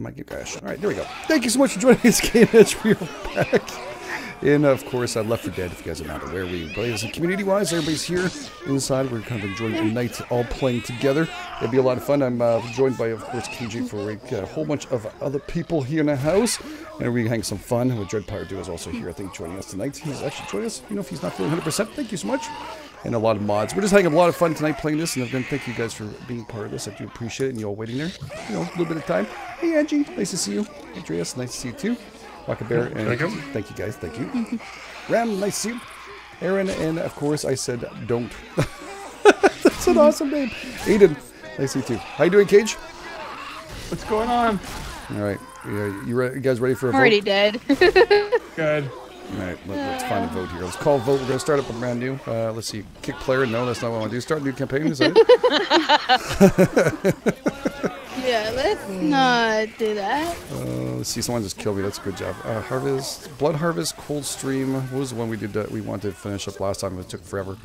my gosh. All right, there we go. Thank you so much for joining us, Game Edge. We are back. And of course, I Left 4 Dead, if you guys are not aware, we play a community wise. Everybody's here inside. We're kind of enjoying a night all playing together. It'll be a lot of fun. I'm uh, joined by, of course, KJ for a whole bunch of other people here in the house. And we're having some fun. With DreadPirateDuo is also here, I think, joining us tonight. He's actually joining us, you know, if he's not feeling 100%. Thank you so much. And a lot of mods. We're just having a lot of fun tonight playing this. And again, thank you guys for being part of this. I do appreciate it. And you all waiting there, you know, a little bit of time. Hey, Angie. Nice to see you. Andreas, nice to see you too. Waka Bear. And Thank you. Thank you, guys. Thank you. Ram, nice to see you. Aaron, and of course, I said don't. That's an awesome name. Aiden, nice to see you too. How you doing, Cage? What's going on? All right. You, you, re- you guys ready for a I'm already vote? dead. Good. All right, let, us find a vote here. Let's call a vote. We're going to start up a brand new. Uh, let's see. Kick player. No, that's not what I want to do. Start a new campaign. Is that it? yeah, let's not do that. Uh, let's see. Someone just killed me. That's a good job. Uh, harvest. Blood Harvest. Cold Stream. What was the one we did that we wanted to finish up last time? It took forever.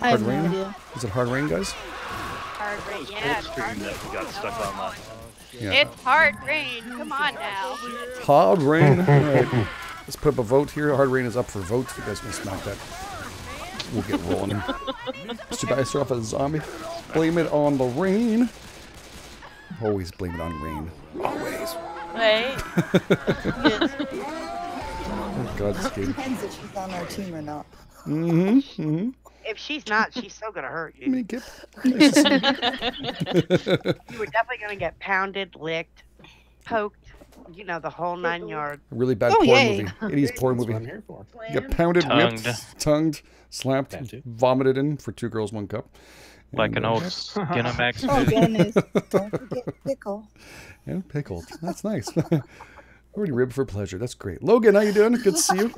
I have Hard no rain? idea. Is it Hard Rain, guys? Hard rain, yeah, it's hard, stream that we got stuck on last time. Yeah. it's hard rain. Come on now. Hard Rain. All right. Let's put up a vote here. Hard Rain is up for vote. If you guys can smack that, we'll get rolling. Mr. Dice off a zombie. Blame it on the rain. Always blame it on rain. Always. Right? Oh, God, this game. Depends if she's on our team or not. Mm-hmm. Mm-hmm. If she's not, she's still gonna hurt you. Mini Kip. Nice to see you. You were definitely gonna get pounded, licked, poked. You know the whole nine yards. Really bad Oh, porn yay. movie. 80s porn That's I'm movie. here for. You get pounded, Tongued. whipped, tongued, slapped, vomited in for two girls, one cup. Like And, an uh, old Skinemax Oh movie. goodness. Don't forget pickle. And pickled. That's nice. Already ribbed for pleasure. That's great. Logan, how you doing? Good to see you.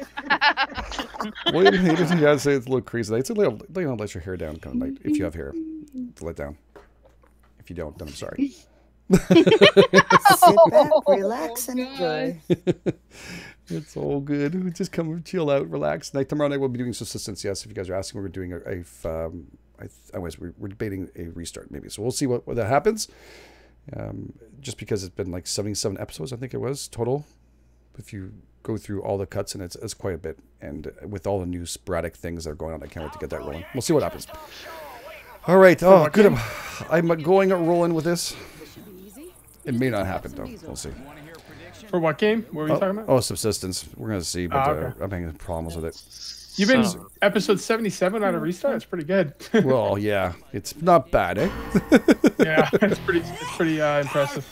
William Hayden, you gotta say it's a little crazy. It's a little, you know, let your hair down kind of night. If you have hair, to let down. If you don't, then I'm sorry. Sit Oh, back, relax, and enjoy. It's all good. We Just come chill out, relax. Night tomorrow night we'll be doing subsistence. Yes, if you guys are asking, we're doing a. um, I, th- anyways, we're, we're debating a restart maybe. So we'll see what, what that happens. Um, just because it's been like 77 episodes, I think it was total. If you go through all the cuts, and it's, it's quite a bit. And with all the new sporadic things that are going on, I can't wait to get that rolling. We'll see what happens. All right. Oh, good. I'm, I'm going rolling with this. It may not happen though. We'll see. For what game? What were you Oh, talking about? oh, subsistence. We're gonna see, but Ah, uh. I'm having problems with it. You've been Son of episode 77 out of restart. It's pretty good. Well, yeah, it's not bad, eh? yeah, it's pretty. It's pretty uh, impressive.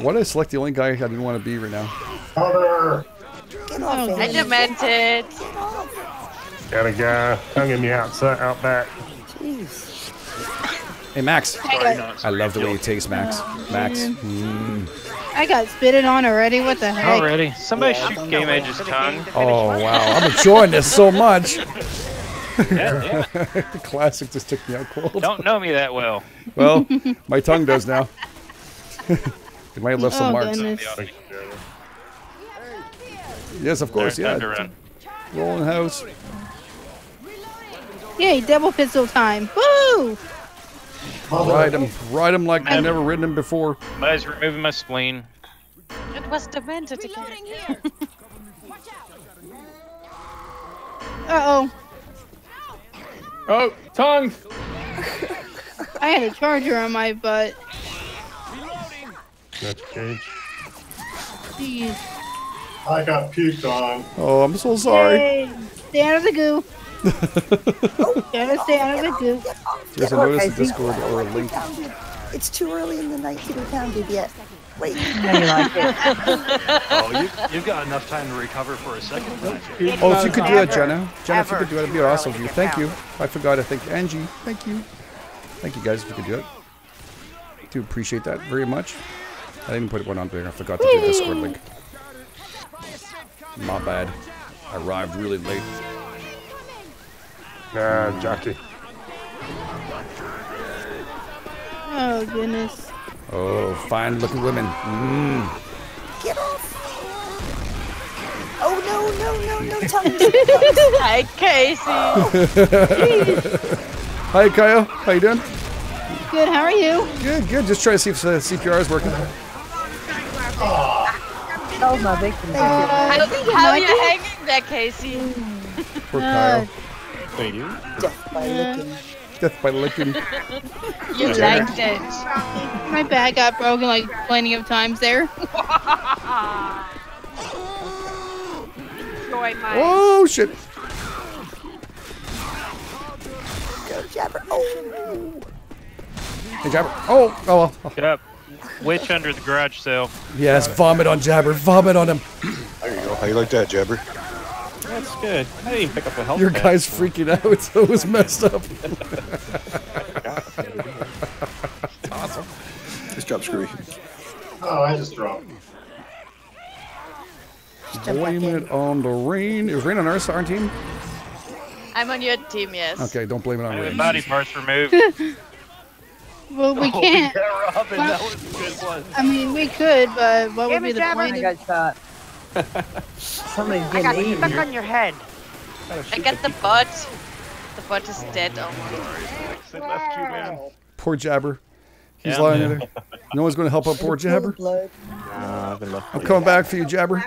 Why did I select the only guy I didn't want to be right now? Get off Oh, I it. demented. Got a guy tonguing me outside out back. Jeez. Hey, Max. Sorry, not I love the way Jill. you taste, Max. Max. Mm. I got spitted on already. What the heck? Already. Somebody shoot Game Edge's tongue. Oh wow, I'm enjoying this so much. Yeah, yeah. the classic just took me out cold. Don't know me that well. Well, my tongue does now. it might have left some Oh, marks. goodness. Yes, of course. There's Yeah. Rolling house. Yay, double pistol time. Woo! Ride him. Ride him like I've never ridden him before. Somebody's removing my spleen. It was demented again. Uh oh. Oh, tongue. I had a charger on my butt. That's cage. Jeez. I got puked on. Oh, I'm so sorry. Yay. Stay out of the goo. Gotta stay out of the goo. There's a notice in Discord or a link. It's too early in the night to be pounded yet. Wait. Oh, you, you've got enough time to recover for a second. Oh, if you could do that, Jenna. Jenna, if you could do it, it'd be awesome. early You. Thank you. I forgot. I think Angie. Thank you. Thank you, guys, if you could do it. Do appreciate that very much. I didn't put one on there. I forgot to do the Discord link. My bad. I arrived really late. Nah, jockey. Oh goodness. Oh, fine looking women. Mm. Get off. Oh no, no, no, no tongue. Hi, Casey. Hi, Kyle. How you doing? Good. How are you? Good, good. Just trying to see if uh, CPR is working. Oh, my victim. How, how are you hanging there, Casey? Poor Uh, Kyle. Thank you. Death by licking. Death by licking. You liked it. my back got broken like plenty of times there. Joy my. Oh shit! Go, Jabber. Oh. Hey, Jabber. Oh, oh well. Oh. Get up. Witch under the garage sale. Yes, vomit on Jabber. Vomit on him. There you go. How you like that, Jabber? That's good. I didn't even pick up a health Your pack. guy's freaking out. It was messed up. Oh awesome. Nice job, Screwy. Oh, I just dropped. Blame it on the rain. It was rain on our, our team? I'm on your team, yes. Okay, don't blame it on With rain. body parts removed. Well, we oh, can't. yeah, Robin, that was a good one. I mean, we could, but what Give would be the Jabber. point? I Of, got Somebody's I got stuck on your head. I get the butt. The butt is dead oh, almost. Oh, they left you, man. Poor Jabber. He's Yeah, lying man. there. No one's going to help out poor Jabber. Blood. I've been left. I'm coming back for you, Jabber.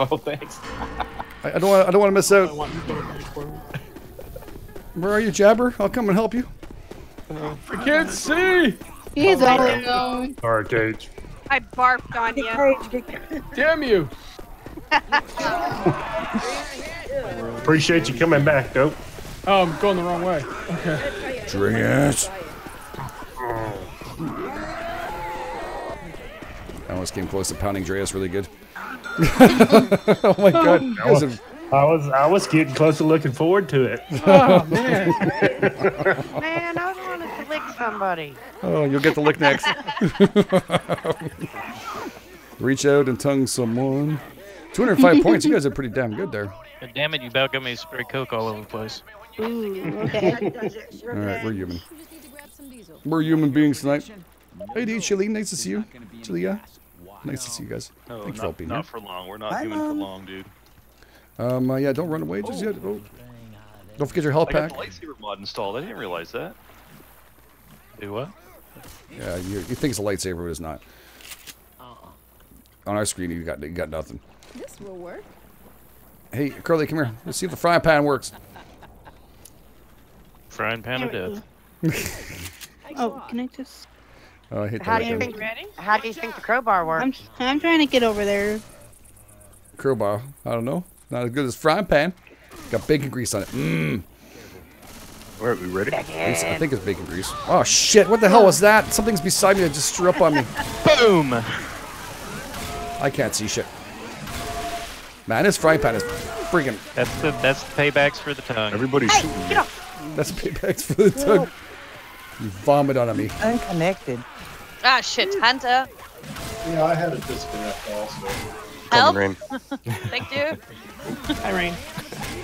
Oh, thanks. I, I don't want. I don't want to miss out. Where are you, Jabber? I'll come and help you. I can't see. He's all alone. Sorry, Cage. I barfed on you. Damn you. Appreciate you coming back, dope. Oh, I'm going the wrong way. Okay. Dreas. I almost came close to pounding Dreas really good. oh my oh, god. You I was, have- I was, I was getting close to looking forward to it. Oh man. Man, I was wanting to lick somebody. Oh, you'll get the lick next. Reach out and tongue someone. 205 points. You guys are pretty damn good there. God damn it, you about got me to spray coke all over the place. Ooh, okay. All right, we're human. We're human beings tonight. Hey, dude, Chili, nice to see you. Chili, yeah. Nice to see you guys. No, Thanks for not, helping. not for long. We're not Bye, human for long, dude. Um, uh, yeah, don't run away just yet. Oh. Don't forget your health I got pack. the lightsaber mod installed. I didn't realize that. Do what? Yeah, you, you think it's a lightsaber, but it's not. Uh-uh. On our screen, you got you got nothing. This will work. Hey, Curly, come here. Let's see if the frying pan works. Frying pan of death. Oh, can I just? Oh, I hate How that. do you think? Ready? How do you think the crowbar works? I'm I'm trying to get over there. there. Crowbar. I don't know. Not as good as frying pan. Got bacon grease on it. Mmm. All right, we ready? I think it's bacon grease. Oh shit! What the hell was that? Something's beside me that just threw up on me. Boom! I can't see shit. Man, this frying pan is freaking. That's the that's the paybacks for the tongue. Everybody's Hey, shooting. get off! That's paybacks for the tongue. You vomit on me. Unconnected. Ah, shit, Hunter. Yeah, I had a disconnect also. Help. Coming, Rain. Thank you. Hi, Rain.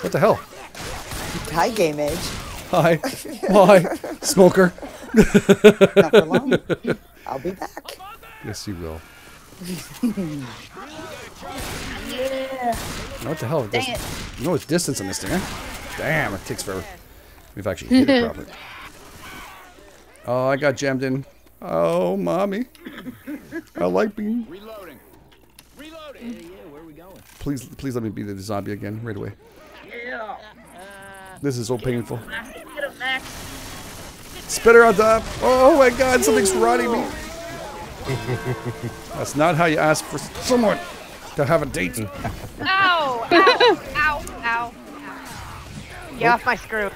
What the hell? Hi, game edge. Hi. Hi, Smoker. Not for long. I'll be back. Yes, you will. What the hell? Dang There's it. no distance on this thing, huh? Damn, it takes forever. We've actually hit it proper. Oh, I got jammed in. Oh, mommy. I like being. Reloading. Reloading. Please, please let me be the zombie again right away. This is so painful. Spitter on top. Oh my god, something's rotting me. That's not how you ask for someone to have a date. Ow! Ow! Ow! Ow! Get off my screw.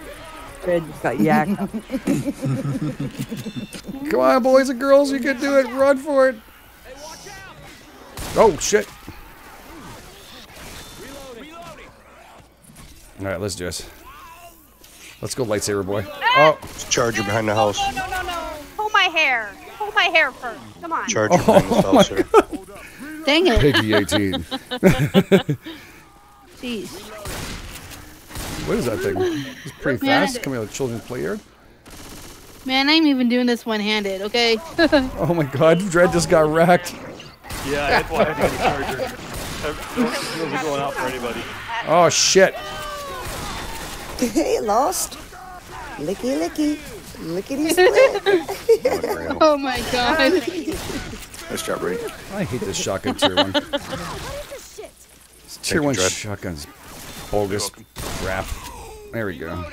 Fred got yacked. Come on, boys and girls, you can do it. Run for it. Oh shit. All right, let's do this. Let's go, lightsaber boy. Oh, Charger behind the house. No, no, no, no! Pull my hair! Pull my hair first! Come on! Charger oh, behind this house here. Dang it. Piggy 18. Jeez. What is that thing? It's pretty Man, fast. Coming out of the children's play yard. Man, I'm even doing this one-handed. Okay. Oh my God, Dread just got wrecked. Yeah, that's why I got a charger. Those are going out for anybody. Oh shit! Hey, lost. Licky, licky. Lickety split. Oh my god. Nice job, Ray. I hate this shotgun tier one. This tier one shotgun's bogus crap. There we go.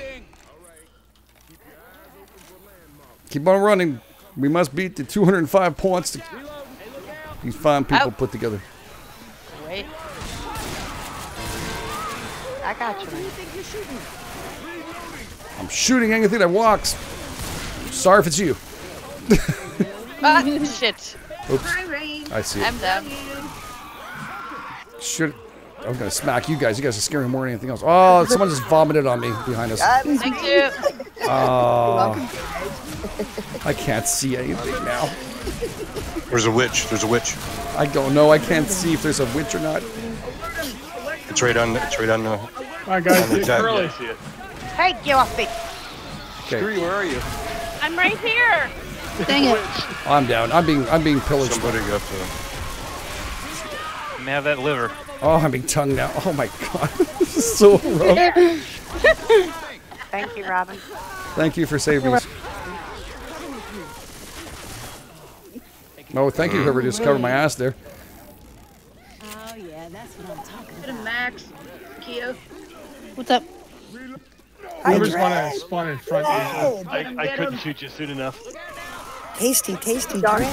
Keep on running. We must beat the 205 points to these fine people Ow. put together. Wait. I got you. I'm shooting anything that walks. Sorry if it's you. Ah, shit. Oops. Hi, I see it. I'm down. Should I'm gonna smack you guys. You guys are scaring me more than anything else. Oh, someone just vomited on me behind us. Thank you. Oh, I can't see anything now. There's a witch. There's a witch. I don't know. I can't see if there's a witch or not. It's right on. It's right on the. All right, guys, the it's early. See it. Hey, get off me. Okay, Screwy, where are you? I'm right here. Dang it. I'm down. I'm being I'm being pillaged. Somebody got the. Let me have that liver. Oh, I'm being tongued now. Oh my god, this is so rough. Thank you, Robin. Thank you for saving us. No, thank you whoever just covered my ass there. Oh, yeah, that's what I'm talking about. Max. Keo. What's up? Whoever's want to spawn in front of you. I, I couldn't shoot you soon enough. Tasty, tasty dread.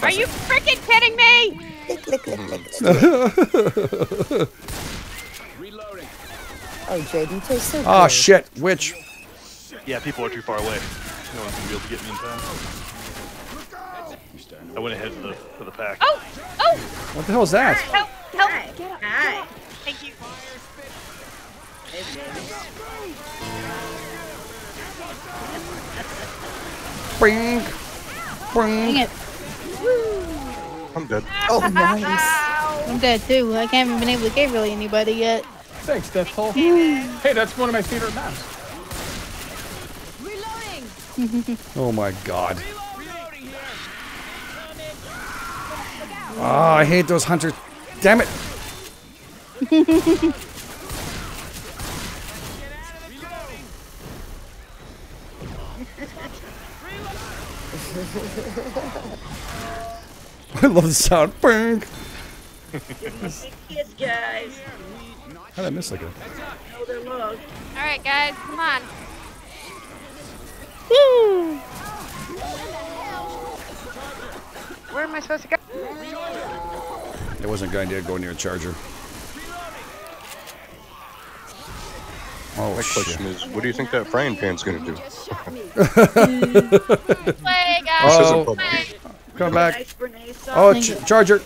Are you freaking kidding me? Lick, lick, lick, lick. Oh, Dread, you taste so Oh shit, witch. Yeah, people are too far away. No one's gonna be able to get me in time. I went ahead for the for the pack. Oh, oh, What the hell is that? help, help. Hi. Thank you. Bing, Dang it. I'm dead. Oh, nice. I'm dead too. I haven't been able to get really anybody yet. Thanks, Death Toll. hey, that's one of my favorite maps. Reloading. Oh my god. Oh, I hate those hunters. Damn it. I love the sound. Bing. Yes, guys. How did I miss like a? Oh, All right, guys, come on. Woo! Where am I supposed to go? It wasn't a good idea to go near a charger. Oh My shit. question is, what do you think that frying pan's gonna do? Play, guys. Oh. isn't public. Play. Come back. Oh, ch- charger.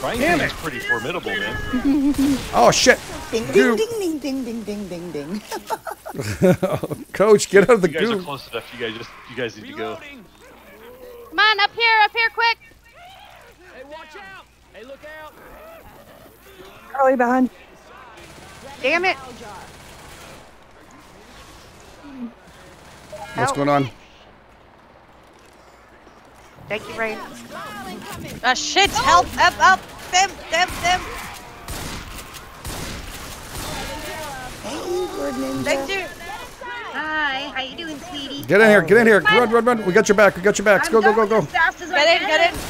Frying pan's pretty formidable, man. Oh shit. Ding, Goo. ding, ding, ding, ding, ding, ding, ding. Oh, coach, get out of the goo. You guys are close enough. You guys just you guys need to go. Come on, up here, up here, quick. Hey, watch out. Hey, look out. Carly behind. Damn it. What's going on? Thank you, Rain. Ah, shit, help, help, help. Them, them, them. Hey, WordNinja. Thank you. Hi. How you doing, sweetie? Get in here. Get in here. Run, run, run. We got your back. We got your backs. Go, go, go, go. Get in, get in.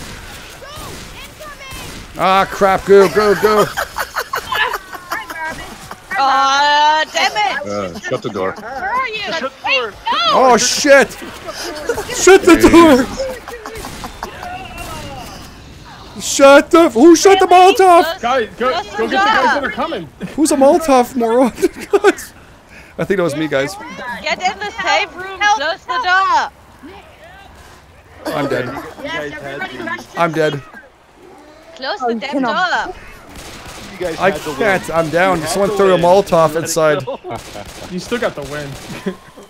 Ah, crap. Go, go, go. Aw, damn it. Uh, shut the door. Where are you? Shut the door. no. Oh shit! Shut the door! Shut the. Who shut the Molotov? Guys, go, go get the guys that are coming. Who's a Molotov, moron? I think that was me, guys. Get in the safe room. Close the door. I'm dead. Yes, everybody rush to I'm dead. Close Oh, the damn door. You guys I had can't. win. I'm down. You had Someone to threw a win. Molotov Let inside. You still got the win.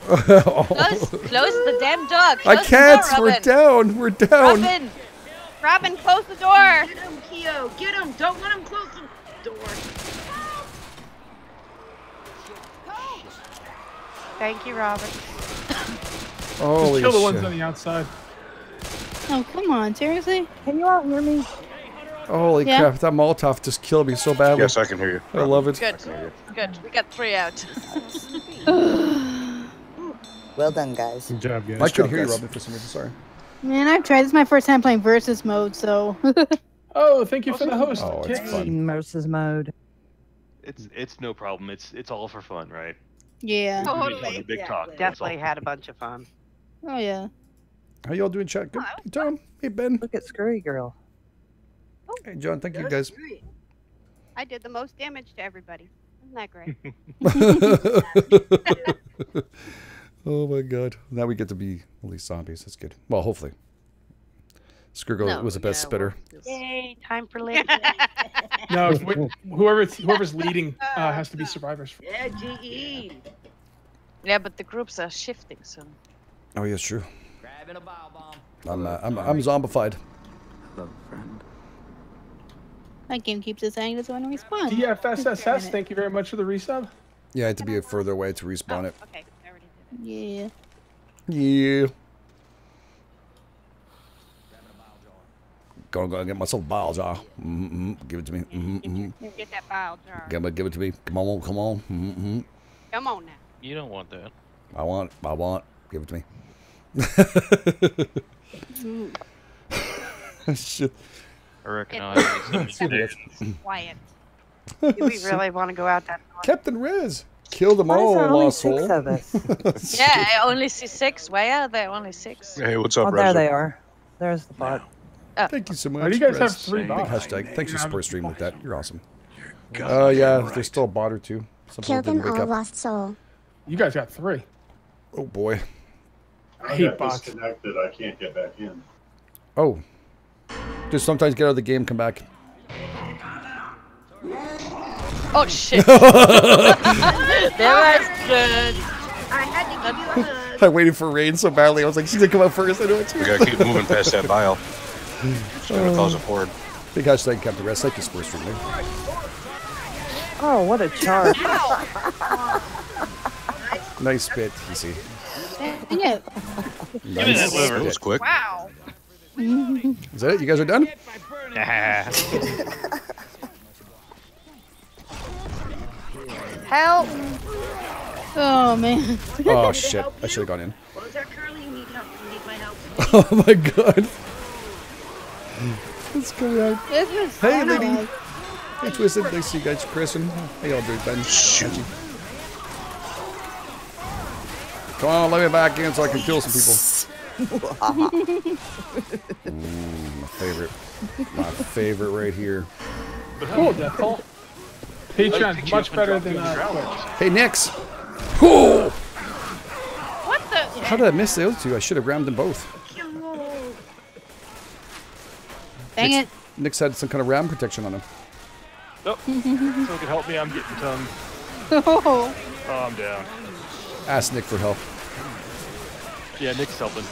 Close, close the damn door. Close I can't. Door, We're down. We're down. Robin. Robin, close the door. Get him, Keo. Get him. Don't let him close the door. Thank you, Robin. Holy Just kill the ones on the outside. Oh, come on. Seriously? Can you all hear me? Holy Yeah. crap! That Molotov just killed me so badly. Yes, I can hear you. I love it. Good. Good. We got three out. Well done, guys. Good job, guys. I couldn't job, hear you, guys. Robin, for some reason. Sorry. Man, I've tried. This is my first time playing versus mode, so. Oh, thank you for the host. Oh, it's fun. Versus mode. It's it's no problem. It's it's all for fun, right? yeah. It'll be fun, the big talk. that's all. Definitely had a bunch of fun. Oh yeah. How y'all doing, chat? Good. Hey, Tom. Hey, Ben. Look at Screwygirl. Hey, John. Thank you, guys. I did the most damage to everybody. Isn't that great? oh my god. Now we get to be at least zombies. That's good. Well, hopefully. Skrgl No, was the best yeah, spitter. Yay! Time for living. No, wh- whoever whoever's leading uh, has to be survivors. yeah, GE. Yeah, but the groups are shifting soon. Oh, yes, true. I'm, uh, I'm, I'm zombified. That game keeps us saying doesn't want to respawn. DFSSS, thank you very much for the resub. Yeah, I had to be a further away to respawn it. Okay, I already did. Yeah. Yeah. Gonna go get myself a bile jar. Mm-hmm. Give it to me. Mm-hmm. Here, Get that bile jar. Give it, give it to me. Come on, come on. Mm-hmm. Come on now. You don't want that. I want. I want. Give it to me. Shit. I reckon I'll have some. Quiet. Do we really want to go out that door? Captain Rez. Kill them Why all, only lost six soul. of us? Yeah, I only see six. Where are there only six? Hey, what's up, Oh, there they are. There's the bot. Uh, Thank you so oh, much. Why do you guys have Rez. three Big bots? hashtag. Thanks for support stream with that. You're awesome. Oh yeah, there's still a bot or two. Some Kill them all, up. lost soul. You guys got three. Oh boy. I hate bots. disconnected. I can't get back in. Oh. Just sometimes get out of the game, come back. Oh shit! that was good. I had to give you a hug. I waited for rain so badly. I was like, she's gonna come out first. I know it's We gotta keep moving past that bile. It's gonna cause a horde. Big hashtag Captain Rez. Thank you, Sports Stream. Oh, what a charge. Nice spit, you see. Dang it. Nice That was quick. Wow. Is that it? You guys are done? Help! Oh man. Oh shit! I should have gone in. Well, there Curly you need help. You need my help. Oh my god. Let's go out. Hey, fun. lady. Hey, Twisted. Nice to see you guys, Chris. And hey, y'all doing, Ben? Shoot. Come on, let me back in so I can kill some people. Mm, my favorite. My favorite right here. Cool, Deathfall. Patreon, much better than uh, Hey, Nix. Whoa! What the? How did I miss the other two? I should have rammed them both. Dang it. Nix had some kind of ram protection on him. Nope. Someone could help me. I'm getting tongue. Oh. Oh, I'm down. Ask Nick for help. Yeah, Nick's helping.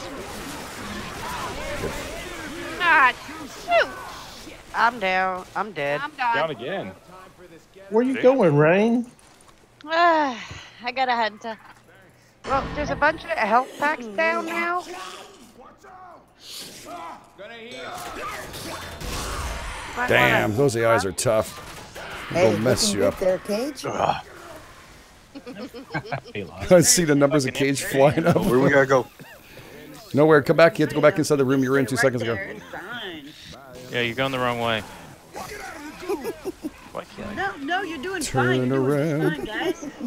Ah, shoot! I'm down. I'm dead. I'm Down again. Where you going, Rain? Ah, I got a hunter. Well, there's a bunch of health packs down now. Damn, those AIs are tough. Hey, They'll mess you up. there, Cage. I see the numbers of cage flying up. Where we gotta go? Nowhere. Come back. You have to go back inside the room you were in two seconds ago. Yeah, you're going the wrong way. Why can't I? No, no, you're doing Turn around. guys.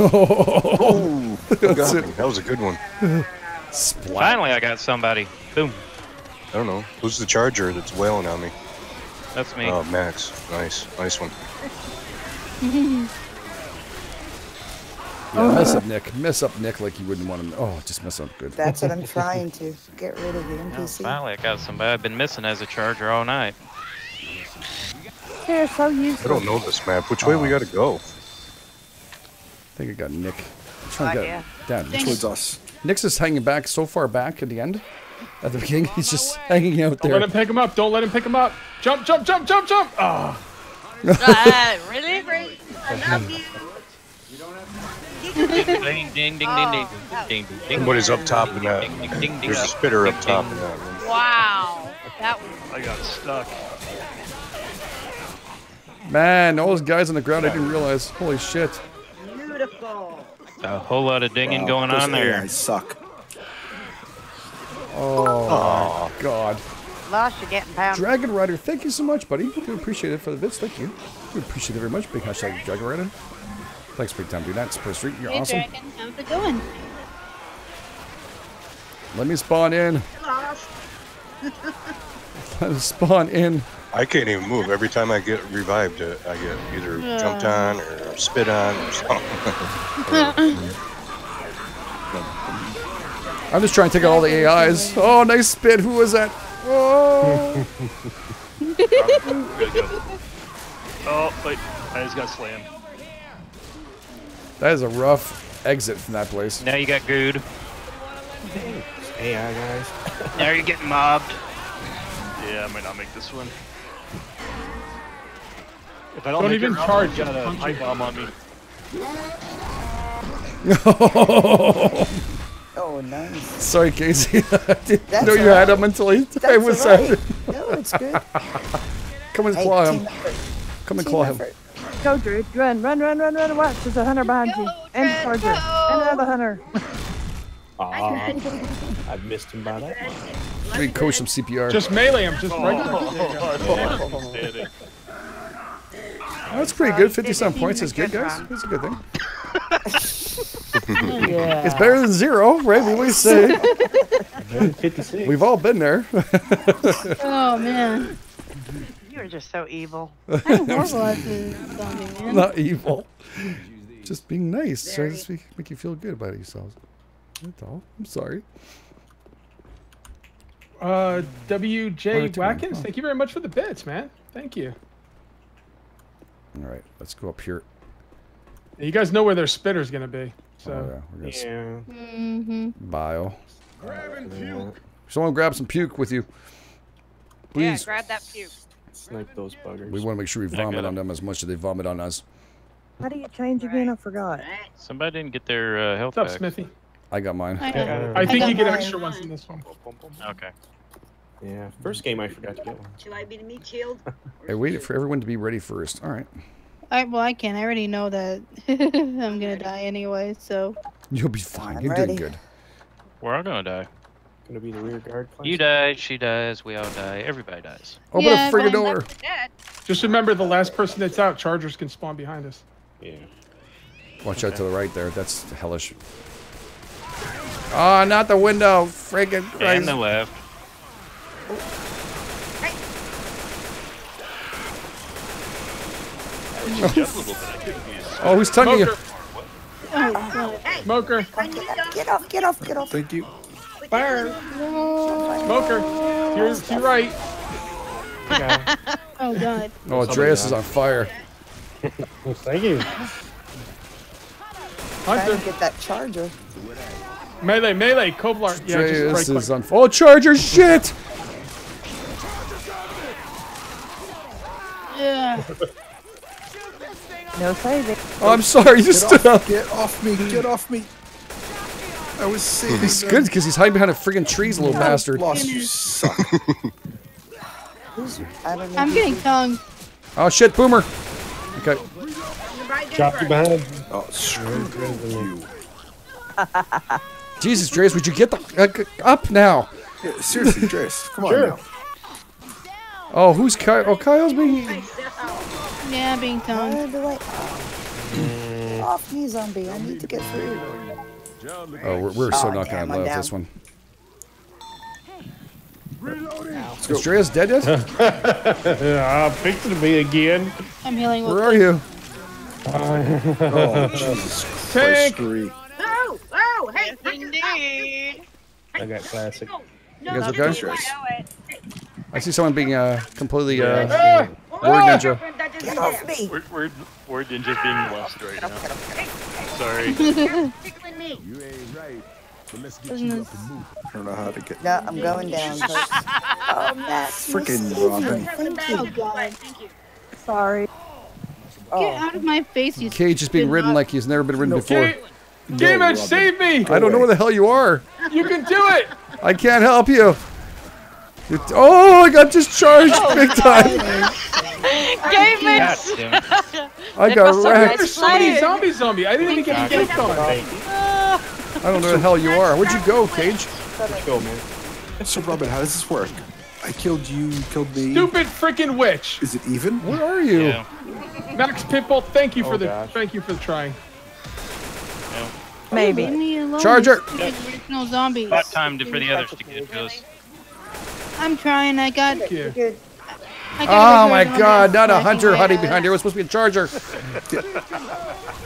Oh, That's it. That was a good one. Splat. Finally, I got somebody. Boom. I don't know. Who's the charger that's wailing on me? That's me. Oh, Max. Nice. Nice one. Yeah, mess up Nick. Mess up Nick like you wouldn't want him. Oh, just mess up good. That's what I'm trying to get rid of the Oh, NPC. finally, I got somebody I've been missing as a charger all night. They're so I don't know this map. Which way we gotta go? I think I got Nick. I'm trying to Idea. get down Dang towards it. us. Nick's is hanging back so far back at the end. At the beginning, he's just hanging out there. Don't let him pick him up. Don't let him pick him up. Jump, jump, jump, jump, jump. Oh, Ah, really? I love you. Oh, Ding, ding, ding, ding, ding, ding, ding, up top in that. There's a spitter up top in that. Wow. That was I got stuck. Man, all those guys on the ground, I didn't realize. Holy shit. Beautiful. A whole lot of dinging going on there. I suck. Oh, God. Lost, you're getting pounded. Dragon Rider, thank you so much, buddy. Do appreciate it for the bits. Thank you. Do appreciate it very much. Big hashtag Dragon Rider. Thanks, big time, dude. That's Spurs Street. You're Hey, awesome. Dragon, how's it going? Let me spawn in. Let me spawn in. I can't even move. Every time I get revived, uh, I get either jumped on or spit on or something. I'm just trying to take out all the AIs. Oh, nice spit. Who was that? Oh. Good. Oh, wait. I just got slammed. That is a rough exit from that place. now you got gooed. AI guys. Now you're getting mobbed. Yeah, I might not make this one. If I don't, Don't even it, charge, you just got a punch pipe bomb on me. Oh, nice. Sorry, Casey. I didn't That's know you all had him until he, I was all right. at No, it's good. Come and claw team him. effort. Come and Team claw him. Effort. Go, Drew. Run, run, run, run, run. Watch. There's a hunter behind you. And Drew, Charger. go. And another hunter. Aw, I've missed him by that much. Let coach some CPR. Just melee him, just right. Oh, There you go. I don't understand it. Oh, that's pretty good. 57 points is good, guys. That's a good thing. Yeah. It's better than zero, right? We always say. 56. We've all been there. Oh, man. You're just so evil. I'm horrible at this zombie, man. Not evil. Just being nice. Trying to speak, make you feel good about yourselves. That's all. I'm sorry. Uh, WJ Alright, Watkins, oh. thank you very much for the bits, man. Thank you. All right, let's go up here. You guys know where their spitter's gonna be. So Oh, yeah, we're gonna s- Yeah. Mm-hmm. bio. Someone grab some puke with you. Please. Yeah, grab that puke. Snipe those buggers. we want to make sure we vomit on them as much as they vomit on us. How do you change again? I forgot. Somebody didn't get their uh, health what's up, back. Smithy? I got mine. I, Yeah. I think got you get mine. extra ones in this one. Okay. Yeah. First game I forgot to get one. Would I be me to meet Shield? I waited for everyone to be ready first. All right. I, well, I can. I already know that I'm gonna die anyway, so. You'll be fine. I'm You're ready. doing good. We're all gonna die. Gonna be the rear guard. class. You die, she dies, we all die, everybody dies. Open Yeah, a friggin' door. Just remember, the last person that's out, Chargers can spawn behind us. Yeah. Watch out to the right there. That's hellish. Ah, not the window. Friggin' Christ. And Christ. the left. Just a little bit. I couldn't. Oh, who's tugging you? Smoker, Oh, smoker, Get off, get off, get off. Thank you. Fire, smoker. To your, to your right. Oh, God. Oh, Andreas is on fire. Well, thank you. Trying Hunter, to get that charger. melee, melee, Koblar. Yeah, Andreas just is click. on. Oh, Charger! Shit! Yeah. No saving. Oh, I'm sorry. You just stood up. Get off me! Get off me! I was saving. He's good because he's hiding behind a friggin' trees, little bastard. Lost you suck. I don't know. I'm getting tongue. Oh shit, Boomer. Okay. Dropped you behind. Oh, screw you. Jesus, Andreas, would you get the uh, up now? Yeah, seriously, Drace, come on now. Oh, who's Kyle? Oh, Kyle's being. Yeah, being tongue. Why do I? Get off me, zombie. I need to get through. Oh, we're, we're so Oh, not damn, gonna I'm love this down. one. Is Andreas dead yet? I'm fixing to be again. I'm healing Where are you? Oh, Jesus Tank. Christ, Marie. Oh, oh, hey, Indeed. I got classic. You guys okay? I see someone being uh, completely uh, Ah! WordNinja. Get off me. We're, we're, we're ninjas being lost right now. Sorry. Tickling me. Business. I don't know how to get. No, I'm going down. folks. oh, Max. you're Freaking saving Robin. me. Thank Oh, you. God. Sorry. Get Oh, out of my face, you Cage is being ridden nut. like he's never been ridden before. Okay. Game Edge, save me! I don't know where the hell you are. You can do it! I can't help you. You- Oh, I got just charged oh, big time. Game Edge! damn it. I got must have wrecked. There's so many zombies on me. I didn't even get picked on. I don't know where the hell you are. Where'd you go, Cage? Go, man. So, Robin, how does this work? I killed you, you killed me. Stupid freaking witch. Is it even? Where are you? Yeah. Max Pitbull, thank you for Oh, the gosh. thank you for the trying. Leave Maybe. me alone. Charger. No zombies. About time to, for the others to get to us. I'm trying. I got. Thank you. I got Oh my god, not a hunter way. hiding behind here. It was supposed to be a charger.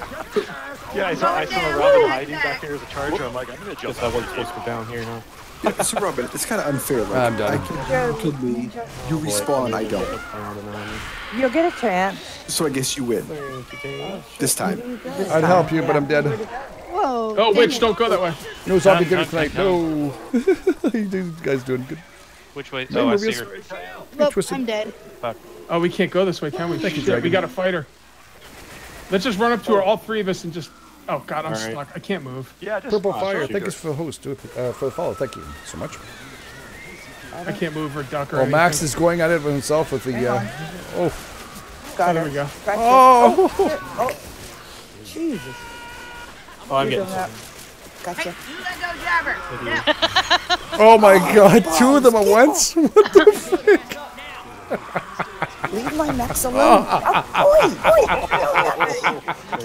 Yeah, I saw, I saw a Robin hiding back here as a charger. I'm like, I'm gonna jump Guess I wasn't supposed to go down here, huh? Yeah, so, Robin, it's kind of unfair. Like, I'm done. I killed you, you killed me. You respawn, I don't. You'll get a chance. So I guess you win. This time. I'd help you, but I'm dead. Whoa. Oh, dang witch, it. don't go that way. No zombie Come, dinner come, tonight. come, No. you guys doing good. Which way? Hey, Oh, I see her. Look, I'm dead. Oh, we can't go this way, can we? Thank you, Shit, we got to fight her. Let's just run up to her, all three of us, and just. Oh God, I'm All right. stuck. I can't move. Yeah, just Purple Fire, thank you for the host, uh, for the follow. Thank you so much. I can't move or duck or Well, Max anything. is going at it with himself with the. Uh, oh. Got There we go. Gotcha. Oh. Jesus. Oh, I'm You're getting doing something. Gotcha. Oh my god, two of them at once? What the frick? Leave my Max alone. oh, oi, oi,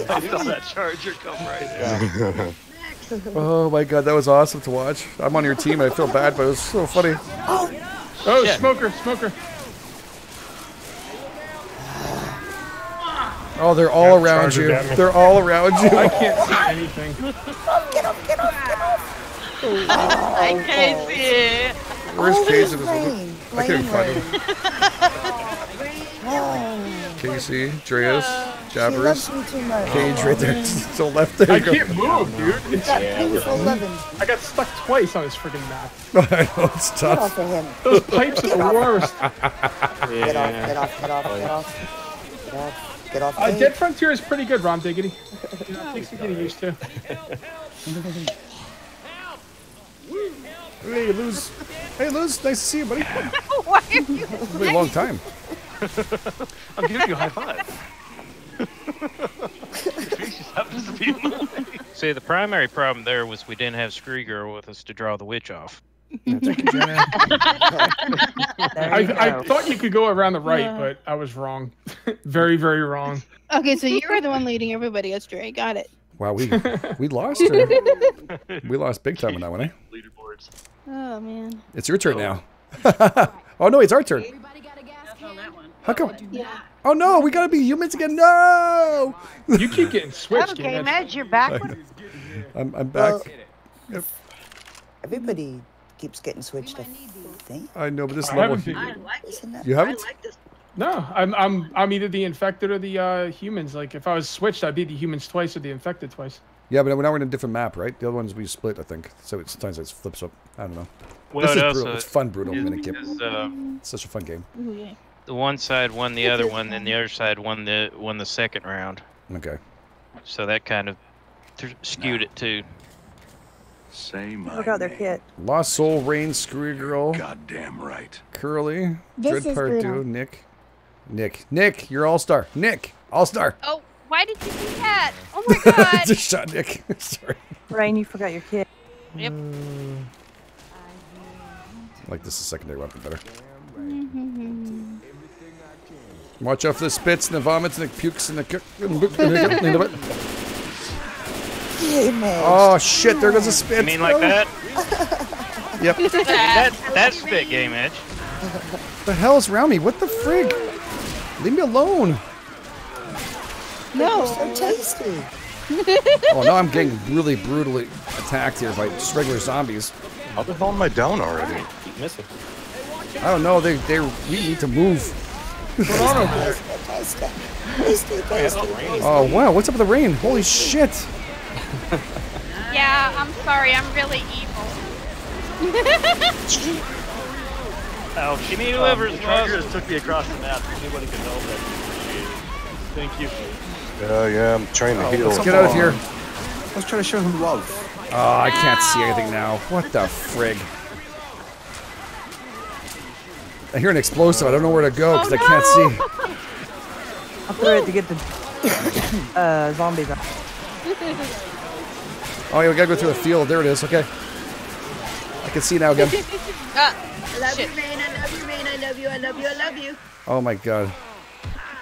I felt that charger come right there. Oh my god, that was awesome to watch. I'm on your team and I feel bad, but it was so funny. Oh, oh, smoker, smoker. Oh, they're all around you. They're all around you. I can't see anything. I can't see it. Where's Cage in this rain. I can't even find Rain, him. Oh, Casey, Dreas, Jabbers, me too much. Cage right there. Still left there. I can't move, dude. It's, Got painful loving. I got stuck twice on this freaking map. I know, it's Get off of him. Those pipes are the worst. Get off, get off, get off, get off. Get off, get off. Uh. Dead Frontier is pretty good, Rom Diggity. You know, takes some getting used to. Hey, Luz. Hey, Luz. Nice to see you, buddy. Why are you? It's been a long time. I'm giving you a high five. She just happens to be in the way. See, the primary problem there was we didn't have Screwygirl with us to draw the witch off. I, I thought you could go around the right, but I was wrong. very, very wrong. Okay, so you were the one leading everybody astray. Got it. Wow, we we lost her. We lost big time on that one, eh? Leaderboards. Oh man. It's your turn now. oh no, it's our turn. How come? Yeah. Oh no, we gotta be humans again. No. You keep getting switched. Okay, Game Edge. Edge, you're back. I'm I'm back. Well, Everybody keeps getting switched, I think. I know, but this I level. haven't Isn't that? You haven't? No, I'm I'm I'm either the infected or the uh, humans. Like if I was switched, I'd be the humans twice or the infected twice. Yeah, but now we're in a different map, right? The other ones we split, I think. So it's sometimes it flips up. I don't know. Well, this it is also brutal. It's fun, brutal is minute game. because, uh, It's such a fun game. Ooh, yeah. The one side won the other one, then the other side won the won the second round. Okay. So that kind of th- skewed it too. Say my Look out their name. kit. Lost Soul, Rain, Screw Girl, Goddamn right. Curly, This Dread is Part brutal. 2, Nick. Nick. Nick, you're all star. Nick, all star. Oh, why did you do that? Oh my god. Just shot Nick. Sorry. Rain, you forgot your kit. yep. I like this is secondary weapon better. Mm-hmm. Watch out for the spits and the vomits and the pukes and the. cook- Game Edge. oh shit! There goes the spit. I mean, like that. Yep. That that's spit game edge. the hell's around me? What the frig? Leave me alone. No. So tasty. Oh, now I'm getting really brutally attacked here by just regular zombies. How the hell am I down already? Keep missing. I don't know. They they we need to move. Oh wow! What's up with the rain? Holy shit! Yeah, I'm sorry. I'm really evil. Ouch. Give me Um, whoever's the charger lost. just took me across the map. If anybody can help, it. Thank you. Yeah, yeah, I'm trying to heal. Let's get out of here. was trying to show him love. Oh, I can't see anything now. What the frig? I hear an explosive. I don't know where to go because I can't see. I'll throw it to get the uh, zombies out. Oh, yeah, we gotta go through the field. There it is. Okay. I can see now again. Ah, I love shit. you, man. I love you, man. I love you. I love you. I love you. Oh my god.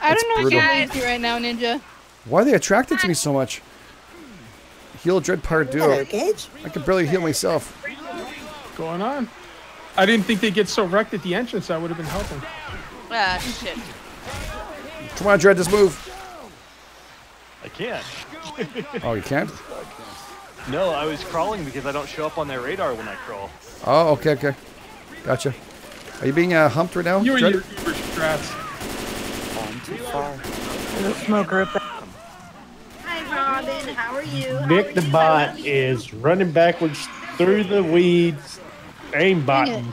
I That's don't know what you're brutal. going right now, Ninja. Why are they attracted to me so much? Heal DreadPirateDuo. I can barely heal myself. What's going on? I didn't think they'd get so wrecked at the entrance. I would have been helping. Ah, shit. Come on, Dread, just move. I can't. Oh, you can't? No, I was crawling because I don't show up on their radar when I crawl. Oh, okay, okay. Gotcha. Are you being uh, humped right now? You were your Uber strats. I'm too far. There's a smoker up there. Hi, Robin. How are you? How Nick are the you? bot is running backwards through the weeds, aim button.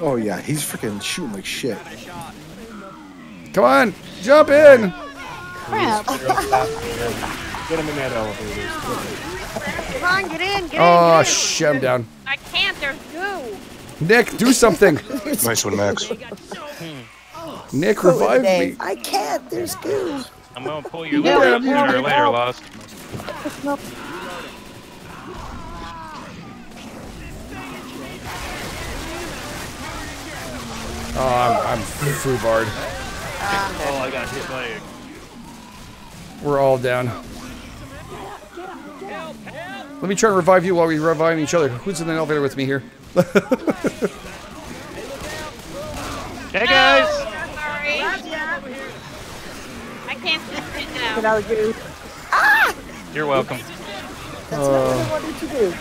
Oh yeah, he's freaking shooting like shit. Come on, jump in. Crap. Get him in that elevator. Come on, get in, get in. Oh, shit, I'm down. I can't, there's goo. Nick, do something. Nice one, Max. Hmm. Nick, Quote revive of the day, me. I can't. There's goo. I'm gonna pull you Yeah, later, yeah, sooner or yeah. later, Lost. Oh, I'm, I'm foobarred. Oh, I got hit by a We're all down. Let me try to revive you while we revive each other. Who's in the elevator with me here? Hey guys! Oh, sorry. I can't just sit Get now. out of the goo. Ah! You're welcome. That's not what I wanted to do.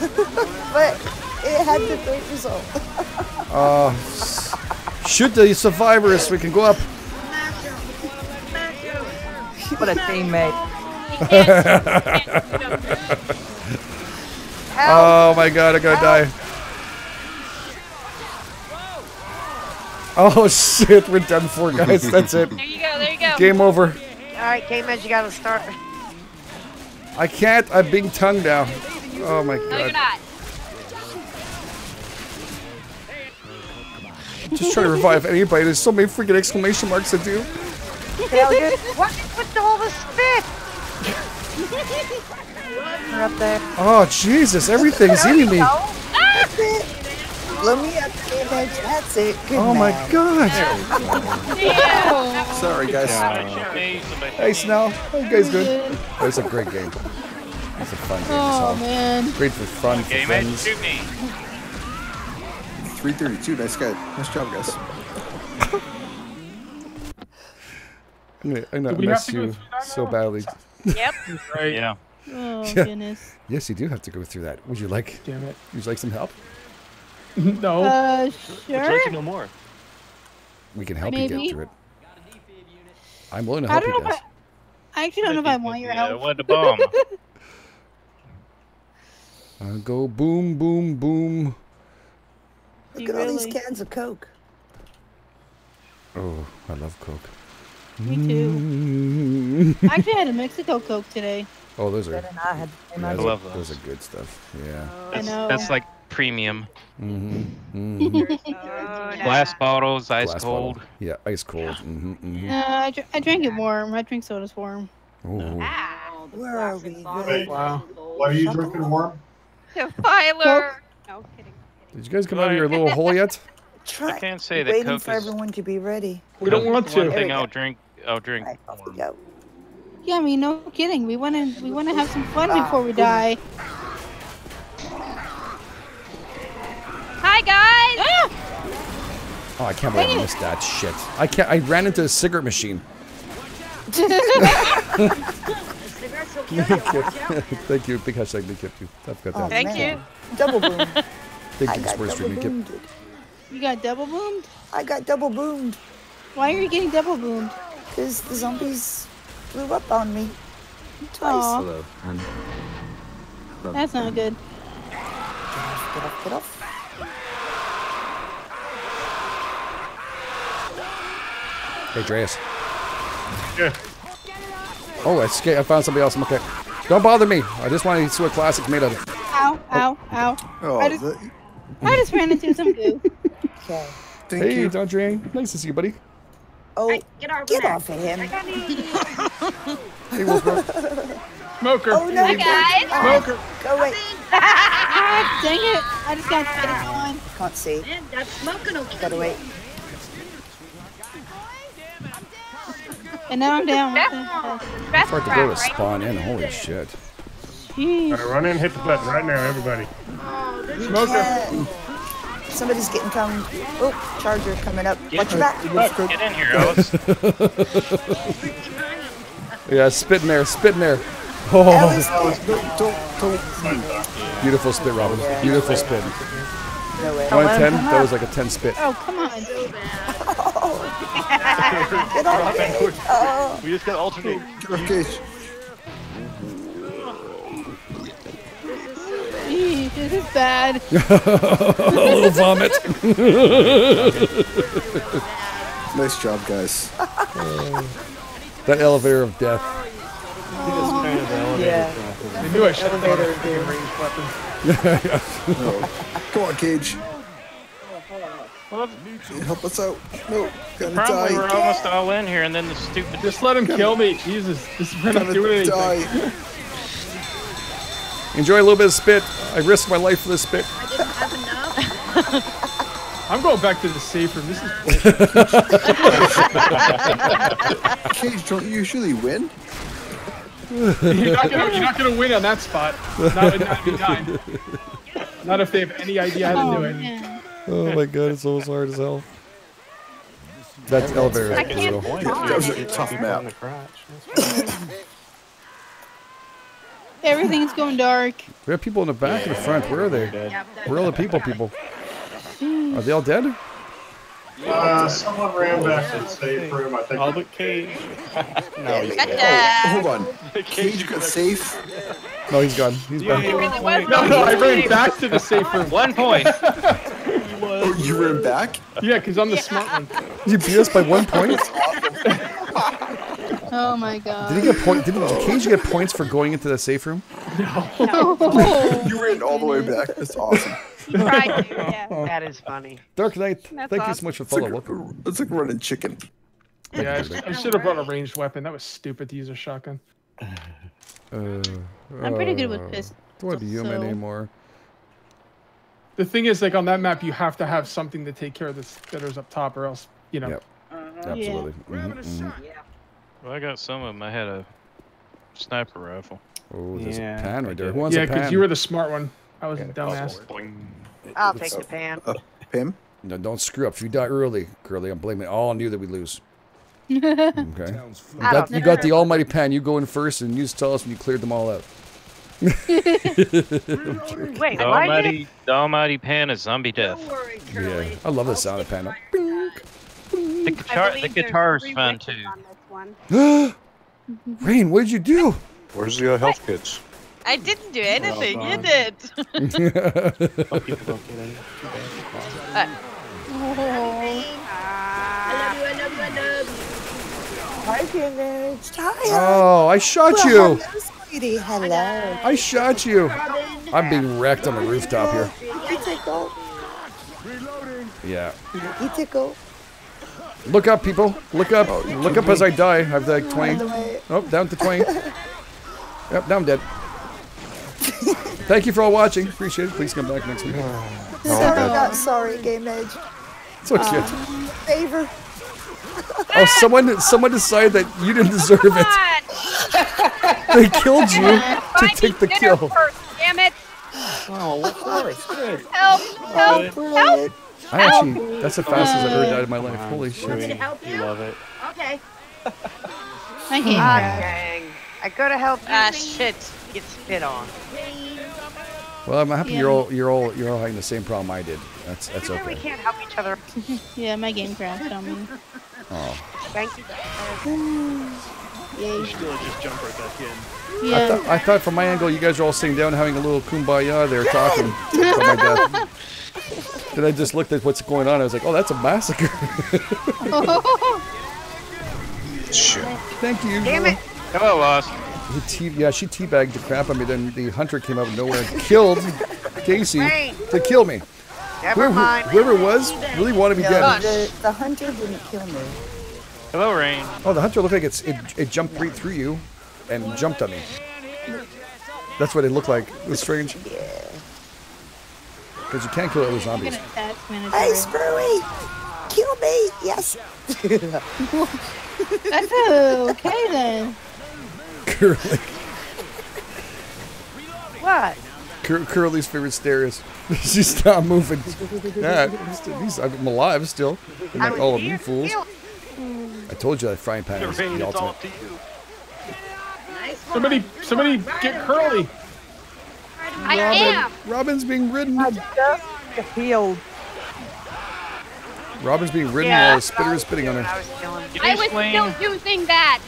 but it had the great result. Uh, shoot the survivors. We can go up. What a teammate. Oh my god, I'm gonna die. Oh shit, we're done for, guys. That's it. There you go, there you go. Game over. All right, K-Med, you gotta start. I can't. I'm being tongued now. Oh my god. No, you're god. not. Just trying to revive anybody. There's so many freaking exclamation marks to do. Hell yeah. What? What's all the spit? They're up there. Oh Jesus, everything's eating me. Let me up the image. That's it. Good Oh my god. Sorry guys. Hey Snell, how you guys doing? That was a great game. It's a fun game. Oh, so. man. Great for fun, for Game it, friends. Shoot me. 332. Nice guy. Nice job, guys. I'm gonna, I'm gonna Do we have miss you so badly. Yep. Right. Yeah. Oh, Yeah. goodness. Yes, you do have to go through that. Would you like? Damn it. Would you like some help? No. Uh, Would you like sure. to know more? We can help you get through it. I'm willing to I help don't know you if guys. I, I actually don't know if I want your Yeah, help. what the bomb? Uh, go boom, boom, boom. Look You at all these cans of Coke. Oh, I love Coke. Me too. I actually had a Mexico Coke today. Oh, those are. I had the yeah, idea. those, love are those. those are good stuff. Yeah. I That's, know. that's like premium. Mm-hmm. mm-hmm. Glass bottles, ice Glass cold. bottle. Yeah, ice cold. Mm-hmm. mm-hmm. No, I, dr- I drank it warm. I drink sodas warm. Oh. Where are we? Wait, Wow. what are you drinking warm? Defiler. No kidding. Did you guys come out of your little hole yet? Try. I can't say that Waiting Coke for is. everyone to be ready. We don't want is the One thing I'll drink. I'll drink. All right, off we go. Yeah, I mean, no kidding. We want to we want to have some fun Ah, before we boom. die. Hi, guys. Oh, I can't believe I missed that shit. I can't. I ran into a cigarette machine. Thank you. Big hashtag Big Kip. I've got Oh, that. Thank man. you. Double boom. Thank I you, got Sports double Stream Kip. boomed. You got double boomed? I got double boomed Why are you getting double boomed? because the zombies blew up on me twice. Aw, Hello. And that's not good. Get off, get off, get off. Hey, Dreas. Yeah. Oh, I escaped. I found somebody else. I'm okay. Don't bother me. I just want to see what classic's made of. Ow, ow, ow. Oh, I, just, that- I just ran into some goo. Okay. thank hey, you. Andre. Nice to see you, buddy. Oh, Get off, get off of him. Hey, Wolfbro. Smoker. Oh, no. Hi guys. Smoker. Go away. ah, dang it. I just got spit on. Can't see. Man, that smoking will kill Gotta wait. And now I'm down. What Best, the best Hard to go crap, to right? spawn in. Holy shit. Jeez. All right, run in and hit the button right now, everybody. Smoker. Somebody's getting come. Oh, charger coming up. Watch your back. Get in here, Alice. Yeah, spit in there. Spit in there. Oh, Alice, Don't, don't. beautiful spit, Robin. Beautiful spit. no way. One ten. That was like a ten spit. Oh, come on. Oh, Get off me. Oh, We just got alternate. Okay. Jeez, this is bad. oh, vomit. Nice job, guys. that elevator of death. yeah. I knew I should have Elevator thought dude. of a ranged weapon. No. Come on, Cage. Help us out. No, gonna Probably we're almost all in here, and then the stupid. Just let him kill me. Jesus, this is not Gonna doing anything. die. Enjoy a little bit of spit. I risked my life for this spit. I didn't have enough. I'm going back to the safe room. This is bullshit. Cage, don't you usually win? you're, not gonna, you're not gonna win on that spot. Not with 99. Not if they have any idea how to Oh, do it. man. Oh my god, it's almost hard as hell. That's elevator I is can't brutal. That was a tough map. Everything's going dark. We have people in the back and the front. Where are they? Where are all the people? People? Are they all dead? Uh, someone ran back to the safe room. I think. All but Cage. no, he's dead. Gotcha. Hold on. The cage got safe. No, he's gone. He's back. It really was No, no, I ran back to the safe room. One point. Oh, you ran back? Yeah, because I'm the smart one. You beat us by one point. Oh my god. Did he get point? Did Cage get points for going into the safe room? Oh, You ran all the way back. That's awesome. Tried to, yeah. That is funny. Dark Knight, That's thank you so much for It's like, following. Welcome. it's like running chicken. Yeah, I, sh- I should have brought a ranged weapon. That was stupid to use a shotgun. Uh, I'm pretty good with uh, pistols. Don't want to be human so- anymore. The thing is, like on that map, you have to have something to take care of the spitters up top, or else, you know. Yep. Absolutely. Mhm, mhm. Well, I got some of them. I had a sniper rifle. Oh, there's Yeah, a pan right there. did. Who wants Yeah, a because you were the smart one. I was a dumbass. I'll take the pan. Uh, Pim? No, don't screw up. If you die early, Curly, I'm blaming it all on you that we lose. Okay. You I got, you got the almighty pan. You go in first, and you just tell us when you cleared them all out. Wait, The almighty, the almighty pan is zombie death. worry, Yeah, I love the sound of pan. The guitar, the guitar's fun too. Rain, what did you do? Where's the uh, health kits? I didn't do anything. You gone. did. Some people don't get any. Hi, Image. Hi. Oh, I shot Well, you. hello, sweetie. Hello. I shot you. I'm being wrecked on the rooftop here. You tickle. Yeah. You tickle. Look up, people. Look up. Look up as I die. I have like 20. By the way. Oh, down to 20. Yep, now I'm dead. Thank you for all watching. Appreciate it. Please come back next week. Sorry, oh, not sorry, Game Edge. It's okay. Um, Favor. Oh, someone someone decided that you didn't deserve it. They killed you to take the kill. First, damn it! Oh, what for? Good. Help! Help! Help! I actually, that's the fastest I've ever died in my life. Holy shit. You love it. Okay. I can't. Ah, dang. I go to help you. Ah, shit. Get spit on. Well, I'm happy Yeah. you're all you're all you're all having the same problem I did. That's that's You know we can't help each other. Yeah, my game crashed on me. Oh. Thank you. Yay. Still just jump right back in. I, Yeah. thought I thought from my angle you guys are all sitting down having a little kumbaya there talking about my death. Then I just looked at what's going on. I was like, oh, that's a massacre. Shit. Thank you. Damn it. Hello, Lost. He tea, yeah, she teabagged the crap out of me. Then the hunter came out of nowhere and killed Casey to kill me. Never Whoever, mind. whoever it was really wanted me No, dead. the, the hunter didn't kill me. Hello, Rain. Oh, the hunter looked like it's it, it jumped right through you and jumped on me. That's what it looked like. It was strange. Because you can't kill other I'm zombies. gonna task manager. Hey, it. Screwy! Kill me! Yes! That's okay then. Curly. What? Cur- Curly's favorite stare is she stopped moving. Yeah, he's, I'm alive still. I'm I like was all of here you fools. I told you that frying pan is Rain, the ultimate. up to you. Somebody, somebody, get Curly. I am. Robin's being ridden. I just healed. Robin's being ridden Yeah. while a spitter is spitting on I her. was killing. Give me I a was still using that.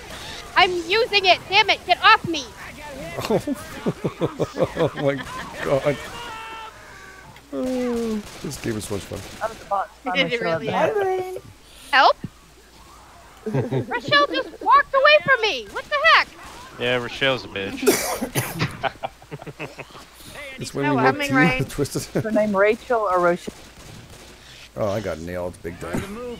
I'm using it. Damn it! Get off me. oh, oh my god. Oh, this game is so much fun. I was about to It really Help. Rochelle just walked away from me. What the heck? Yeah, Rochelle's a bitch. It's when No, we I'm look in range. twisted. Her name Rachel or Rochelle? oh, I got nailed big time.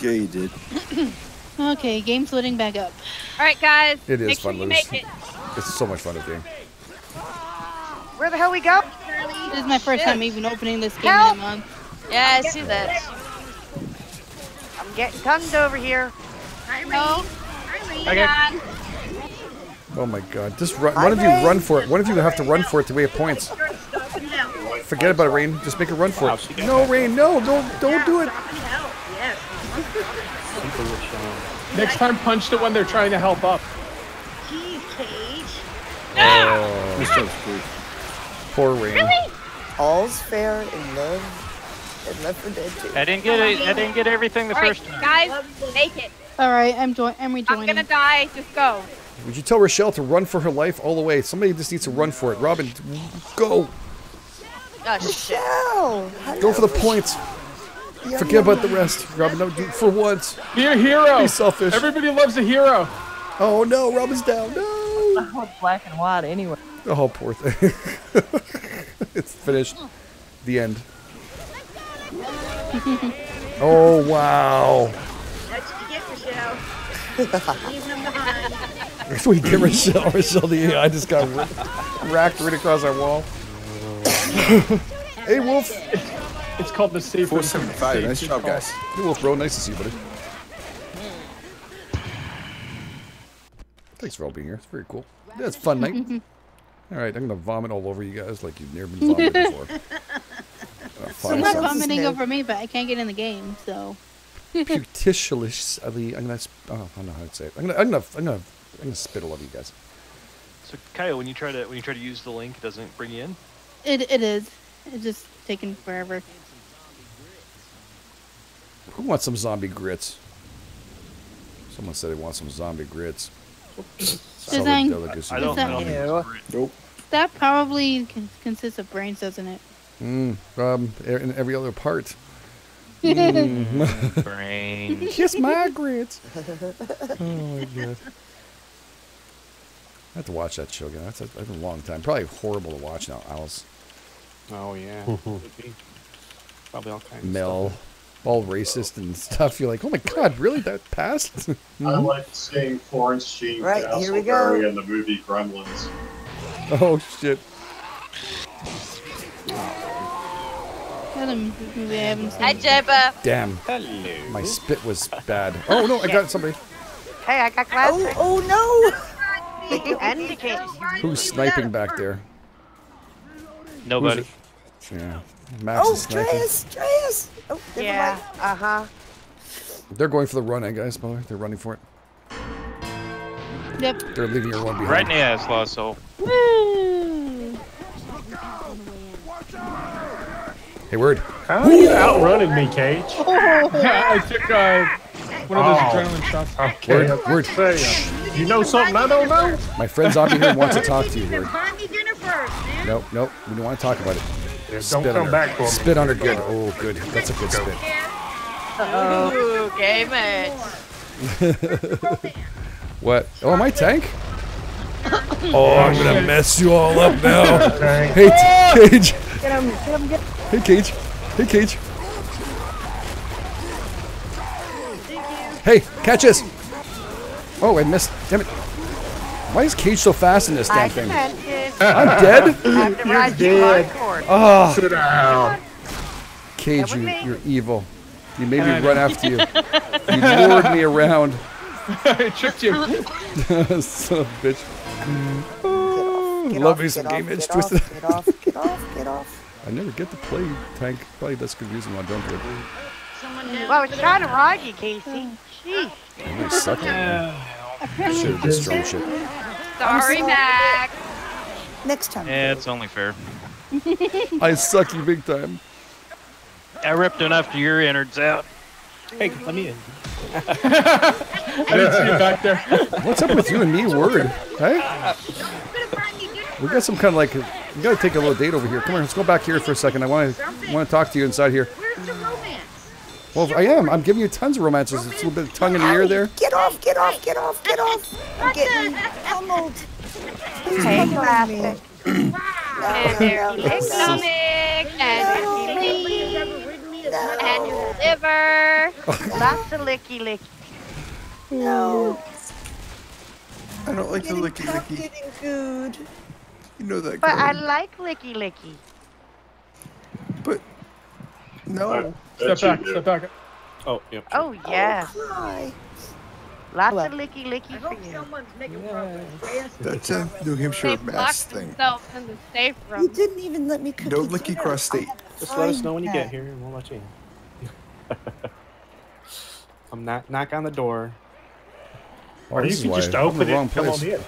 Yeah, you did. Okay, game's loading back up. All right, guys. It is make fun, sure you Luz. it. It's so much fun to game. Where the hell we go? This is my first time even opening this game Help! in a month. Yeah, I see that. I'm getting tongued over here. No. Okay. Oh my god. Just run. One of you run for it. One of you have to run for it to weigh points. Forget about it, Rain. Just make a run for it. No, Rain. No, don't don't do it. Next time, punch it when they're trying to help up. This joke's great. Poor Rain. All's fair in love and Left 4 Dead 2. I didn't get it. I didn't get everything the All right, first time. guys, make it. All right, I'm join. I'm rejoining. I'm gonna die. Just go. Would you tell Rochelle to run for her life all the way? Somebody just needs to run for it. Robin, go. Oh shit. Michelle! Go for the points. Forget about the rest. Robin, no, do for once. Be a hero. Be selfish. Everybody loves a hero. Oh no, Robin's down. No. Oh, it's black and white anyway. Oh, poor thing. it's finished. The end. Oh wow. That's what you get, Michelle. Leaving them behind. That's what you get, Rochelle. Rochelle, the AI just got ra- racked right across our wall. hey, Wolf. It's called the safe. 475. Nice job, guys. Hey, Wolf, bro. Nice to see you, buddy. Thanks for all being here. It's very cool. Yeah, it's a fun night. all right, I'm gonna vomit all over you guys like you've never been vomited before. I'm not Someone vomiting name. over me, but I can't get in the game, so. Putiliously, I'm gonna. Oh, I don't know how to say it. I'm gonna. I'm gonna. I'm gonna. I'm gonna spit all over you guys. So Kyle, when you try to when you try to use the link, it doesn't bring you in. It it is. It's just taking forever. Who wants some zombie grits? Someone said they want some zombie grits. Solid Design- delicacy. I don't that- know. Ew. Nope. That probably con- consists of brains, doesn't it? Mm, um, in every other part. Brain. Kiss my grits. oh my god. I have to watch that show again. That's a, been a long time. Probably horrible to watch now. Alice, Oh yeah. Probably all kinds. Mel, Of all racist and stuff. You're like, oh my god, really? That passed? I mm-hmm. like seeing Florence Jean Right, here we go. Castleberry in the movie Gremlins. oh shit. That's a movie I haven't. Hi, Jebba. Damn. Hello. My spit was bad. Oh no, I got somebody. Hey, I got glasses. Oh, oh They do indicate. Who's sniping back there? Nobody. Yeah. no! Max Oh, is sniping. Dreas! Dreas! Oh, Yeah. Uh huh. They're going for the run, eh, guys? By the way, they're running for it. Yep. They're leaving your everyone behind. Right in the ass, lost soul. Woo! Hey, word. How are you outrunning me, Cage? I took uh, one of those Oh. adrenaline shots. Okay, Word, I was word. gonna say, uh, you know something I don't know? My friend Zombie here wants to talk to you, word. Buy me dinner first, man. Nope, nope. We don't want to talk about it. Yeah, don't Spit come on her. back for me. Spit on her good. Oh, good. That's a good spit. Ooh, game it. What? Oh, my tank? Oh, I'm gonna mess you all up now. Hey, T- Cage. Get him, get him, get him. Hey, Cage. Hey, Cage. Hey, catch this. Oh, I missed. Damn it. Why is Cage so fast in this damn I thing? I'm dead? I have to ride you dead. Oh, Sit down. Cage, you, you're evil. You made me run after you. You lured me around. I tricked you. Son of a bitch. Get Love off, me some get game edge twisted. Get off, get off, get off. I never get to play tank. Probably that's a good reason why I don't do it. Well, I was trying to ride you, Casey. Jeez. I really suck at it. Should have just strong shit. Sorry, Mac. Next time. Yeah, it's only fair. I suck you big time. I ripped enough to your innards out. Hey, let me in. I didn't see you back there. What's up with you and me, word? Hey? We got some kind of like, we gotta take a little date over here. Come on, let's go back here for a second. I want to want to talk to you inside here. Where's the? Well, I am. I'm giving you tons of romances. It's a little bit of tongue in the ear there. Get off, get off, get off, get off. I'm getting pummeled. Who's Hey, pummeling me? plastic. And there he is, stomach, and your kidney, and your liver. Lots of licky licky. No, I don't like the getting, licky not licky. getting good. You know that. But I like licky licky. But no. Oh. Step back, step back. Oh, yep. Oh, yeah. Cry. Lots Hello. of licky licky for you. Someone's making progress. That's a New Hampshire They mass thing. in the safe You didn't even let me cook No licky dinner. cross state. Just let us know when you get here, and we'll let you in. I'm not knock on the door. Oh, Or you can just open it and come place. on in.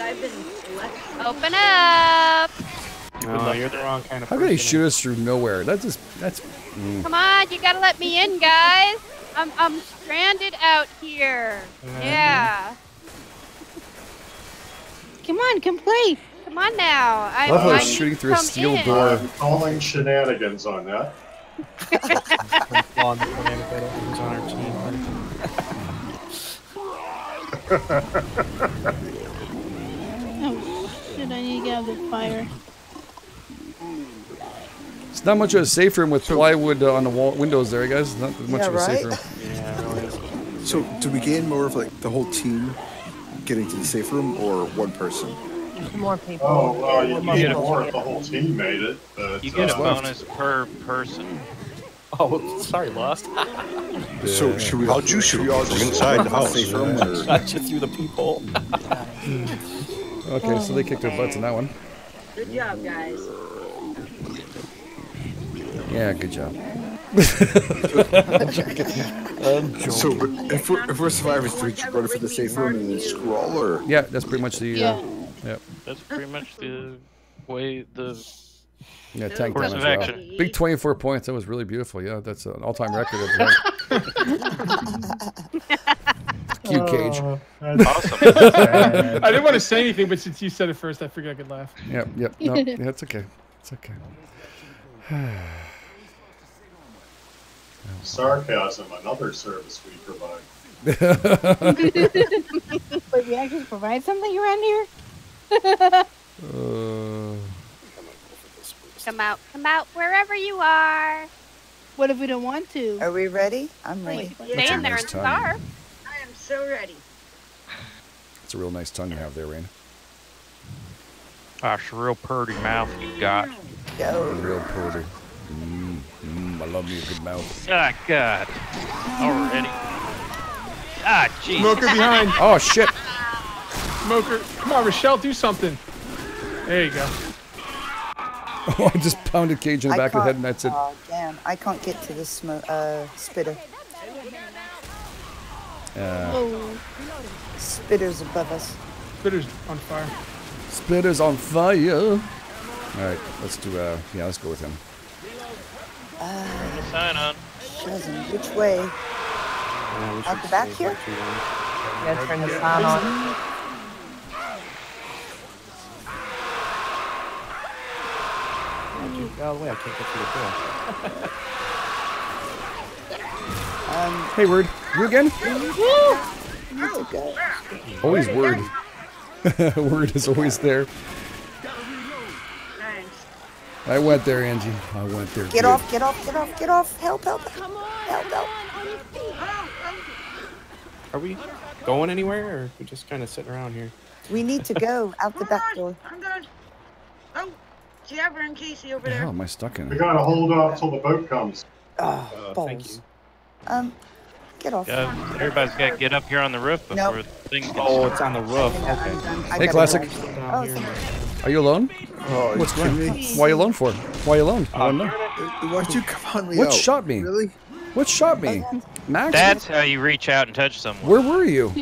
I've been. Open up. No, you're the wrong kind of How person. could they shoot us through nowhere? That's just, that's. mm. Come on, you gotta let me in, guys. I'm I'm stranded out here. Yeah. Come on, come play. Come on now. I, I love how they're shooting through a steel in. door. I'm calling shenanigans on that. Blonde banana that was on our team. Oh shit! I need to get out of the fire. It's not much of a safe room with plywood uh, on the wall windows there, guys. Not much Yeah, of a safe room. Yeah, really. So do we gain more of like the whole team getting to the safe room or one person? More people. Oh, well, you You get get a- more if the whole team made it, but You get a uh, bonus per person. Oh, sorry, lost. So should we? How'd you should shoot we all from just inside the house? Safe room or? Shot you through the peephole. Okay, so they kicked their butts in that one. Good job, guys. Yeah, good job. So if we're if we're survivors, do we just run for the safe room and then scroll or? Yeah, that's pretty much the. Uh, yeah. That's pretty much the way the Yeah, tank Course damage. of wow. Big 24 points. That was really beautiful. Yeah, that's an all-time record. Of Cute cage. Oh, that's awesome. I didn't want to say anything, but since you said it first, I figured I could laugh. Yep, yep. No, yeah, it's okay. It's okay. sarcasm, another service we provide. Wait, we actually provide something around here? Uh, Come out, come out wherever you are. What if we don't want to? Are we ready? I'm ready. Stay in there nice and tongue. starve. I am so ready. it's a real nice tongue you have there, Rain. Gosh, real purty mouth you got. Go. Real pretty. Mm, mm, I love me a good mouth. Ah, God. Already. Ah, jeez. Smoker behind. Oh shit! Smoker. Come on, Rochelle, do something. There you go. Oh, I just pounded Cage in the I back of the head, and that's it. Oh, damn. I can't get to the smoke, uh, spitter. Uh, Oh, Spitter's above us. Spitter's on fire. Spitter's on fire. All right, let's do. Uh, yeah, let's go with him. Uh, Sign on. Shazam, which way? Yeah, we Out the back here? what you want. Yeah, turn the sign on. Dude, Get out of the way, I can't get through the door. Um, Hey, word. You again? need. Always word. word is always there. I went there, Angie. I went there. Get good. off, get off, get off, get off. Help, help, help, help, help. Are we going anywhere, or are we just kind of sitting around here? We need to go out the back door. I'm good. Oh, Jabber and Casey over The there. hell am I stuck in? We gotta hold off till the boat comes. Oh, balls. Um, get off. Yeah, everybody's got to get up here on the roof before Nope. things get Oh, it's on the roof. Okay. Hey, Classic. Oh, Are you alone? Oh, What's going on? Why are you alone for? Why are you alone? I don't know. Why'd you come on me What out? shot me? Really? What shot me? Uh-huh. Max? That's how you reach out and touch someone. Where were you?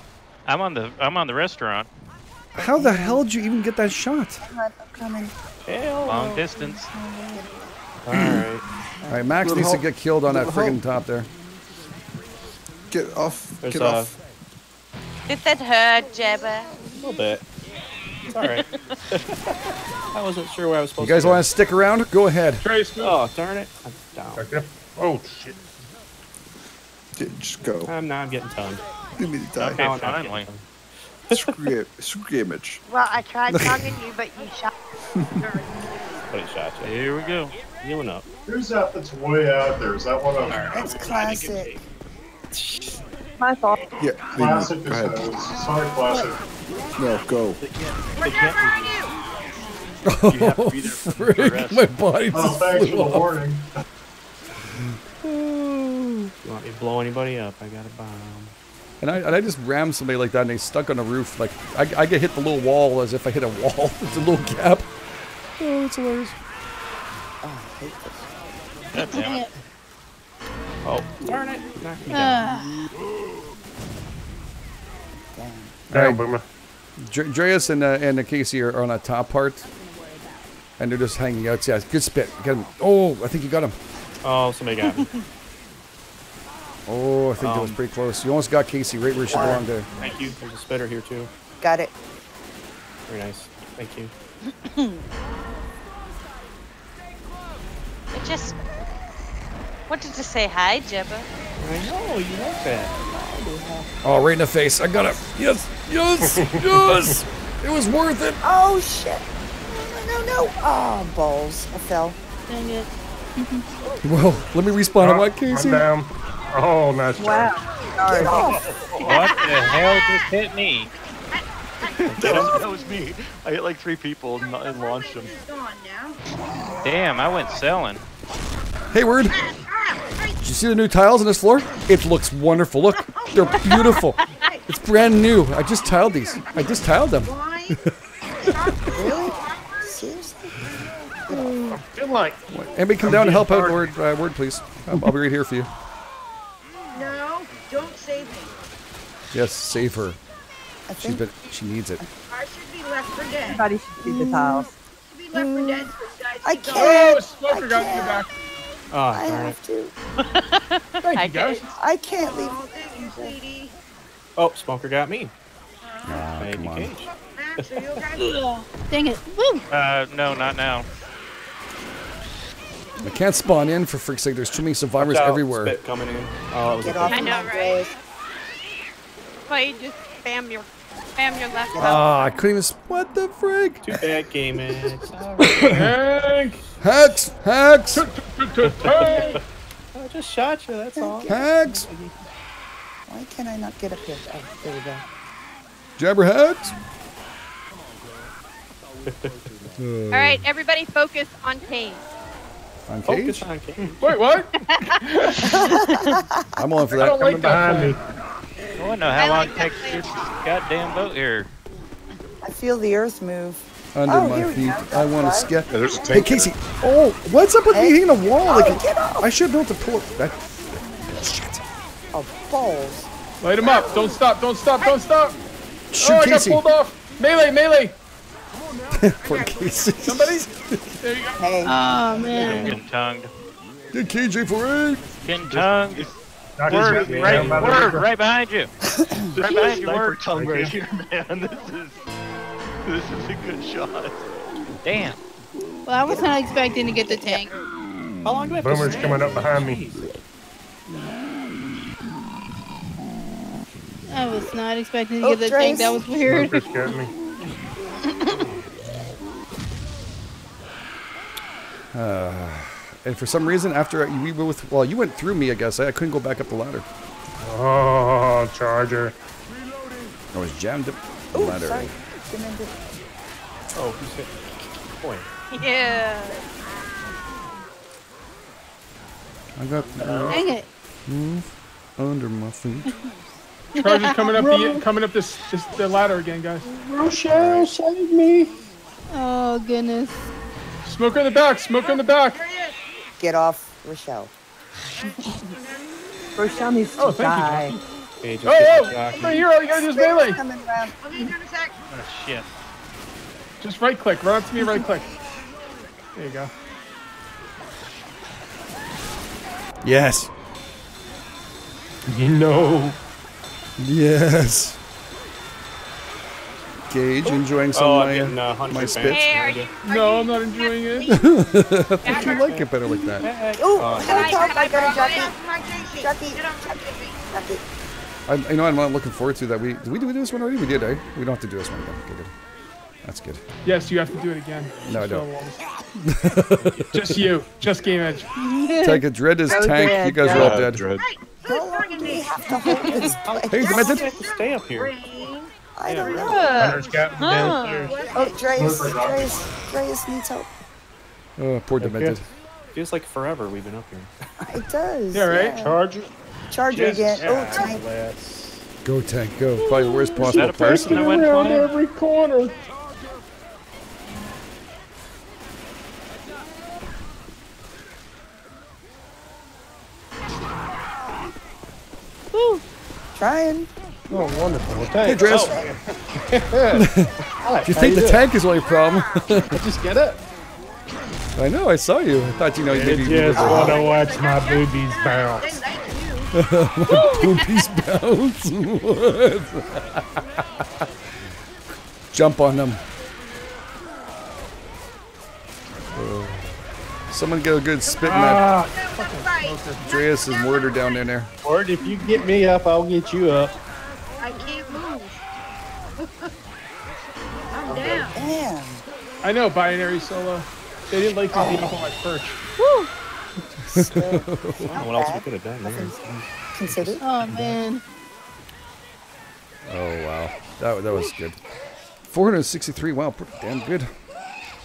I'm on the I'm on the restaurant. How the hell did you even get that shot? I'm coming. Hell. Long distance. All right. All right, Max Little needs to get killed on that Little friggin' top there. Get off. There's Get a off. Uh, Did that hurt, Jabba? A little bit. It's all right. I wasn't sure where I was supposed to You guys to. want to stick around? Go ahead. Trace, go. Oh, darn it! I'm down. Oh shit. Get, just go. I'm now I'm getting tongued. Give me the die. Okay, Now I'm not finally. getting tongued. Screw Screw image. Well, I tried tonguing you, but you shot. Somebody shot you. Here we go. Healing up. Who's that that's way out there? Is that one of That's classic. My fault. Yeah. Classic Go ahead. Sorry, Classic. No, go. Whatever I Oh, You have to be there for the frick, rest. my body Oh, just thanks for the off. warning. You want me to blow anybody up? I got a bomb. And I, and I just rammed somebody like that and they stuck on the roof. Like, I, I get hit the little wall as if I hit a wall. It's a little gap. Oh, it's hilarious. Oh, I hate this. God damn it. Oh, darn it! Knocked me down. Damn. Alright. boomer. Dr- Dreas and, uh, and Casey are, are on that top part. And they're just hanging out. Yeah, good spit. Get him. Oh, I think you got him. Oh, somebody got me. Oh, I think that was Um, pretty close. You almost got Casey right where she belonged there. Thank you. There's a spitter here too. Got it. Very nice. Thank you. I just wanted to say hi, Jebba. I know you like that. Oh, right in the face. I got it. Yes, yes, yes. It was worth it. Oh shit. No, no, no. Oh, balls. I fell. dang it. Well, let me respawn on Oh, uh, what, Casey? I'm down. Oh, nice Wow. job. Get off. What the hell just hit me? That was, that was me. I hit like three people and, and launched them. gone now. Damn, I went selling. Hayward, did you see the new tiles on this floor? It looks wonderful. Look, they're beautiful. It's brand new. I just tiled these. I just tiled them. Why? Really? Seriously? Feel like Anybody come down to help out? Word, uh, word, please. I'll, I'll be right here for you. No, don't save me. Yes, save her. I She's think been. She needs it. I should be left for dead. Everybody should see the tiles. should be left for dead. so you guys I can't. Oh, Smoker got in the back. Oh, I darn it. have to. Thank you, guys. I can't leave. Oh, thank. Oh, Smoker got me. Ah, Thank come on. Cage. Max, are you okay? Dang it. Woo! Uh, no, not now. I can't spawn in for freak's sake. There's too many survivors out, everywhere. Spit coming in. Oh, that was Get a off I know, right? boys. Why you just spam your spam your left button? Ah, I couldn't even. What the frig? Too bad, game is. Hank! Hacks! Hacks! I just shot you. That's all. Hacks! Why can I not get up here? Oh, there we go. Jabber hacks! All right, everybody, focus on Kane. On Focus on Cage. Wait, what? I'm on for I don't that. like that. behind me. I want to know how I long like it takes to get this goddamn boat here. I feel the earth move. Under Oh, my feet. go. I want to Right. skip. Yeah, there's a Hey, tank. Casey. Oh, what's up with me hitting a wall? Like, Oh, get off. I should be able to pull it. That. Shit. Oh, balls. Light him up. Don't stop. Don't stop. Don't stop. Shoot oh, I got pulled off. Melee, melee. Poor Casey. Somebody. There you go. Hey. Oh, man. Getting tongued. Get KJ for eight. Getting tongued. Knock Word, his head right, down word, right behind you. right behind you, Sniper word. tongue right here, man. This is this is a good shot. Damn. Well, I was not expecting to get the tank. How long do I have Boomer's stand? coming up behind me. I was not expecting to Oh, get that tank. That was weird. Smoker's got me. Uh, and for some reason, after we were with, well, you went through me, I guess. I, I couldn't go back up the ladder. Oh, Charger. I was jammed up the Oh, ladder. sorry. Didn't mean to- Oh, who's hit? Point. Yeah. I got Dang it. move under my feet. Charger's coming up the coming up this, this the ladder again, guys. Rochelle, save me. Oh goodness. Smoker in the back. Smoker in the back. Get off Rochelle. Rochelle needs to Oh, thank you, die. Hey, Oh, oh, the jockey. right here. You gotta do is melee. I'll be in a sec. Oh, shit. Just right click. Run up to me. Right click. There you go. Yes. You know. Yes. Gage enjoying some Oh, of I'm my, getting, uh, uh, 100 my spits. Hey, are you? No, I'm not enjoying it. I think you like it better like that. Oh, Uh, can I talk? I got a Get jockey. off my Casey. Jockey. Get off my Casey. Jockey. I, you know, I'm not looking forward to that. We did we do this one already? We did, eh? We don't have to do this one again. Okay, good. That's good. Yes, you have to do it again. No, I Just don't. go along. Just you. Just game edge. Take a dread is Go tank. Dread, You guys are go. all dead. Dread. Hey, How who's long bringing do we me? have to hold this place? Hey, You Demented. have to stay up here. Rain. I don't know. Hunter's got Huh. downstairs. Oh, Dreas, Dreas, Dreas needs help. Oh, poor demented. Feels like forever we've been up here. It does. Yeah, right? Charger. Charger again. Oh, tank. let's- Go tank, go. Probably the worst Is possible that a person place. that went Around flying? every corner. Woo. Trying. Oh, wonderful. Well, Hey, thanks. Dres. Hi, You how think the doing? tank is only problem? I just get it. I know, I saw you. I thought, you know, I maybe you just want to watch my boobies bounce. Boobies bounce. Jump on them. Uh, someone get a good spit in that. Ah, Andreas is Werder down there. there. or if you get me up, I'll get you up. I can't move. I'm down. Damn. I know, binary solo. They didn't like me being up on my perch. What else we could have done there? Consider. Oh man. Oh, wow. That, that was good. 463. Wow, pretty damn good.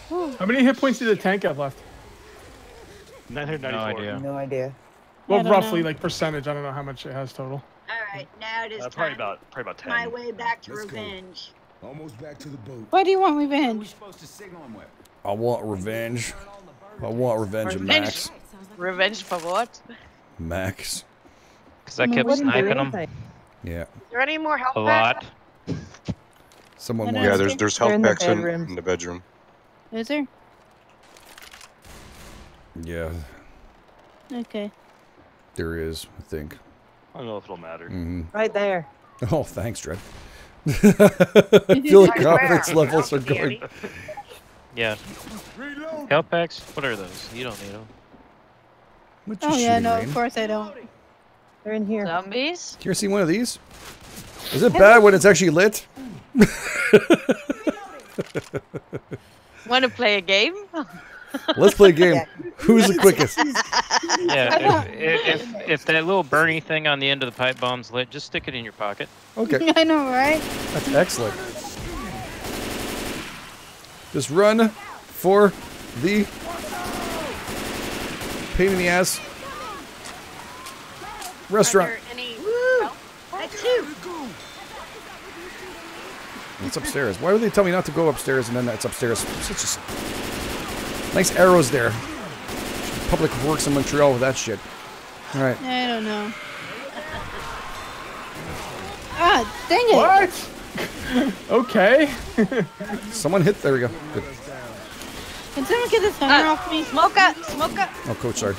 How many hit points did the tank have left? 994. No idea. No idea. Well, roughly, know. like percentage. I don't know how much it has total. All right, now it is Uh, probably about probably about 10. My way back to revenge. Almost back to the boat. Why do you want revenge? supposed to signal him with? I want revenge. I want revenge of Revenge. Max. Revenge for what? Max. Because I mean, kept wouldn't sniping them anything. Yeah. there any more help? a lot. Someone wants Yeah, there's there's health in the packs in, in the bedroom. Is there? Yeah, Okay. there is, I think. I don't know if it'll matter. hmm Right there. Oh, thanks, Dread. I feel the confidence where? levels are going. Yeah. Health packs? What are those? You don't need them. What you Oh yeah, no, Rain? of course I don't. They're in here. Zombies? Do you ever see one of these? Is it bad when it's actually lit? Want to play a game? Let's play a game. Who's the quickest? Yeah, if, if, if, if that little Bernie thing on the end of the pipe bomb's lit, just stick it in your pocket. Okay, I know, right? that's excellent. Just run for the pain in the ass restaurant. there any help? That's. It's upstairs. Why would they tell me not to go upstairs and then it's upstairs? Such a s- nice arrows there. Public Works in Montreal with that shit. All right. I don't know. Ah, dang it! What? okay. Someone hit. There we go. Good. Can someone get this hammer Uh, off me? Smoker! Smoker! Oh, coach, sorry.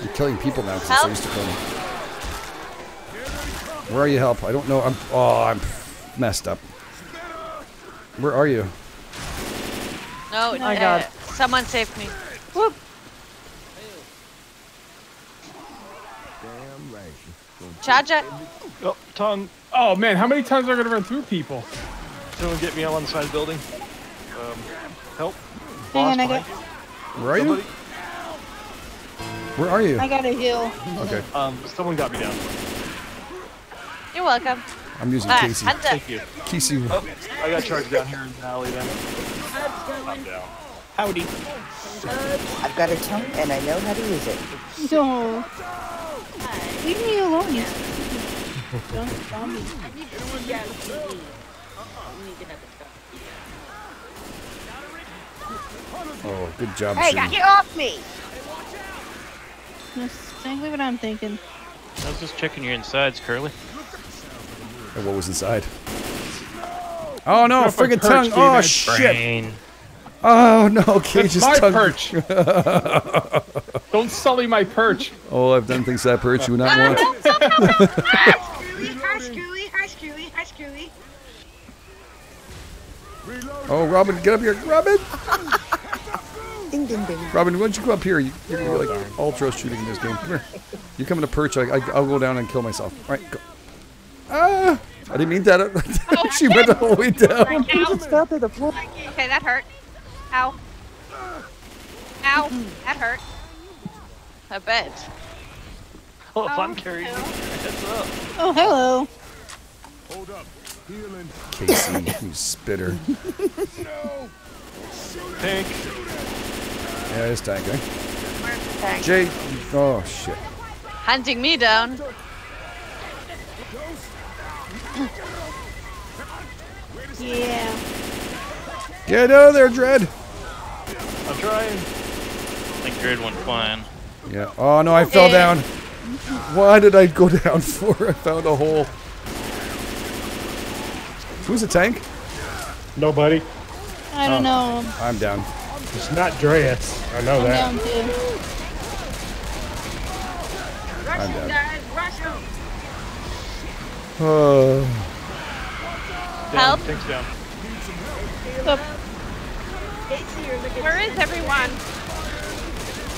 I'm killing people now because I'm used to killing. Where are you? Help! I don't know. I'm. Oh, I'm messed up. Where are you? No, Oh my God. Someone saved me. Whoop. Damn right. Charge it. Oh, tongue. Oh man, how many times are I gonna run through people? Someone get me on the side of the building. Um, help. Hang on, I Boss got, Where are you? Where are you? I got a heal. Okay. Um, someone got me down. You're welcome. I'm using Ah, Casey. Hunter. Thank you. Casey. Oh, I got charged down here in the alley then. I'm down. Howdy. I've got a tongue and I know how to use it. No. Leave me alone. you Don't zombie. Oh, good job, Hey, shooting. get off me! That's exactly what I'm thinking. I was just checking your insides, Curly. And what was inside? Oh no, Drop my friggin' tongue! Oh shit! Brain. Oh no, Cage's my tongue. perch. Don't sully my perch. oh, I've done things to that perch you would not want. Hi, Screwy. Hi, Screwy. Hi, Screwy. Oh, Robin, get up here, Robin! Ding, ding, ding. Robin, why don't you go up here? You, you're like ultra shooting in this game. Come here. You come in to perch. I, I, I'll go down and kill myself. All right, go. Ah! I didn't mean that. she went all the whole way down. You just the floor. Okay, that hurt. Ow. Ow. That hurt. I bet. Oh, if I'm carrying you, heads up. Oh, hello. Hold up, Casey, you spitter. no. Tank. Yeah, it's tank, eh? Tank. Jay. Oh shit. Hunting me down. Yeah. Get out of there, Dread. I'm trying. I think Dread went flying. Yeah. Oh no, I fell down. Why did I go down for? I found a hole. Who's the tank? Nobody. I don't oh. know. I'm down. It's not Dreas. I know that. I'm that. down too. Rush I'm down. guys. Rush him. Oh. Help. Tank's down. Up. Where is everyone?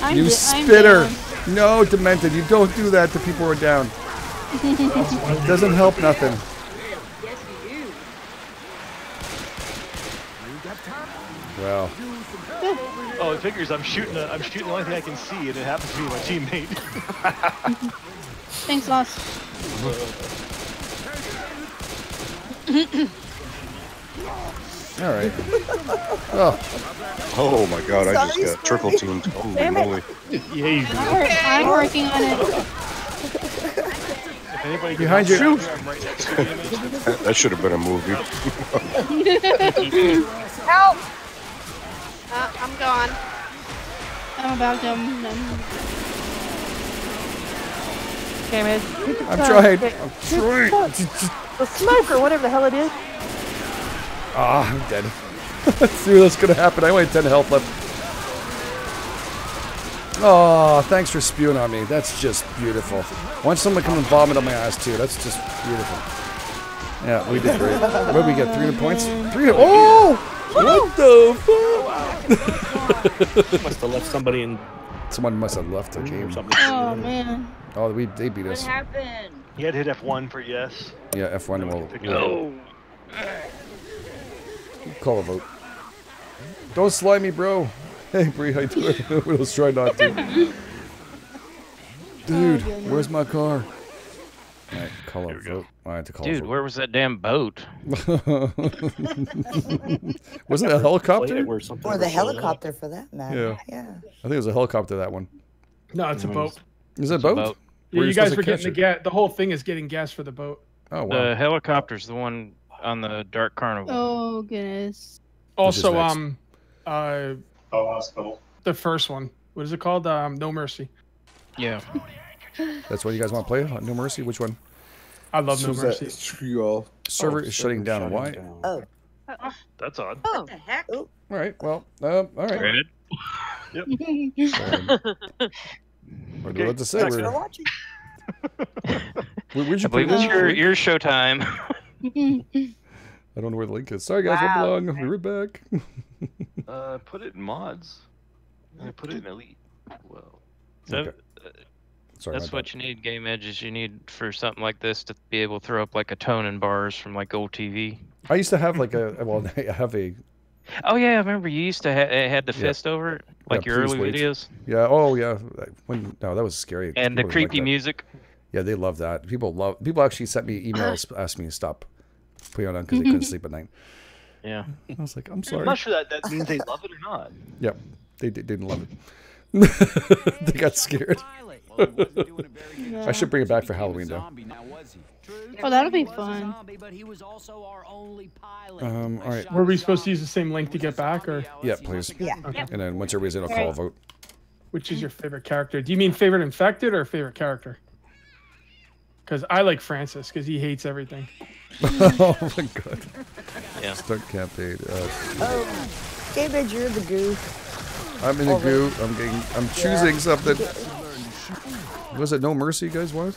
I'm you d- I'm spitter. No, Demented, you don't do that to people who are down. it Doesn't help nothing. Well, Oh, it figures I'm shooting. A, I'm shooting the only thing I can see, and it happens to be my teammate. Thanks, Lost. All right. Oh, Oh my god, I just got triple teamed. Holy Damn it. moly. Yeah, I'm, wor- I'm working on it. If anybody Behind can you. help me, I'm right next to the image. That should have been a movie. Help. Uh, I'm gone. I'm about to. Okay, man. I'm trying. I'm trying. tongue. The smoke or whatever the hell it is. Ah, I'm dead. Let's See what's gonna happen. I only had 10 health left. Oh, thanks for spewing on me. That's just beautiful. Why don't someone come and vomit on my ass too? That's just beautiful. Yeah, we did great. What did we get? 300 points? 300. Oh! What the fuck? Must have left somebody in Someone must have left the game. or something. oh man. Oh, we they beat us. What happened? You had to hit F1 for yes. Yeah, F1 will No. it we'll up. Call a vote. Don't slime me, bro. Hey, Bree, how you doing? Let's try not to. Dude, where's my car? Alright, call a vote. I had to call a Dude, vote. where was that damn boat? Wasn't it a helicopter? Where something Or the was- helicopter for that matter. Yeah. Yeah. I think it was a helicopter, that one. No, it's a boat. Is it a boat? boat. Yeah, you you guys supposed were to getting the gas. The whole thing is getting gas for the boat. Oh, wow. The helicopter's the one on the Dark Carnival. Oh goodness. Also, um, uh, Oh, hospital. the first one. What is it called? Um, No Mercy. Yeah. That's what you guys want to play? No Mercy? Which one? I love No So is that Mercy. Triol? Server Oh, is shutting down. shutting Why? down. Oh. That's odd. Oh. What the heck? Oh. All right. Well, uh, all right. Granted. Um, what do you have to say? Thanks for We're, watching. where, would you I believe it's it? your, your show time. I don't know where the link is. Sorry, guys. Wow. One belong. We're back. Uh, put it in mods. I put it in elite. Well, So, Okay. uh, Sorry, That's my what you need, game edges. You need for something like this to be able to throw up like a tone and bars from like old TV. I used to have like a well, I have a Oh yeah, I remember you used to ha- it had the Yeah. fist over it, like yeah, your early wait. videos, Yeah. Oh yeah. When no, that was scary. and the People didn't like creepy music. Yeah, they love that. People love. People actually sent me emails asking me to stop putting it on because they couldn't sleep at night. Yeah. I was like, I'm sorry. I'm sorry. not sure that that means they love it or not. Yep, they, they didn't love it. they got scared. I should bring it back for Halloween though. Oh, that'll be fun. Um, all right. Were we supposed to use the same link to get back, or Yeah, please. Yeah. Okay. And then once everybody's in, I'll call a vote. which is your favorite character? Do you mean favorite infected or favorite character? Because I like Francis because he hates everything. oh my god. Yeah. Start campaign. Uh, Oh, David, you're the goo. I'm in the Over. goo. I'm getting. I'm choosing something. Was it No Mercy, you guys? What?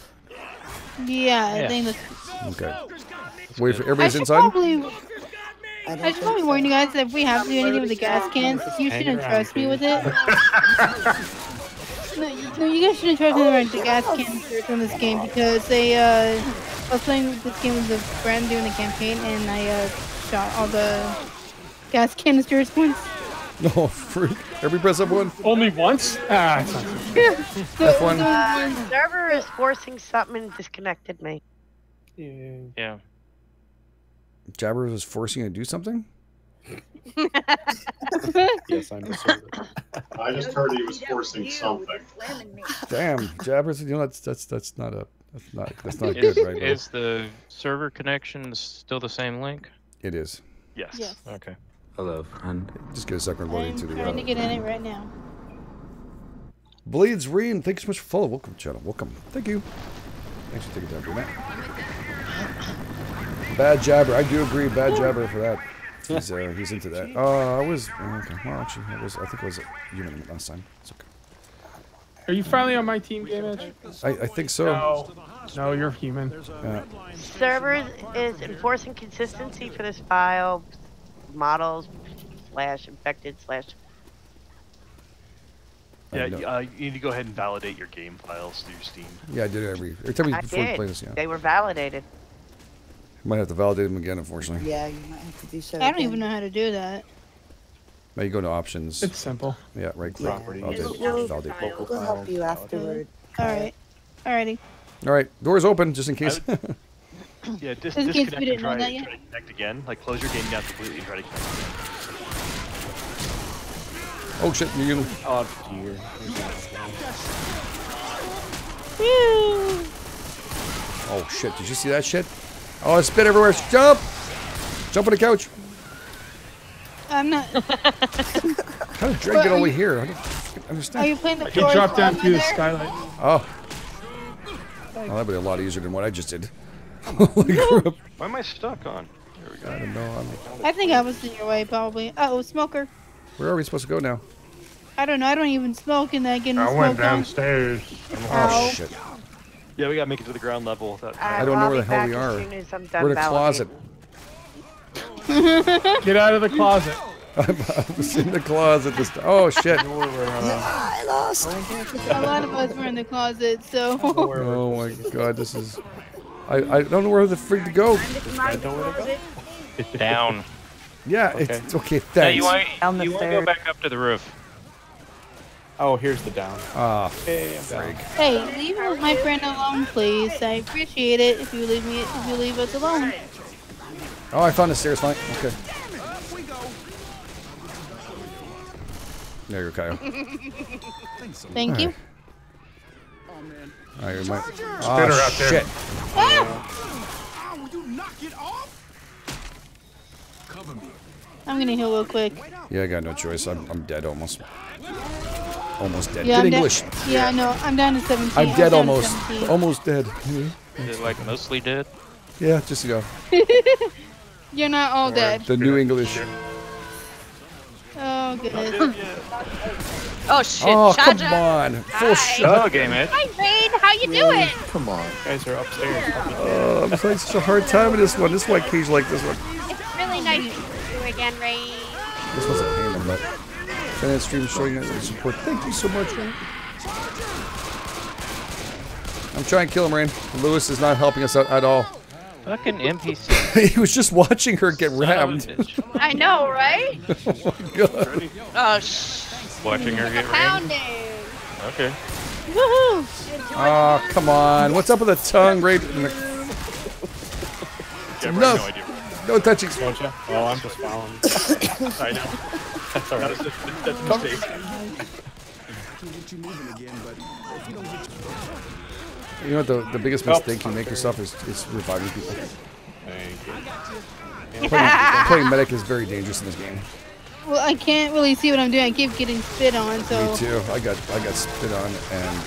Yeah, I Yeah. think that's. Okay. Wait for I everybody's should inside. probably. I should probably warn you guys that if we have to do anything with the gas cans, you shouldn't trust me with it. no, you, no, you guys shouldn't trust me with the gas canisters from this game because they. Uh, I was playing this game with a friend doing the campaign, and I uh, shot all the gas canisters once. No, freak. Everybody press up one. Only once? Ah, it's not true. F one. Uh, server is forcing something and disconnected me. Yeah. Yeah. Jabber was forcing you to do something. Yes, I'm a server. I just heard he was forcing something. Damn, Jabbers. You know that's that's that's not a that's not that's not Is, good, right? Now. Is the server connection still the same link? It is. Yes. Yes. Okay. Hello, friend. Just get a second loading I'm the. trying to get in it right now. Bleeds Reen, thank you so much for follow. Welcome, channel. Welcome. Thank you. Thanks for taking time for that. Bad jabber. I do agree. Bad jabber for that. He's uh, he's into that. Uh, I was okay. Well, actually, I was. I think I was a human last time. It's okay. Are you finally on my team, Game Edge? I, I think so. No. No, you're human. Uh, Server is enforcing consistency for this file. Models slash infected slash. Yeah, uh, you need to go ahead and validate your game files through Steam. yeah, I did it every every time we I before we did. play this. Yeah, They were validated. Might have to validate them again, unfortunately. Yeah, you might have to do so. I don't again. even know how to do that. Now you go to options. It's simple. Yeah, right. click, Properties. Validate. We'll, validate. we'll help you afterward. All right. Alrighty. All right, doors open just in case. Yeah, dis- Just in case we and didn't know try, that yet. try to connect again. Like close your game down completely and try to connect. oh shit, you. Oh dear. Oh shit! Did you see that shit? Oh, I spit everywhere. Jump! Jump on the couch. I'm not. How did Drake But get are all you- here? I don't understand. Are you playing the He chorus dropped down through the skylight. Oh. Well, that'd be a lot easier than what I just did. Holy crap. Why am I stuck on? There we go. I don't know. I'm, I think I was in your way, probably. Uh oh, smoker. where are we supposed to go now? I don't know. I don't even smoke, and I get I smoke went on. downstairs. Oh Ow. shit! Yeah, we gotta make it to the ground level without. I don't know where the hell we back are. as soon as I'm done We're in a closet. Get out of the closet. I'm, was in the closet. This. Oh shit! I lost. A lot of us were in the closet, so. Oh my god, this is. I I don't know where the freak to go. Down. Yeah, Okay. it's okay. Hey, Thanks. you want you want to go back up to the roof? Oh, here's the down. Ah, Hey, I'm down. Hey, leave my friend alone, please. I appreciate it if you leave me if you leave us alone. Oh, I found the stairs. Fine. Okay. There you go, Kyle. Thank you. All right, we might. Oh, out there. shit. Ah! I'm gonna heal real quick. Yeah, I got no choice. I'm, I'm dead almost. Almost dead. Yeah, Good I'm English. Dead. Yeah, I know. I'm down to 17. I'm I'm dead almost. Almost dead. Is it like mostly dead? Yeah, just you know. You're not all dead. The new English. Oh goodness. Oh shit, Oh, come Shaja. on. Full shot. Hello, game edge. Hi, Rain. How you doing? Come on, guys are upstairs. Oh, I'm having such a hard time with this one. This is why Cage like this one. It's really nice to meet you again, Rain. This one's a pain in the butt. Fan stream showing us the support. Thank you so much, man. I'm trying to kill him, Rain. Lewis is not helping us out at all. Fucking NPC. he was just watching her get rammed. I know, right? oh my god. Oh, sh. Watching her get rammed. Okay. Woohoo! Oh, come on. What's up with the tongue right in the... Yeah, no, no idea. no touching. Don't you? Oh, I'm just following. I know. That's. That's, that's, that's a mistake. You moving again, but if you don't get You know what the, the biggest Oh, mistake you make yourself is, is reviving people. Thank you. Playing, playing medic is very dangerous in this game. Well, I can't really see what I'm doing. I keep getting spit on, so. Me too. I got I got spit on and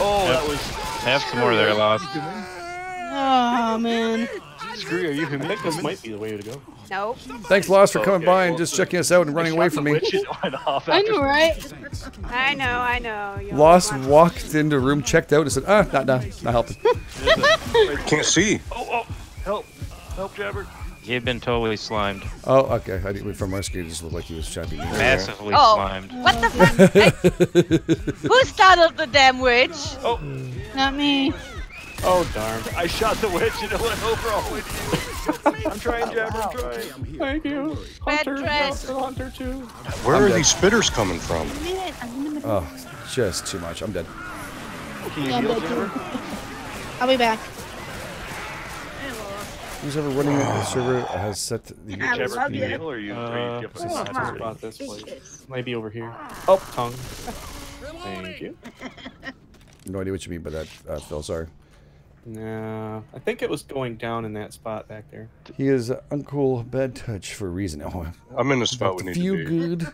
Oh, that was. Have some more there, Lost. Oh man. Screw you, are you I think human? this might be the way to go. Nope. thanks Lost for coming Okay, by and well, just the- checking us out and running away from me. Witches went off I after know, right? I know, I know. You'll Lost walked into room, checked out, and said, "Ah, not, not, not helping." Can't see. Oh, oh, help. Help, Jabber. You've been totally slimed. Oh, okay. I didn't from rescue. It just looked like he was trying to be mean. Massively Oh, slimed. what the fuck? Who startled the damn witch? Oh, Not me. Oh, darn. I shot the witch and it went over all the way to you. I'm trying, Jabber, I'm trying. Thank you. Hunter, dress. Hunter, Hunter too. Where I'm are dead. these spitters coming from? Oh, just too much. I'm dead. Can you Yeah, heal, Jabber? I'll be back. Who's ever running the server has set the Jabber, can speed. you heal or you? are Uh, you this jumping? is just about this place. Maybe over here. Oh, tongue. Thank you. No idea what you mean by that, uh, Phil. Sorry. Nah, I think it was going down in that spot back there. He is uncool bad touch for a reason. Oh, I'm in the spot we about need feel to be. good.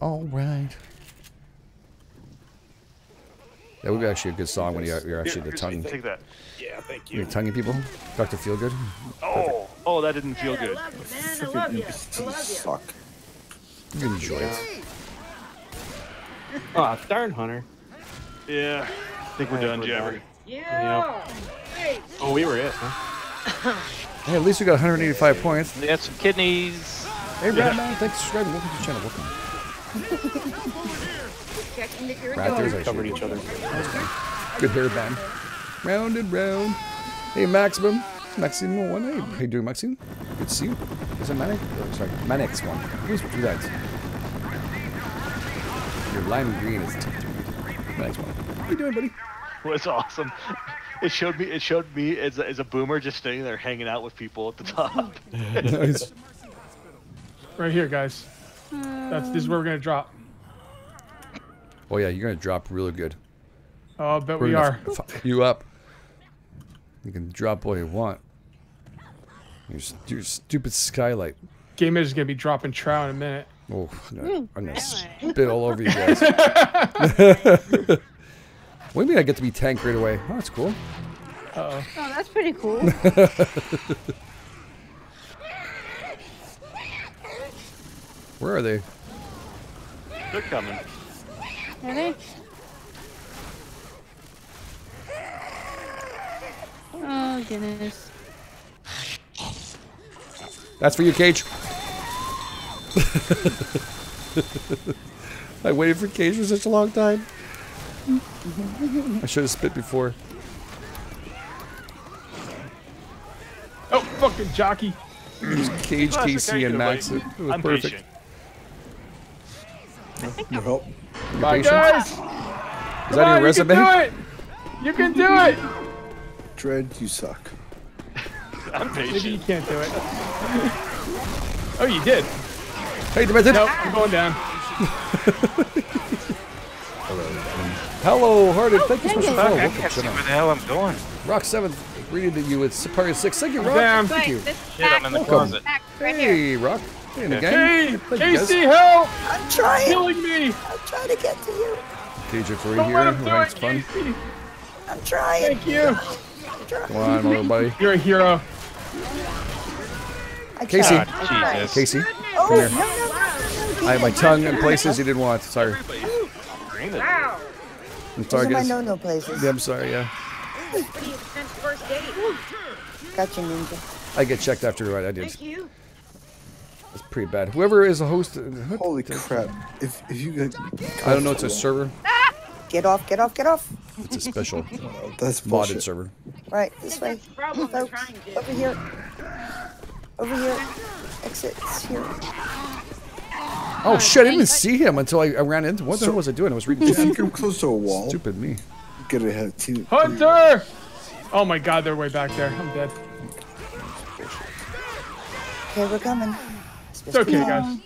All right. That would be actually a good song when you're, you're actually the tongue. Take that. Yeah, thank you. You're tonguing people. Dr. Feelgood. Oh, oh, that didn't feel good. Suck. You enjoy it. Oh, darn, Hunter. Yeah, I think we're Hey, done, we're Jabber. Done. Yeah. Hey. Oh, we were it, huh? Hey, at least we got 185 points. They got some kidneys. Hey, Ratman, thanks for subscribing. Welcome to the channel. Welcome. Checking that you're Right there's doing. actually Covered each other. good hair band. Round and round. Hey, Maximum. Maximum one. Hey, how you doing, Maxime? Good to see you. Is it Manic? Oh, sorry, Manic's one. Who's do that. Your lime green is tough to read. Manic's one. How you doing, buddy? was awesome. It showed me. It showed me as a, as a boomer just standing there hanging out with people at the top. nice. Right here, guys. That's this is where we're gonna drop. Oh yeah, you're gonna drop really good. Oh, I bet We're we are. You up. You can drop all you want. Your, your stupid skylight. Game is gonna be dropping trout in a minute. Oh, I'm gonna, I'm gonna spit all over you guys. What do you mean I get to be tank right away? Oh, that's cool. Uh-oh. Oh, that's pretty cool. Where are they? They're coming. Are they? Oh goodness. That's for you, Cage. I waited for Cage for such a long time. I should have spit before. Oh, fucking jockey. It Cage, Classic, how and Max. It, it was I'm perfect. patient. No help. You're Bye, patient? guys. Is Come that on, your resume? You can do it. You can do it. Dread, you suck. I'm Maybe you can't do it. Oh, you did. Hey, Demented. Nope, I'm going down. Hello, Hearted. Thank you so much for Fuck, following. I Welcome can't see where the hell I'm going. Rock 7, greeted to you with Sapari 6. Thank you, Rock. Damn. Thank you. Shit, I'm in the Welcome. closet. back right. Hey, Rock. Hey, Okay. gang. Hey, Thank guys. Casey, help! I'm trying. Killing me. I'm trying to get to you. Cage of three Don't here. let him do Right, it's fun. Casey. I'm trying. Thank you. I'm trying. Come on, little buddy. You're a hero. Casey. tried. God, Jesus. Casey. Oh, Come no, here. no, no, no, no. I have my tongue in places you didn't want. Sorry. Wow. I'm Those sorry, are my no-no places. Yeah, I'm sorry, yeah. Since first date. Gotcha, ninja. I get checked after what I did. Thank you. It's pretty bad. Whoever is a host. uh, Holy crap! If if you get, I don't know, it's a server. Get off, get off, get off. It's a special That's modded bullshit. server. Right, this way. Folks, over here. Over here. Exits here. Oh, oh shit! I didn't even see him until I, I ran into. What the hell was I doing? I was reading. If chat. you come close to a wall, Stupid me. get ahead of two. Hunter! Oh my god, they're way back there. I'm dead. Okay, we're coming. It's okay, guys.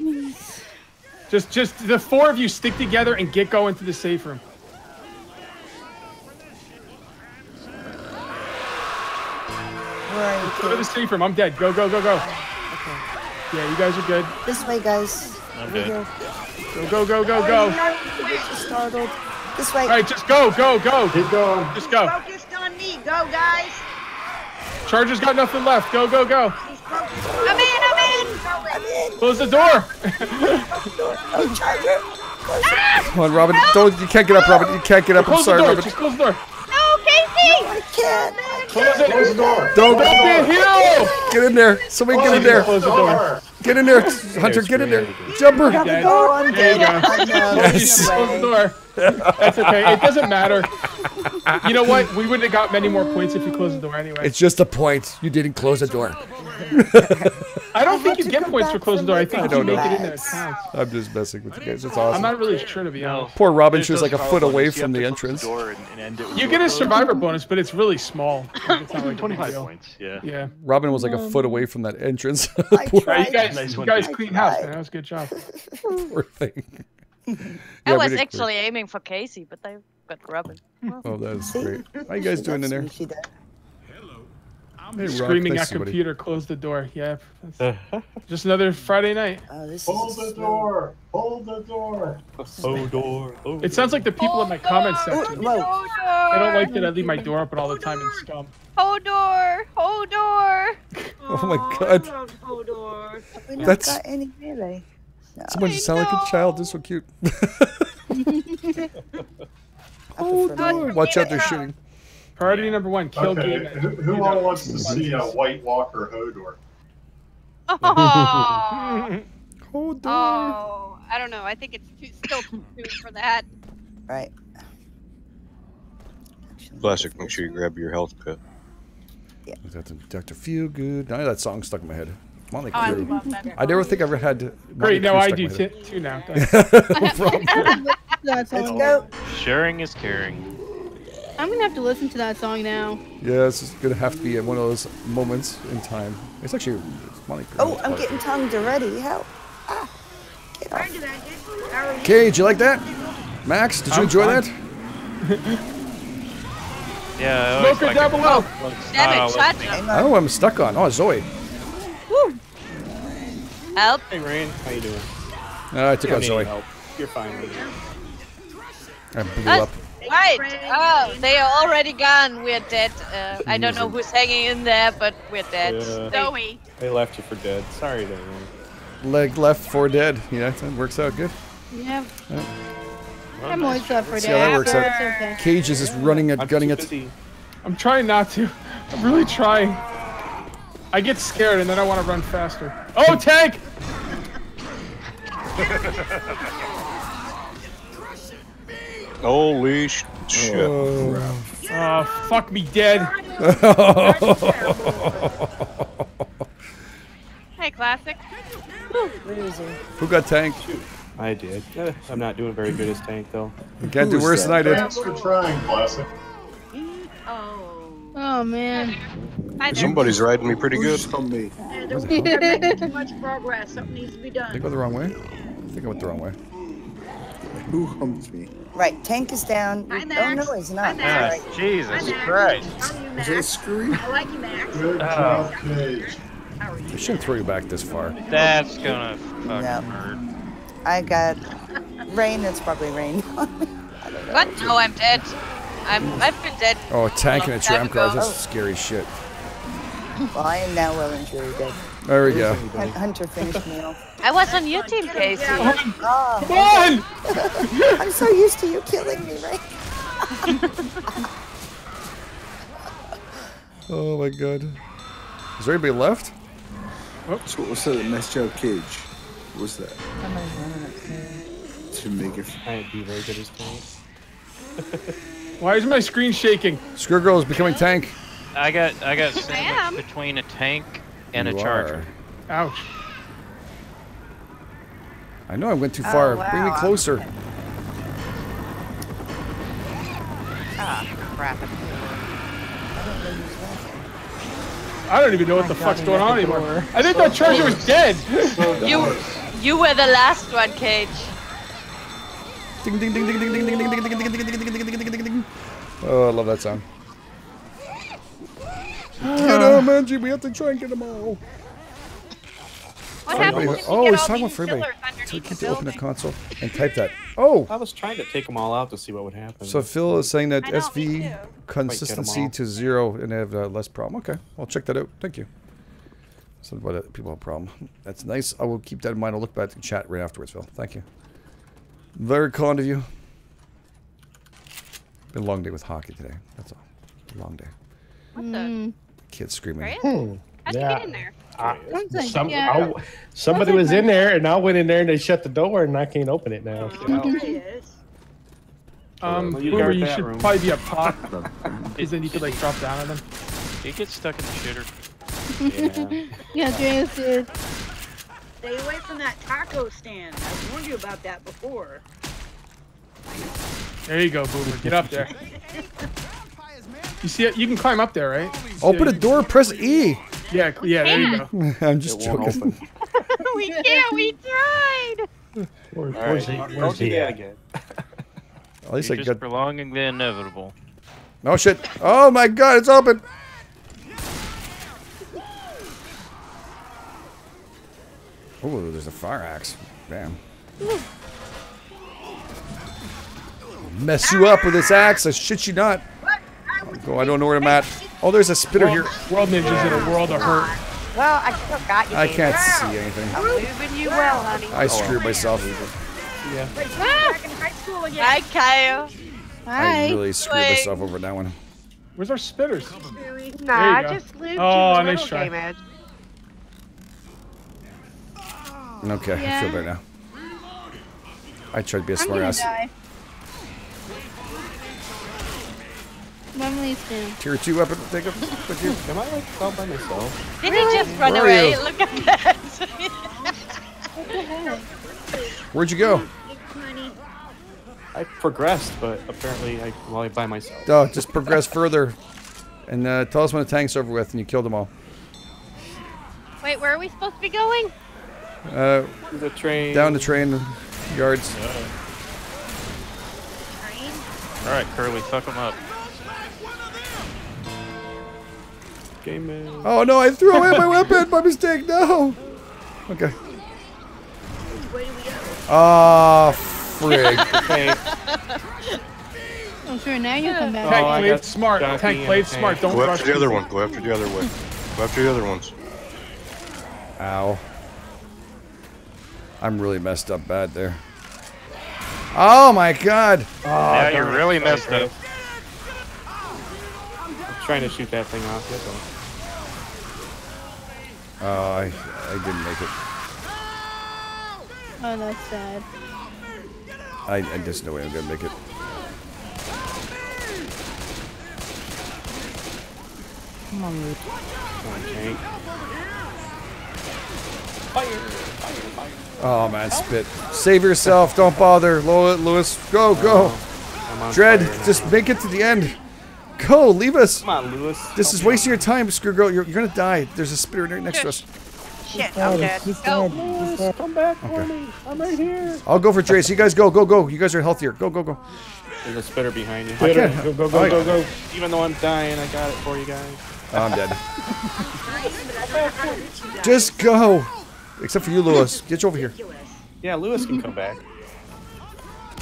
Just, just the four of you stick together and get going to the safe room. Where are you, Go to the safe room. I'm dead. Go, go, go, go. Okay. Yeah, you guys are good. This way, guys. I'm Over good. here. Go, go, go, go, go. Oh, just. This way. All right, just go, go, go. Keep going. Just go. Focused on me. Go, guys. Charger's got nothing left. Go, go, go. I'm in, I'm in. I'm in. Close the door. Oh, Charger. Ah! Come on, Robin. Don't. You can't get up, Robin. You can't get up. I'm sorry. Robin. Just close the door. No, Casey. I can't. I Close it. Close the door. Don't. Don't be a hero. Get in there. Somebody get in there. Close the door. Get in there. Hunter, get in there. Jumper. Dead. I'm There you go. Yes. Close the door. That's okay. It doesn't matter. You know what? We wouldn't have got many more points if you closed the door anyway. It's just a point. You didn't close the door. I don't think you get points for closing the door. I think from if the you make it bags. in there, it counts. I'm just messing with you guys. It's awesome. I'm not really sure to be honest. Poor Robin. There's She was like a foot away from the to close entrance. door and, and end it You get a code. survivor bonus, but it's really small. It's not like 25 points. Yeah. Yeah. Robin was like a foot away from that entrance. I Right, you guys, Nice you guys clean house, man. That was a good job. Poor thing. I Yeah, we was did actually aiming for Casey, but I got Robin. Oh, that is See? great. How you guys doing in there? Hello. I'm Hey, Screaming nice at to see computer, close the door. Yeah. Just another Friday night. Oh, this Hold is the slow. door. Hold the door. Oh, door. Oh, It sounds like the people in my comment Oh, section. whoa. I don't like that I leave my door open all the time and scum. Hold door, hold door. Oh, oh my god. Hold on. We not That's- got any melee. No. Someone just sound like a child. This is so cute. I oh, no. Watch out, they're shooting. Priority number one, kill Okay, game. who, who all wants to see a White Walker Hodor? Oh, Hold on. oh, I don't know. I think it's too, still too soon for that. Right. Classic. Make sure you grab your health kit. Is that the Dr. Feelgood? Now that song stuck in my head. Molly Oh, I love. I never think I've ever had. Motley Great, now Crue I do in t- too now. No problem. That's Let's go. Sharing is caring. I'm gonna have to listen to that song now. Yeah, this is gonna have to be one of those moments in time. It's actually it's Motley Crue. Oh, I'm getting tongued already. Help. Ah. Get I off. do that, kid. How are you? Like that? Max, did you I'm enjoy fine. that? Yeah, I always Smoker like down it. below. Damn Oh, it, shut Hang Oh, I'm stuck on. Oh, Zoe. Help. Hey, Rain. How you doing? Uh, I took out Zoe. help. You're fine. I blew Uh, up. Right. Oh, they are already gone. We're dead. Uh, I don't know who's hanging in there, but we're dead. Yeah. Zoe. They left you for dead. Sorry, there, Leg left, four dead. Yeah, that works out good. Yeah. Yeah. I'm always up for See how that that. works but out. it's okay. Cage is just running at, I'm gunning at. it. busy. I'm trying not to. I'm really trying. I get scared and then I want to run faster. Oh, tank! Holy sh- shit. Oh, fuck me dead. Hey, classic. Where is he? Who got tanked? I did. Eh, I'm not doing very good as tank, though. You can't do Who is worse than I did. Thanks for trying, Classic. Oh. Oh man. Hi there. Somebody's riding me pretty good. just told me? Yeah, there- We're making too much progress. Something needs to be Did I done. go the wrong way? I think I went the wrong way. Who humped me? Right, tank is down. Hi, Oh no, he's Hi, not. Max. Right. Jesus Hi, Max. Christ. How are you, Is Max? that screwy? I like you, Max. Good job, Cage. How are I you? shouldn't throw you back this far. That's gonna fucking Yeah. hurt. I got rain. It's probably rain. I don't know. What? No, I'm dead. I'm. I've been dead. Oh, a tank and a Long tram time car. ago. That's scary shit. Well, I am now well and truly dead. There we go. Hunter finished me off. I was on your team, Casey. Oh, Come on! I'm so used to you killing me, right? Oh my god. Is there anybody left? So was that messed up cage? What was that? Somebody's running upstairs. To make it. I can't be very good as tank. Why is my screen shaking? Screw Girl is becoming tank. I got I got sandwiched between a tank and You a charger. are. Ouch. I know I went too Oh, far. Bring me closer. Ah, crap. I don't even know what the fuck's going on anymore. I think that charger was dead. You, you were the last one, Cage. Ding ding ding ding ding ding ding ding ding ding ding ding ding ding ding ding ding ding ding. Oh, I love that sound. Get them, Angie. We have to try and get them all. What Everybody happens if you oh, get he's all talking about everybody. So we underneath keep the to open a console and type that. Oh, I was trying to take them all out to see what would happen. so Phil is saying that know, SV consistency to zero and have uh, less problem. Okay, I'll check that out. Thank you. So what uh, people have a problem. That's nice. I will keep that in mind. I'll look back at the chat right afterwards, Phil. Thank you. Very kind of you. Been a long day with hockey today. That's all. Long day. What the? Mm. Kids screaming. Right? Hmm. How'd you Yeah. get in there? I, Sounds like- some, yeah. I- somebody was in there, and I went in there, and they shut the door, and I can't open it now. There. Um, Well, you Boomer, you should room. probably be up top. Because then you could like drop down on them. He gets stuck in the shitter. Yeah, Andreas did. Stay away from that taco stand. I warned you about that before. There you go, Boomer. Get up there. You see it? You can climb up there, right? Open it? a door. Press E. Yeah, yeah. There you go. I'm just It won't joking. open. we can't. We tried. Where, where's right, he? Where's he at? again. At least You're I just got. prolonging the inevitable. Oh shit! Oh my god! It's open. Oh, there's a fire axe. Damn. Mess you up with this axe. I shit you not. Oh, I don't know where I'm at. Oh, there's a spitter here. WordNinja's in a world of hurt. Well, I still got you. I can't see anything. I'm moving you well, honey. I screwed myself. Yeah. Back in high again. Hi, Kyle. I really screwed Wait. myself over that one. Where's our spitters? Nah, I just lubed Oh, you a nice little try. game edge. Okay, I feel better now. I tried to be a I'm smart ass. die. Emily's down. Tier 2 weapon, take it. Thank you. Am I like all by myself? Did he just run Where away? Look at that. Where'd you go? I progressed, but apparently I well I by myself. Oh, just progress further. And uh, tell us when the tank's over with and you killed them all. Wait, where are we supposed to be going? Uh, The train. down the train yards. All right, Curly, fuck them up. Game man. Oh no, I threw away my weapon by mistake. No. Okay. Ah, frig. Okay. Oh, sure. Now you come back. Tank Oh, I played got smart. Tank played Tank. smart. Don't Go rush after the other people. one. Go after the other way. Go after the other ones. Ow. I'm really messed up bad there. Oh my god. yeah, you're really messed up. I'm trying to shoot that thing off. That's all. Oh, I, I didn't make it. Oh, that's sad. I, I just no way I'm gonna make it. Come on, Luke. Come on, tank. Oh man, spit. Save yourself. Don't bother, Lo- Lewis. Go, go. Oh, I'm on Dread, just make it to the end. Go, leave us. Come on, Lewis. This is wasting your time, Screw Girl. You're, you're gonna die. There's a spitter right next to us. Shit, I'm oh, dead. He's Go. dead. He's dead. Come back for me. I'm right here. I'll go for Trace. You guys go, go, go. You guys are healthier. Go, go, go. There's a spitter behind you. I Go, can't. go, go, go, go, go. Even though I'm dying, I got it for you guys. Oh, I'm dead. Just go. Except for you, Lewis. Get you over here. Yeah, Lewis can come back.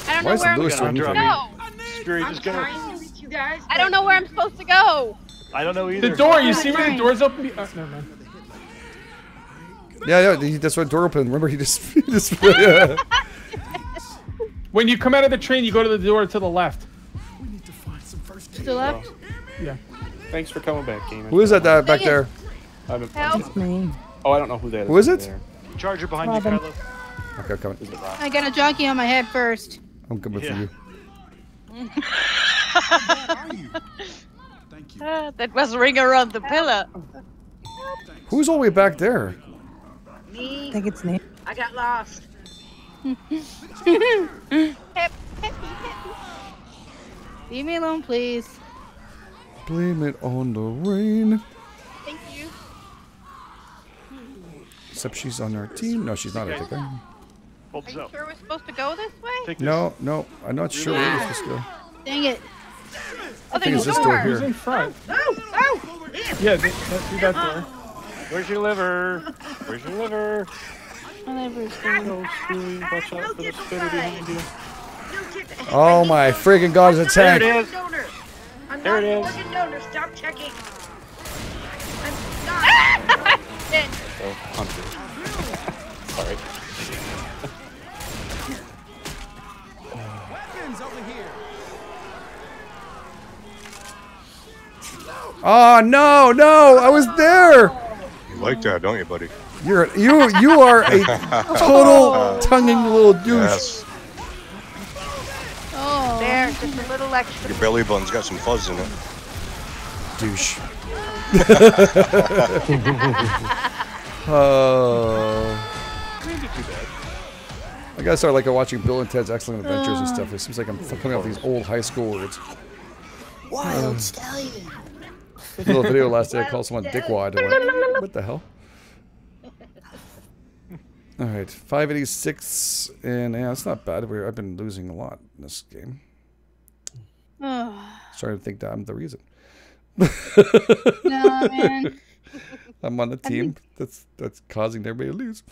I don't Why know is where I'm Lewis supposed doing to anything? Screw you, I'm just go. Trying to reach you guys. I don't know where I'm supposed to go. I don't know either. The door. You see where the door's open? Be- oh, never mind. Yeah, yeah. That's what the door opened. Remember, he just. He just When you come out of the train, you go to the door to the left. Still left? Yeah. Thanks for coming back, Game. Who is that uh, back there? I'm, Help. Me. oh, I don't know who that is. Who is it? there. Charger behind you, Robin. Kylo. Okay, I'm coming. Is it Rob? I got a jockey on my head first. I'm coming Yeah. for you. Ah, that was ring around the pillar. Who's all the way back there? Me. I think it's Nate. I got lost. Leave me alone, please. Blame it on the rain. Thank you. Except she's on our team. No, she's not. I think. Are you sure we're supposed to go this way? No, no. I'm not sure where this is going. Dang it. Oh, I think it's this door Who's here. in front? Oh, oh, oh! Yeah, th- that, through that door. Where's your liver? Where's your liver? Whatever. Watch out for the spitter behind you. Oh my friggin' god, it's a There tank. it is. Donor. I'm There not a is. donor. Stop checking. I'm not. Oh, Hunter. Sorry. Oh no, no! I was there. You like that, don't you, buddy? You're you you are a total tonguing little douche. Yes. Oh. There, just a little extra. Your belly button's got some fuzz in it. Douche. Oh. I gotta start like watching Bill and Ted's Excellent Adventures and stuff. It seems like I'm coming off these old high school words. Wild Uh, stallion. Little video last day I called someone dickwad. I'm like, what the hell? All right, 586, and yeah, it's not bad. We're, I've been losing a lot in this game. Oh. Starting to think that I'm the reason. No, man. I'm on the team that's that's causing everybody to lose.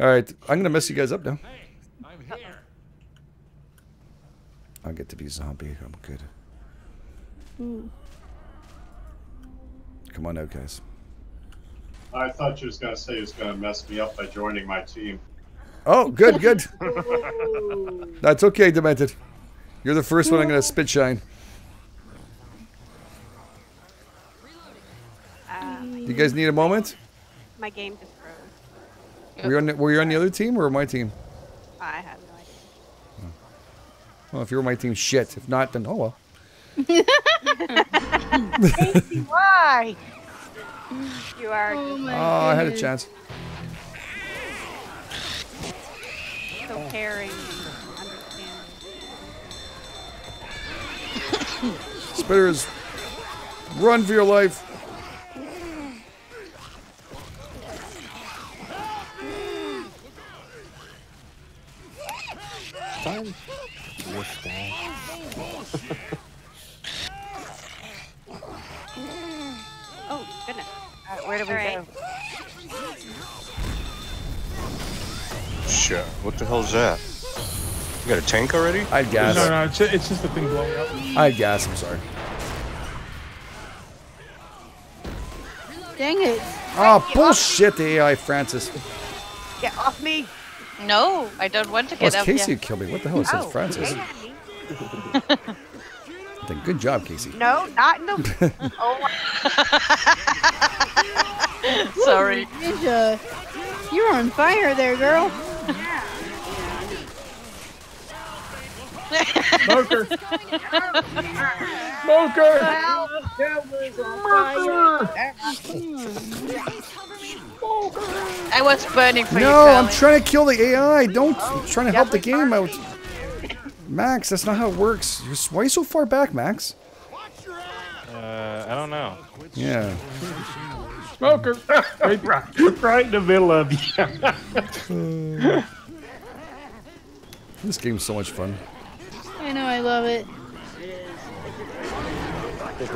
All right, I'm gonna mess you guys up now. Hey, I'm here. I'll get to be zombie. I'm good. Ooh. Come on out, guys. I thought you was gonna say you was gonna mess me up by joining my team. Oh, good, good. That's okay, Demented. You're the first one I'm gonna spit shine. Um, you guys need a moment? My game just froze. Were you on the, were you on the other team or my team? I have no idea. Oh. Well, if you were my team, shit. If not, then oh well. Why? You are Oh, Oh, I had a chance. so oh. caring and understanding. Spitters, run for your life. Time. With that. Where do we All right. go? Shit. What the hell's that? You got a tank already? I gas. No, no, it's just, it's just the thing blowing up. I gas. I'm sorry. Dang it. Oh, bullshit, the AI Francis. Get off me! No, I don't want to Oh, get it's up Casey yet. who killed me. What the hell? is says Oh, Francis. hey, Then good job, Casey. No, not in the. oh, Sorry. Ninja. You're on fire there, girl. Smoker! Smoker! I was burning for you, No, I'm trying to kill the AI. Don't. I'm trying to help the game out. Max, that's not how it works. You're, why are you so far back, Max? Uh, I don't know. Yeah. Smoker! right, right, right in the middle of you. This game's so much fun. I know, I love it. Big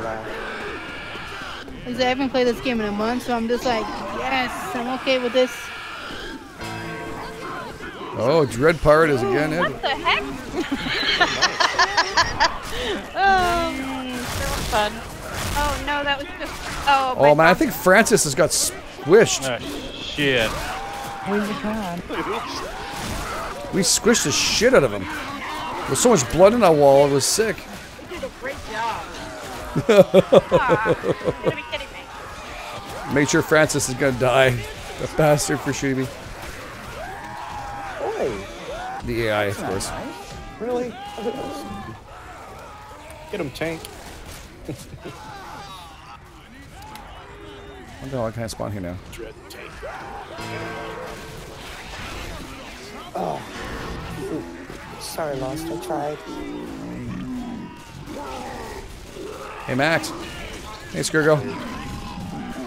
I haven't played this game in a month, so I'm just like, yes, I'm okay with this. Oh, Dread Pirate is again in. What the heck? um, fun. Oh no, that was just. Oh, Oh man, I think Francis has got squished. Oh, shit. Where's the crowd? We squished the shit out of him. There's so much blood in that wall, it was sick. You did a great job. Make sure Francis is gonna die. The bastard for shooting me. Boy, The AI, of that's not course. nice. Really? Get him, tank. I don't know, I can't spawn here now. Dread tank. Oh. Sorry, Lost. I tried. Hey, Max. Hey, Skirgo.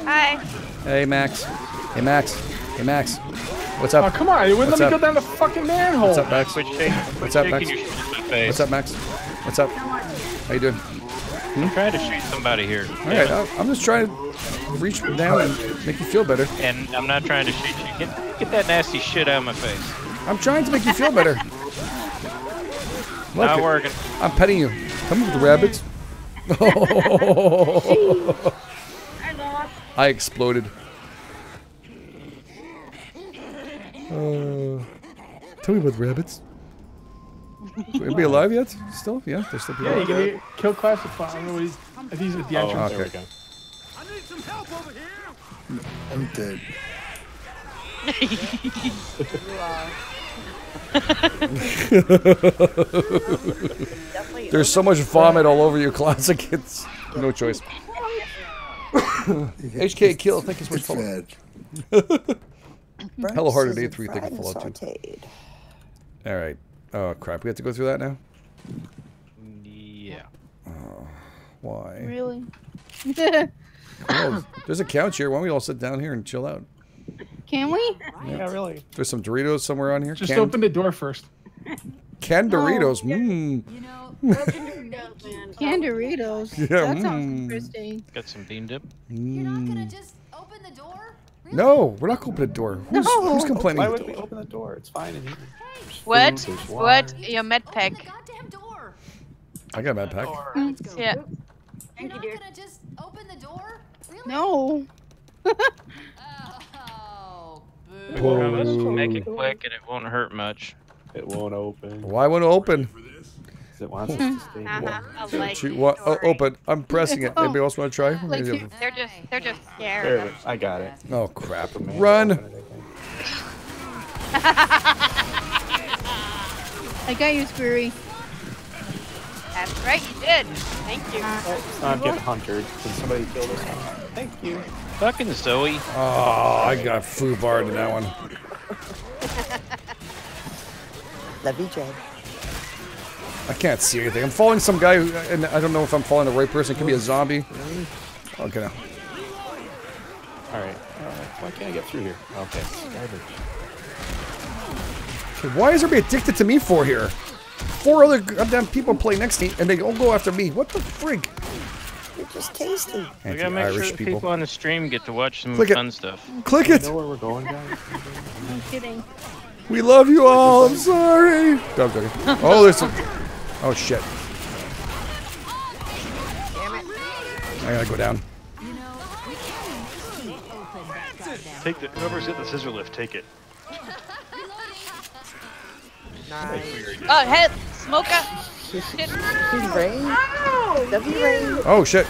Hi. Hey, Max. Hey, Max. Hey, Max. What's up? Oh, come on. You wouldn't What's let me up? go down the fucking manhole. What's up, Max? Quit shaking, What's up, Max? shaking your shit in my face. What's up, Max? What's up? How you doing? I'm trying to shoot somebody here. All right, I- I'm just trying to reach down and make you feel better. And I'm not trying to shoot you. Get, get that nasty shit out of my face. I'm trying to make you feel better. Not working. I'm petting you. Come with the rabbits. I exploded. Uh, tell me about the rabbits. Anybody alive yet? Still? Yeah, there's still people. Yeah, you alive. can kill classify. I don't know what he's. I think he's at the Oh, entrance. okay. There I'm dead. There's so much vomit all over you, classic. It's no choice. HK kill. Thank you so much for following. Hello, Hearted Burnt, A3. Thank you for and too. All right. Oh crap! We have to go through that now. Yeah. Oh, why? Really? Well, there's a couch here. Why don't we all sit down here and chill out? Can we? Yeah, really. There's some Doritos somewhere on here. Just Canned- open the door first. Canned Doritos. Mmm. You know, Canned Doritos. Yeah, that sounds mm. interesting. Got some bean dip. Mm. No, we're not going to just open the door. Who's, No. who's complaining? Why would we open the door? It's fine in here. What? Food, What? Your med pack. I got a mad pack. Yeah. Thank you, dear. No. Promise, make it quick and it won't hurt much. It won't open. Why won't it open? 'Cause It wants us to stay. Uh-huh. I like She- what- oh, open. I'm pressing it. Anybody else want to try? Like you- They're just they're just There scared. it is. I got it. Oh crap! man Run! I got you, Squirry. That's right, you did. Thank you. Let's not get hunted. Can somebody kill this one? Thank you. Fucking Zoe. Oh, I got foobarred in that one. Love you, Jay. I can't see anything. I'm following some guy, who, and I don't know if I'm following the right person. It could be a zombie. Okay. now. All right. Uh, why can't I get through here? Okay. Garbage. Okay, Why is everybody addicted to me for here? Four other goddamn people play next to me, and they all go after me. What the frig? You're just tasty. We gotta make sure Anti-Irish the people. people on the stream get to watch some Click it. fun stuff. Click You it. know where we're going, guys? I'm kidding. We love you all. I'm sorry. No, I'm joking. Oh, there's some. Oh shit. I gotta go down. Take the whoever's got the scissor lift, take it. Oh, head smoker. Shit. Rain. Love Rain. Oh shit.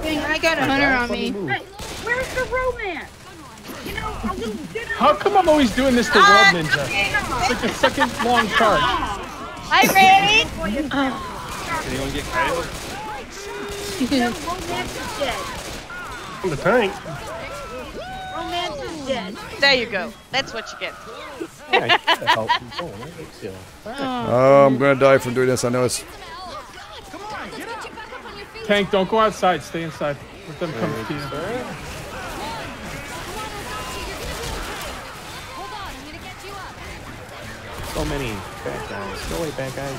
Dang, I got a hunter on me. Hey, where's the romance? You know, a little dinner. How come I'm always doing this to ah, WordNinja? It's like a second long charge. Ah. Hi, Ray. Anyone get credit? Romance is. The tank. Romance is dead. There you go. That's what you get. Yeah, you gotta help people. Right? It's, you know. Oh, I'm gonna die from doing this. I know it's. Tank, don't go outside. Stay inside. Let them come to you. So many bad guys. Go away, bad guys.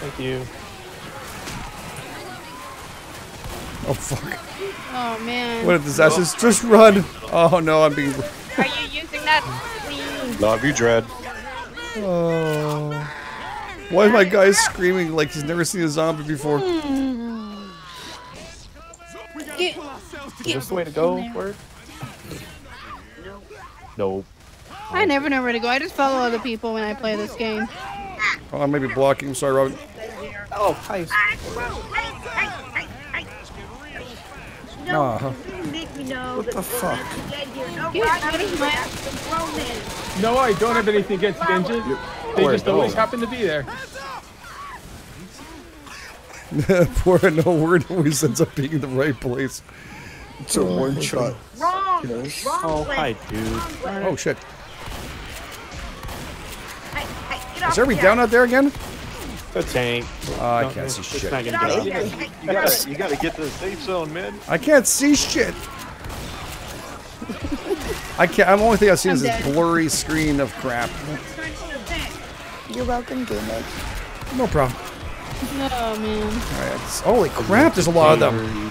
Thank you. Oh fuck! Oh man. What a disaster! Just run! Oh no, I'm being. Are you using that? Please. Love you, Dread. Oh. Why is my guy screaming like he's never seen a zombie before? Get, Is this the way to go? Word? No. I never know where to go. I just follow other people when I play this game. Oh, I may be blocking. Sorry, Robin. Oh, hi. No, you make me know What the fuck? romance is dead here. No, Get Roger, out of my- that's the romance. No, I don't have anything against ninjas. They just always happen to be there. Poor no word always ends up being in the right place. It's a one shot. Wrong. Wrong Oh, place. hi, dude. Wrong. Oh shit. Hey, hey, get off Is everybody the down out there again? The tank. Oh, I No, can't see shit. not gonna get it. up. Hey, You gotta, you gotta get to the safe zone, man. I can't see shit. I can't. I'm only thing I see is I'm this dead. blurry screen of crap. You're welcome, Game No problem. Oh man. All right. Holy crap! There's a lot of them.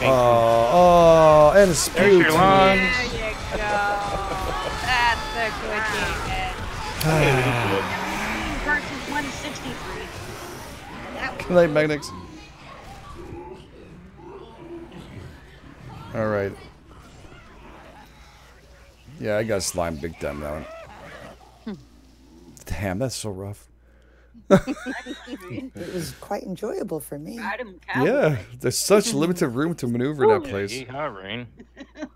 You tank. You Oh, tank. oh, and a There's spew. your lungs. There you go. That's a good game. Versus 163. That Good night, Magnix. All right. Yeah, I got slime big time now. Damn, that's so rough. It was quite enjoyable for me. Yeah, there's such limited room to maneuver in that place. Yeehaw, rain.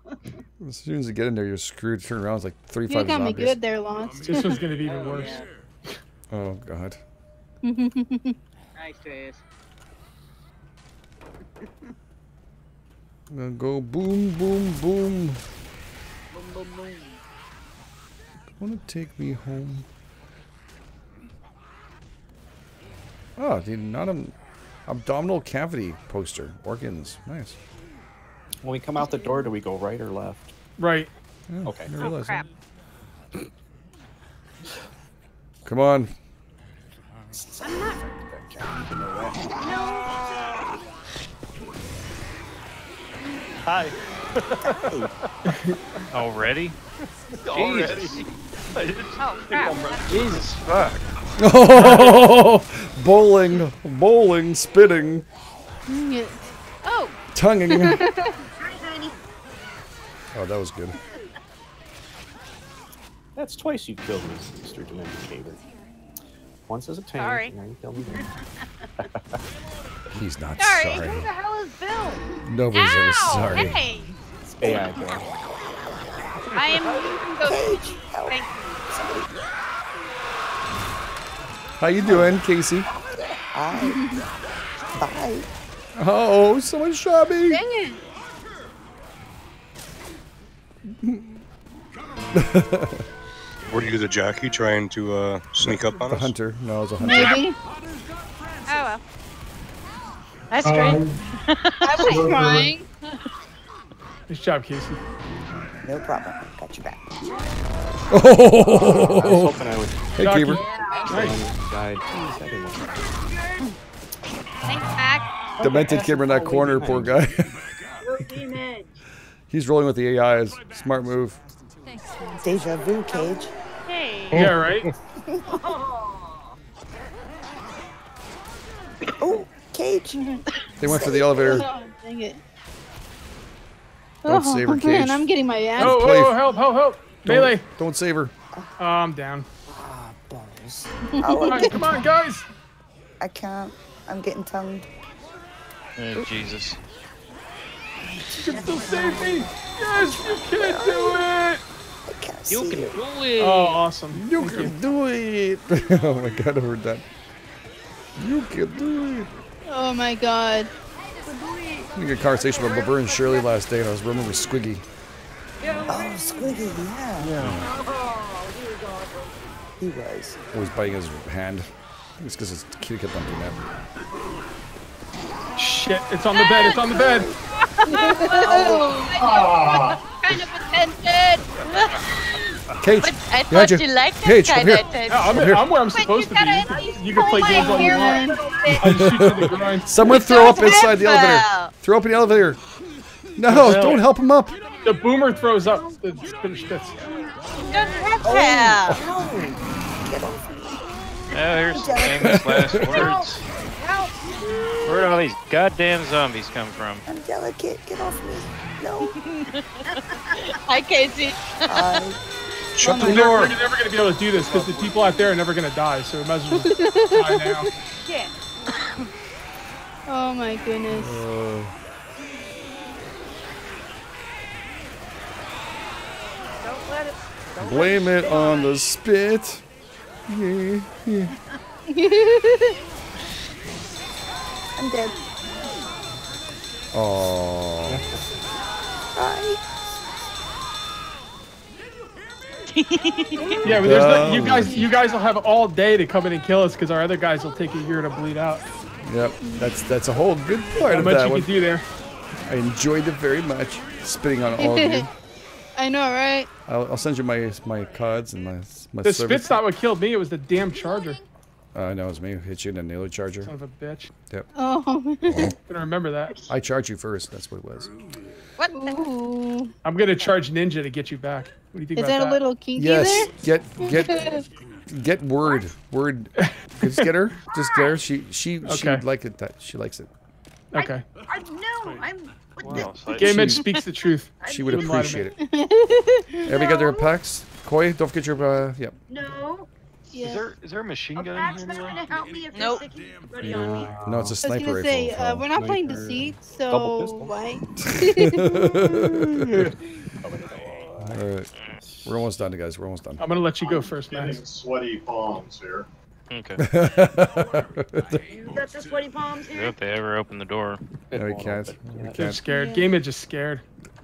As soon as you get in there, you're screwed. Turn around, it's like three, You 35 got me zombies. good there, Lost. This one's gonna be even oh, worse. Oh, God. Nice, Trace. Gonna go boom, boom, boom. Boom, boom, boom. Wanna take me home? Oh, the not an abdominal cavity poster. Organs. Nice. When we come out the door, do we go right or left? Right. Yeah, Okay. never Oh, crap. that. Come on. Hi. Already? Already. Oh, crap. Jesus fuck. Oh, bowling, bowling, spitting, Dang it. Oh, tonguing. Hi. Oh, that was good. That's twice you killed me, Mr. Dominicator. Once as a tank, Sorry. now you killed me again. He's not sorry. sorry. Who the hell is Bill? Nobody's ever Ow, sorry. Hey, AI girl. I am using those. Thank you. How you doing, Casey? Hi. Bye. Oh, someone shot me. Dang it. Were you the jockey trying to uh, sneak up on The us? hunter. No, it was a hunter. Maybe. Oh well. That's great. I was trying. Nice job, Casey. No problem. Got your back. I was Oh, hoping I would hey, Jockey. Keeper. Nice. died in the second one. Thanks, Mac. Demented Keeper in that corner, poor guy. Go Game Edge. He's rolling with the AIs. Smart move. Deja vu, Cage. Hey. Yeah, right. Oh, Cage. They went for the elevator. Oh, dang it. Don't oh, save her, man, I'm getting my ass. Oh, play- oh, help, help, help. Don't, Melee. don't save her. Oh, I'm down. Ah, Balls. Come Oh, on, come on, guys. I can't. I'm getting tongued. Oh, Jesus. You can still save me. Yes, you can do it. I can't You can it. do it. Oh, awesome. You Thank can do it. oh my god, I heard that. You can do it. Oh my god. I had a good conversation with Laverne and Shirley last day, and I was remembering Squiggy. Oh, Squiggy, yeah. Yeah. He was. Always biting his hand. It's because his kid kept on doing that. Shit, it's on the bed. It's on the bed. Oh, kind of attention. Cage, I thought you liked that Cage, kind come of here. attention. Yeah, I'm, here. I'm where I'm But supposed to be. You can, you can play games my all you want. little bit. I'll shoot you in the groin. Someone throw up inside the elevator. Well. Throw up in the elevator. No, hell? don't help him up. The boomer throws up the spinach spits. Don't hurt oh. him. Oh, here's some famous last words. Where'd all these goddamn zombies come from? I'm delicate. Get off me. No. Hi, Casey. Hi. Shut We're the never, door. we're never going to be able to do this because the people out there are never going to die. So we might as well just die now. Shit. Oh my goodness. Uh, Don't let it. Don't blame let it on the spit. Yeah, yeah. I'm dead. Oh. Yeah, but there's no, you guys, you guys will have all day to come in and kill us because our other guys will take a year to bleed out. Yep, that's that's a whole good part How of much that you one. can do there. I enjoyed it very much. Spitting on all of you. I know, right? I'll, I'll send you my my cards and my my The service. spit's not what killed me. It was the damn charger. Uh, I know it was me who hit you in the nail charger. Son of a bitch. Yep. Oh. Gonna remember that. I charged you first. That's what it was. What? Ooh. I'm gonna charge Ninja to get you back. What do you think Is about that a little kinky Yes. there? Get get get word word. Just get her. Just get her. She she she Okay. would like it. That she likes it. Okay. I no, I'm. Wow, so Game Edge speaks the truth. She would Wouldn't lie to appreciate me. it. Everybody got their packs? Koi, don't forget your uh, yep. No. Is there is there a machine gun in That's here not anywhere? gonna help me if Nope. they're sticking everybody on me. No, it's a I was sniper gonna rifle. say, uh, we're not playing deceit, so pistol. why? Alright. We're almost done, guys. We're almost done. I'm gonna let you go first, Getting sweaty palms here. Okay. You got the sweaty palms here? if they ever open the door. no, we can't. We They're can't. scared. Game Edge is scared.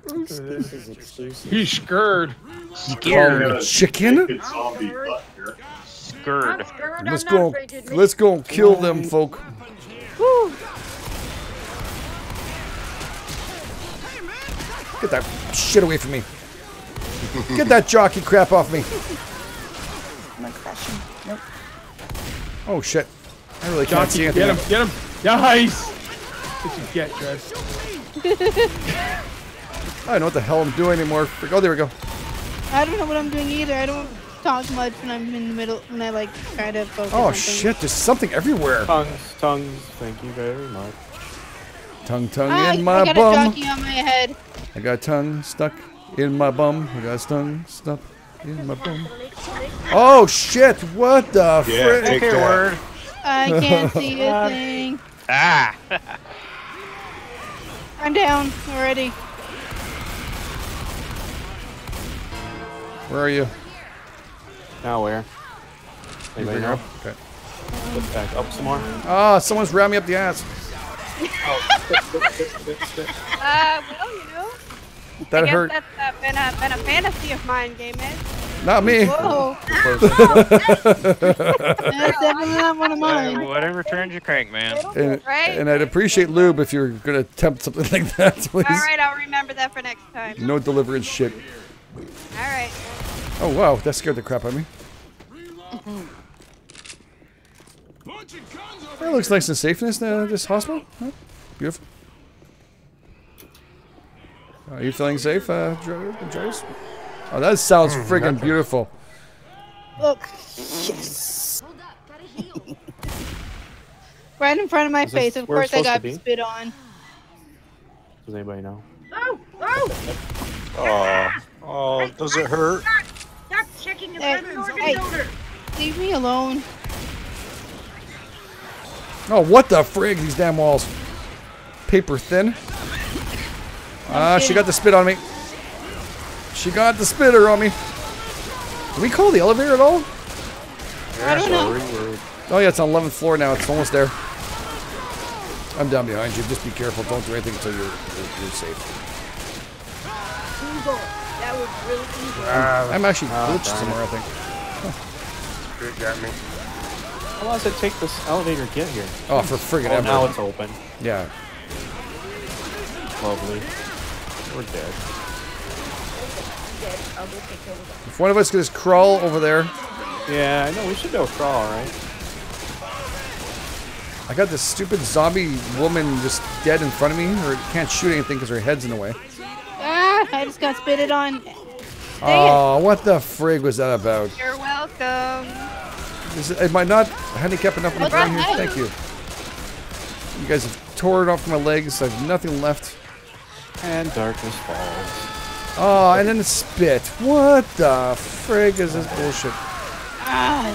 This is exclusive. He's scared. Call me chicken? Zombie butt here. Scared. Let's go. Let's go kill them, folk. Woo. Get that shit away from me. Get that jockey crap off me. Am I crashing? Nope. Oh shit. I really can't see Jockey, anything. get him, get him. Nice. What you get, Dread? I don't know what the hell I'm doing anymore. Frick- Oh, there we go. I don't know what I'm doing either. I don't talk much when I'm in the middle when I like try to focus. Oh on shit, there's something everywhere. Tongues, tongues. Thank you very much. Tongue, tongue Ah, in I my got bum. a jockey on my head. I got tongue stuck in my bum. I got tongue stuck in my bum. Oh shit! What the Yeah, frick? take that. I can't see a thing. Ah! I'm down already. Where are you? Now where? You Anybody bring her know? up? Okay. Let's back up some more. Ah, someone's rammed me up the ass. Uh, well, you know. That I guess hurt. that's uh, been, a, been a fantasy of mine, Game Edge. Not me. Whoa. That's definitely not one of mine. Whatever turns you crank, man. And, Right? and I'd appreciate lube if you're gonna attempt something like that, please. All right, I'll remember that for next time. No deliverance shit. All right. Oh wow, that scared the crap out of me. That looks nice and safe in this, uh, this hospital. Huh? Beautiful. Are you feeling safe, uh, Joyce? Oh, that sounds friggin' beautiful. Look, Yes. right in front of my Is this face. Of course, I got be? spit on. Does anybody know? Oh, oh! Oh, oh, does it hurt? Stop, stop checking the Hey, front organ hey. builder. Leave me alone. Oh, what the frig? These damn walls. Paper thin. Ah, she got the spit on me. She got the spitter on me. Can we call the elevator at all? I don't know. Oh yeah, it's on 11th floor now. It's almost there. I'm down behind you. Just be careful. Don't do anything until you're, you're, you're safe. Eagle. Really easy. I'm, I'm actually Ah, glitched darn somewhere, I think. It got me. How long does it take this elevator to get here? Oh, for friggin' Oh, ever. now it's open. Yeah. Lovely. We're dead. If one of us could just crawl over there. Yeah, I know. We should go crawl, right? I got this stupid zombie woman just dead in front of me. Or can't shoot anything because her head's in the way. I just got spitted on. Oh, what the frig was that about? You're welcome. Is it, am I not handicapped enough when I'm here? Thank you. You guys have tore it off my legs. I have nothing left. And darkness falls. Oh, and then the spit. What the frig is this bullshit? Ah,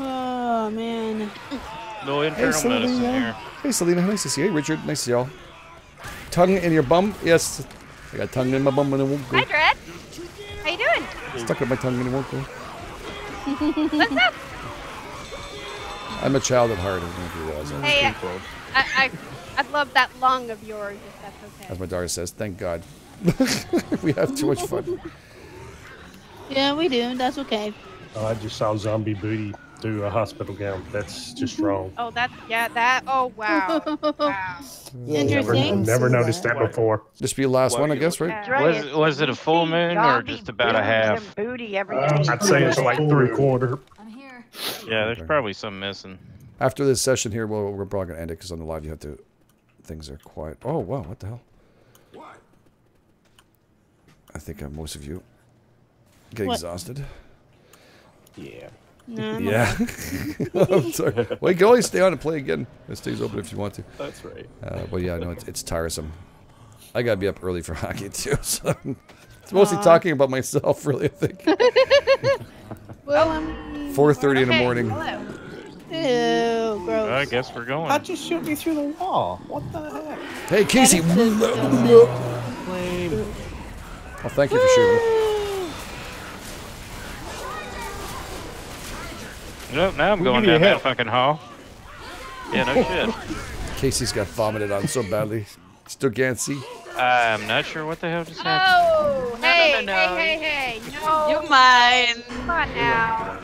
oh man. No Hey, internal medicine here. Hey, Selena. Nice to see you. Hey, Richard. Nice to see y'all. Tongue in your bum? Yes. I got tongue in my bum and it won't go. Hi, Dread. How you doing? Stuck at my tongue anymore. Cool. What's up? I'm a child at heart. I don't know if you realize that. Hey, I, I, I love that lung of yours. If that's okay. As my daughter says, thank God. we have too much fun. Yeah, we do. That's okay. Oh, I just saw zombie booty through a hospital gown. That's just wrong. Oh, that's yeah. That. Oh wow. wow. Never, never noticed that before. This be the last one, I guess, right? Was was it a full moon or just about a half? Booty every Uh, I'd say it's like three quarter. I'm here. Yeah, there's probably some missing. After this session here, well, we're probably gonna end it because on the live you have to. Things are quiet. Oh wow, what the hell? What? I think uh, most of you get What? exhausted. Yeah. No, Yeah. I'm sorry. Well, you can always stay on and play again. It stays open if you want to. That's right. Uh, but yeah, no, it's, it's tiresome. I gotta be up early for hockey too, so it's mostly Aw. talking about myself, really. I think. Well, I'm. 4:30 in the morning. Ew, gross. I guess we're going. I just shoot me through the wall. What the heck? Hey, Casey. Oh, thank you for shooting. Nope, now I'm Who going give you down that help? fucking hall. Yeah, no shit. Casey's got vomited on so badly. Still can't see. I'm not sure what the hell just oh, happened. Oh, hey, no, no. hey, hey, hey, no. You're mine. Come on now.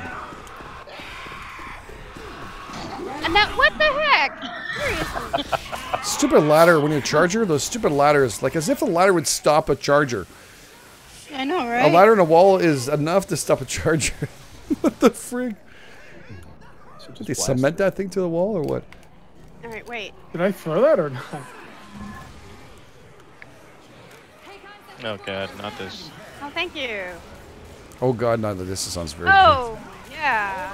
And that, what the heck? Seriously. Stupid ladder when you charger. Those stupid ladders, like as if a ladder would stop a charger. I know, right? A ladder in a wall is enough to stop a charger. what the frig? Did they blast cement that thing to the wall or what? All right, wait. Did I throw that or not? Oh god, not this. Oh, thank you. Oh god, not this This sounds very. Oh, yeah.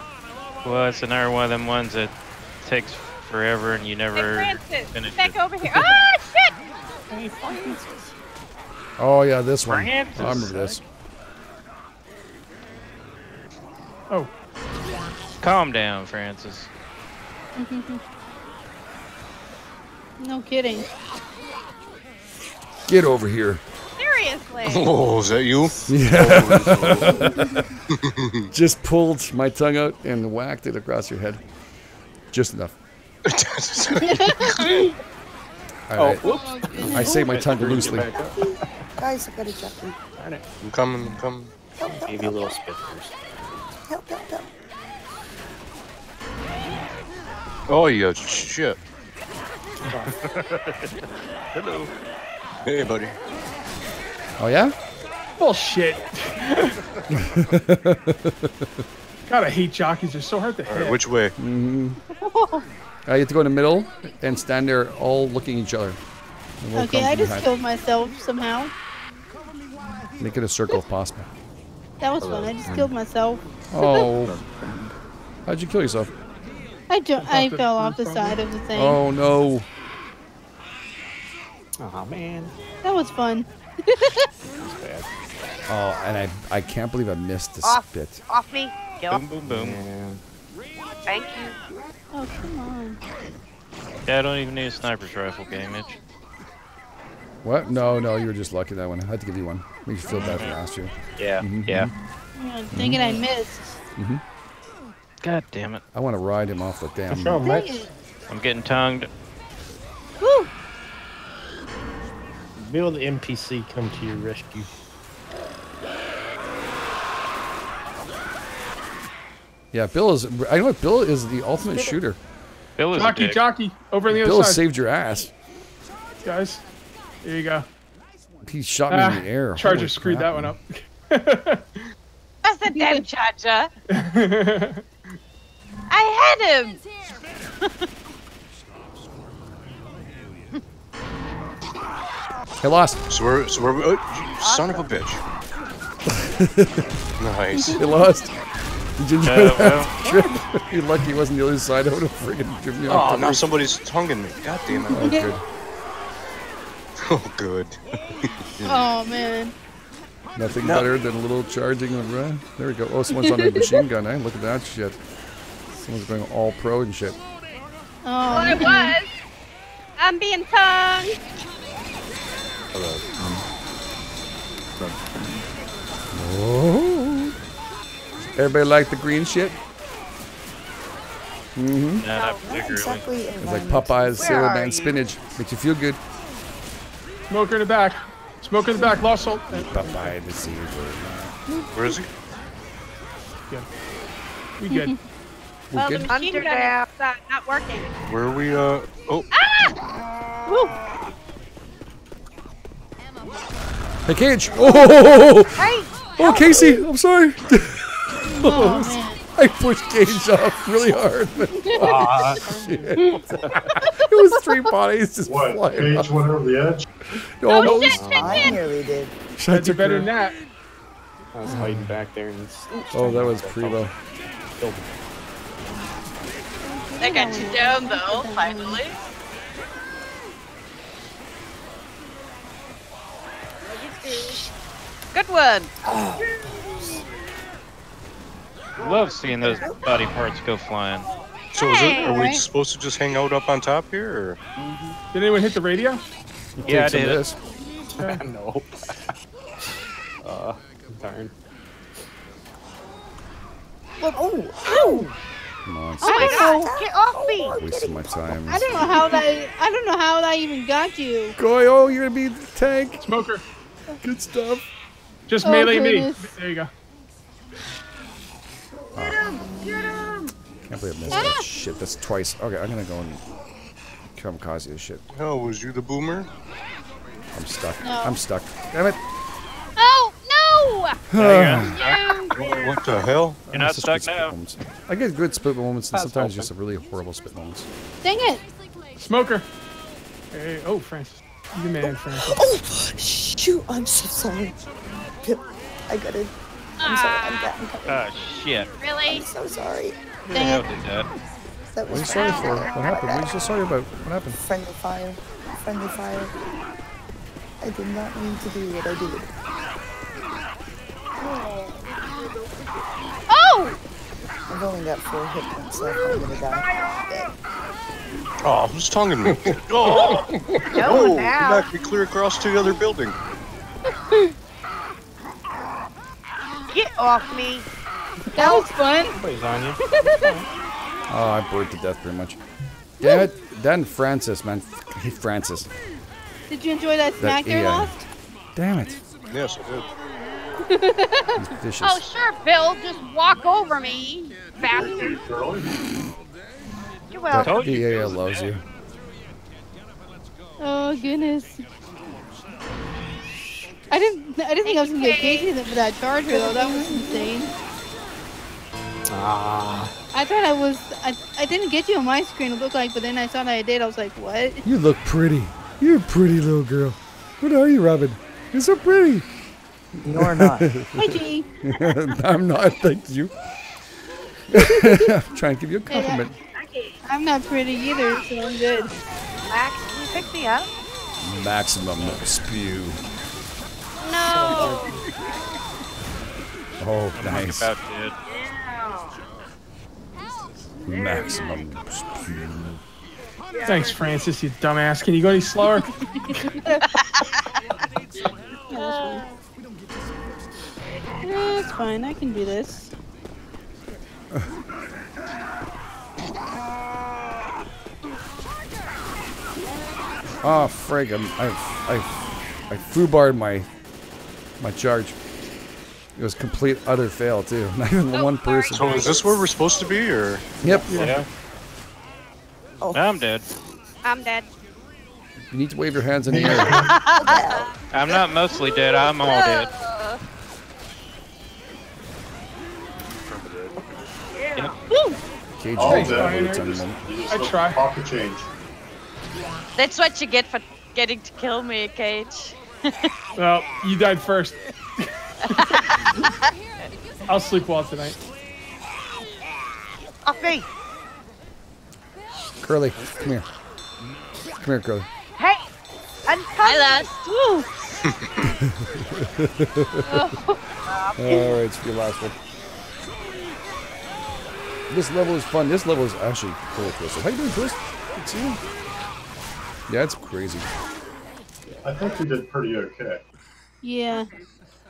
Well, it's another one of them ones that takes forever and you Hey, never Francis, finish back it. over here. Ah, shit! Oh yeah, this one. I remember this. Oh. Calm down, Francis. no kidding. Get over here. Seriously. Oh, is that you? Yeah. Just pulled my tongue out and whacked it across your head. Just enough. All right. Oh, I say my tongue loosely. Guys, I gotta jump in. I'm coming, I'm coming. Help, help, Give you a help, little spit first. help, help, help. Oh, you shit. Hello. Hey, buddy. Oh yeah? Bullshit. God, I hate jockeys. They're so hard to All hit. right, which way? Mm-hmm. Uh, you have to go in the middle and stand there, all looking at each other. We'll Okay, I just behind. killed myself somehow. Make it a circle if possible. That was fun. I just killed myself. Oh. How'd you kill yourself? I ju- I fell off the side of the thing. Oh no. Oh man. That was fun. Oh, and I I can't believe I missed the Off. spit. Off me. Get off. Boom, boom, boom. Thank you. Oh, come on. Yeah, I don't even need a sniper's rifle game, Mitch. What? No, no, you were just lucky that one. I had to give you one. Make you feel bad for last year. Yeah, Mhm, yeah. mhm. Oh, dang it, I missed. Mhm. God damn it. I want to ride him off the damn. Dang it. I'm getting tongued. Woo! Bill the NPC come to your rescue. Yeah, Bill is. I know what Bill is the ultimate shooter. Bill is a Jockey, dick. jockey, over on the other Bill saved your ass. Guys, there you go. He shot me Ah, in the air. Charger Holy screwed crap, that one up. That's a damn charger. I had him. I lost. So we're, so we're, oh, son of a bitch. nice. You lost. Did you enjoy Uh, that trip? You're lucky it wasn't the other side. I would have friggin' driven you Oh, off. the now somebody's tonguing me. God damn it. Oh, good. Oh, good. Oh, man. Nothing No. better than a little charging and run. There we go. Oh, someone's on a machine gun, eh? Look at that shit. Someone's going all pro and shit. Oh, Oh, I was. I'm being tongued. Hello. Everybody like the green shit? Mm-hmm. Nah, not. Exactly. It's like Popeye's Where Sailor Man spinach. Makes you feel good. Smoker in the back. Smoker in the back. Lost salt. Popeye the Sailor Where is he? We good. We Well, the good? machine gun Under is uh, not working. Where are we? Uh. Oh. Ah! Woo! Hey, Cage! Oh! Hey! Oh, Casey! I'm sorry. Oh, man. I pushed Cage off really hard. But Ah. shit. it was three bodies just What? flying Cage off. went over the edge? Almost. shit, shit, I shit. nearly did. I That's took better than that. I was hiding back there and Oh, that was Primo. Killed him. I got you down though, finally. Good one. Love seeing those body parts go flying. So is it? Are we Alright. supposed to just hang out up on top here, or? Did anyone hit the radio? Yeah, I Take some did. of this. no. uh, darn. But, oh, ow! Come on, Oh my god, get off me! Oh, wasting my time. I don't know how that. I don't know how that even got you. Go, oh, you're gonna be the tank. Smoker. Good stuff. Just Oh, melee me. There you go. Get him! Get him! Can't believe I missed that shit. That's twice. Okay, I'm gonna go and kamikaze this shit. Hell, was you the boomer? I'm stuck. No. I'm stuck. Damn it. Oh no! What the hell? You're not stuck now. I get good spit moments, and That's sometimes helping. just really horrible spit moments. Dang it! Smoker. Hey, oh, Francis. You the man, Francis. Oh, shoot! I'm so sorry. I got it. I'm sorry. I'm, Ah, I'm coming. Oh shit. really? I'm so sorry. Who the hell did that? That What are you sorry for? What happened? What are you so sorry about? What happened? friendly fire. Friendly fire. I did not mean to do what I did. Oh! I've only got four hit points left. I'm gonna die. Dead. Oh, who's tonguing me? Oh, No, oh, you now. knocked me clear across to the other building. Get off me. That was fun. Somebody's on you. Oh, I bored to death pretty much. Damn it. Then Francis, man. I Francis. Did you enjoy that That snack there, AI. Lost? Damn it. Yes, I did. He's vicious. Oh sure, Bill, just walk over me, bastard. You're That welcome. Told you EAL Bill's loves there. you. Oh goodness. I didn't. I didn't think I was gonna get Casey for that charger though. That was insane. Ah. I thought I was. I, I didn't get you on my screen. It looked like, but then I saw that I did. I was like, what? You look pretty. You're a pretty little girl. What are you, Robin? You're so pretty. You're not. Hi, G. I'm not, thank you. I'm trying to give you a compliment. I'm not pretty either, so I'm good. Max, can you pick me up? Maximum spew. No. Oh, I'm nice. about dead. Maximum spew. Thanks, Francis, you dumbass. Can you go any slower? Uh, Yeah, it's fine. I can do this. Oh, frig. I'm, I, I, I foobarred my, my charge. It was complete utter fail, too. Not even Oh, one person. So is this where we're supposed to be, or? Yep. Yeah. Oh. I'm dead. I'm dead. You need to wave your hands in the air. I'm not mostly dead. I'm all dead. Yep. Cage All hangs dead. out boots on the moment. Oh, you just I look try. Pocket change. That's what you get for getting to kill me, Cage. Well, you died first. I'll sleep well tonight. Off me. Curly, come here. Come here, Curly. Hey. I'm I coming. lost. Alright, it's your last one. This level is fun. This level is actually cool, Twisted. How you doing, Twist? Good see you. Yeah, it's crazy. I think we did pretty okay. Yeah.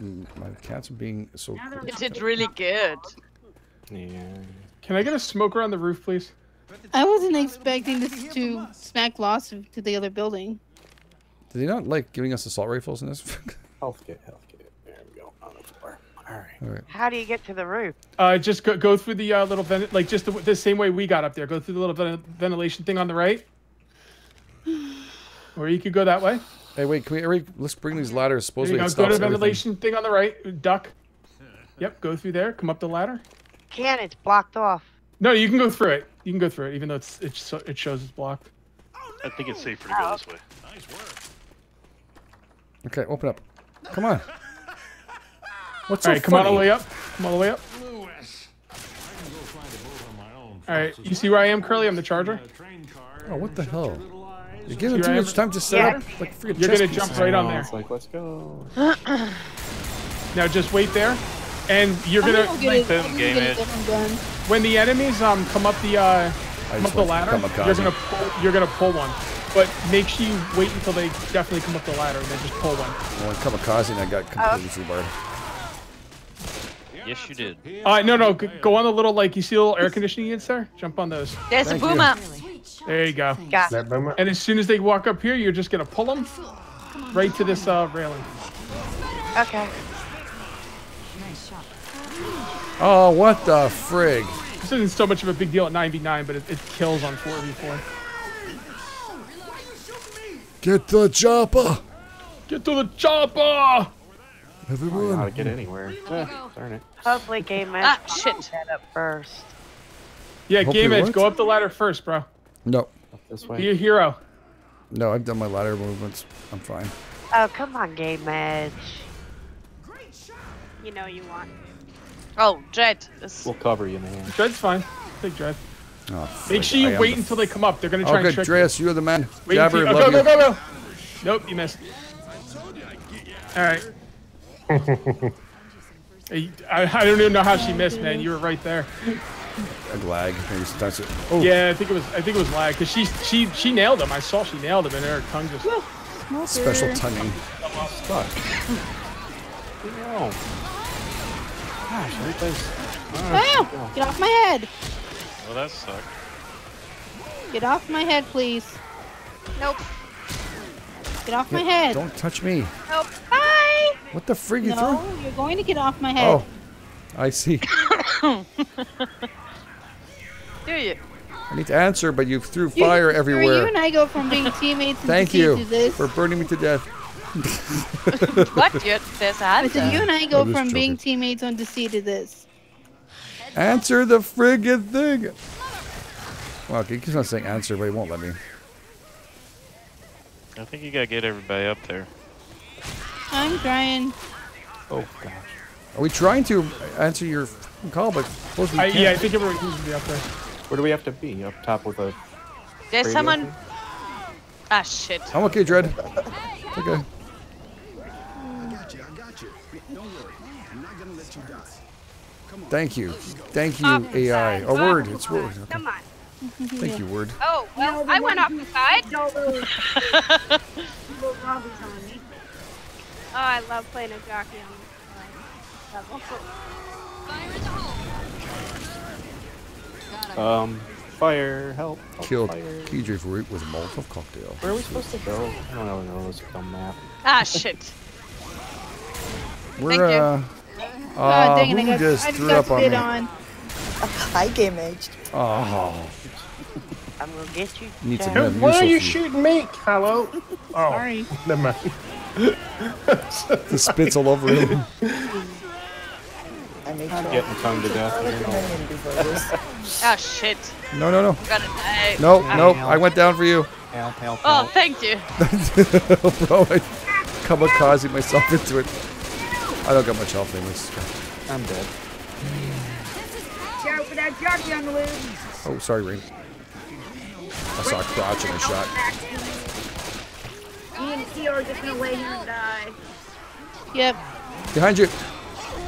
Mm, My cats are being so You did really good. Yeah. Can I get a smoker on the roof, please? I wasn't expecting this to smack loss to the other building. Did they not like giving us assault rifles in this? Health kit, health kit. There we go. On the floor. All right. All right. How do you get to the roof? Uh, just go, go through the uh, little vent, like just the, the same way we got up there. Go through the little ven- ventilation thing on the right. Or you could go that way. Hey, wait, can we, Eric, let's bring these ladders. There Supposedly you go. Go to stops the everything. ventilation thing on the right. Duck. Yep. Go through there. Come up the ladder. Can't. It's blocked off. No, you can go through it. You can go through it, even though it's it, so- it shows it's blocked. I think it's safer to go this way. Okay, open up. Come on. What's All so right, come on all the way up. Come all the way up. All right, you see where I am, Curly? I'm the charger. Oh, what the hell? You're giving too much time to set Yeah. up like You're gonna pieces. jump right on Oh, there. It's like, let's go. Now just wait there, and you're gonna gonna get like, it- I'm get a gun. when the enemies um come up the uh come up the ladder, you're gonna pull, you're gonna pull one. But make sure you wait until they definitely come up the ladder and then just pull one. I went kamikaze and I got completely foobarred. Yes, you did. Uh, no, no, go on the little like you see the little air conditioning units there. Jump on those. There's Thank a you. boomer. There you go. Got That boomer. And as soon as they walk up here, you're just gonna pull them right to this uh, railing. Okay. Oh, what the frig? This isn't so much of a big deal at 9v9, but it, it kills on 4v4. Get the chopper! Get to the chopper! How Everyone. to get anywhere? Eh, darn it. Hopefully, game match. Ah, shit. Head up first. Yeah, Hopefully game edge, go up the ladder first, bro. No, Up this Be a hero. no, I've done my ladder movements. I'm fine. Oh, come on, game edge. Great shot. You know you want. Oh, Dread. This- We'll cover you, man. Dread's fine. Take Dread. Oh, Make sure you am wait the- until they come up. They're gonna try Oh, and good, trick Dreas, you're the man. you. Wait Jabber, until- oh, go, go, go, go! Nope, you missed. All right. Hey, I, I don't even know how she missed, man. You were right there. A lag. Maybe sometimes it- Oh, Yeah, I think it was. I think it was lag because she she she nailed him. I saw she nailed him, and her tongue just. special tonguing. Fuck. No. Gosh, everything's. Ow! Get off my head! Well, that sucked. Get off my head, please. Nope. Get off my head. Don't touch me. Nope. Bye. What the frig you No, threw? you're going to get off my head. Oh, I see. Do you? I need to answer, but you threw fire You everywhere. You and I go from being teammates and Thank to you to this. for burning me to death. What? You, there's a I answer. said you and I go I'm just from being teammates on Deceit to this. Answer the friggin' thing. Well, he keeps on saying answer, but he won't let me. I think you gotta get everybody up there. I'm trying. Oh, gosh. Are we trying to answer your call, but suppose we I, yeah, I think everyone needs to be up there. Where do we have to be? Up top with a. There's radio someone. thing? Ah, shit. I'm okay, Dread. It's okay. I got you. I got you. Don't worry. I'm not gonna let you die. Come on. Thank you. Thank you, Off AI. A off word. It's word. Okay. Come on. Thank you, word. Oh, well, I went off the side. oh, I love playing a jockey on this uh, level. Um, fire, help. help, Killed Fire. Keydrift Root with a Molotov cocktail. Where are we supposed to go? I don't really know this dumb map. Ah, shit. We're, Thank you. uh... Oh, Uh, dang it, I who got, just I just threw got up on spit me? on. Hi, game aged. Oh. I'm gonna get you. Need some Jack. Why are you shooting me? Hello? Oh, Sorry. never mind. The spit's all over him. I made I'm sure. getting tongue to death. I here. looked at my name before this. Ah, shit. No, no, no. Gotta die. No, Ah. no. I went down for you. Help, help, Oh, thank you. Bro, I kamikaze myself into it. I don't got much health anyways. I'm dead. Shout for that jockey on the loose. Oh, sorry, Ring. I saw a crouch and I shot. Me and Theo are just gonna lay here and die. Yep. Behind you.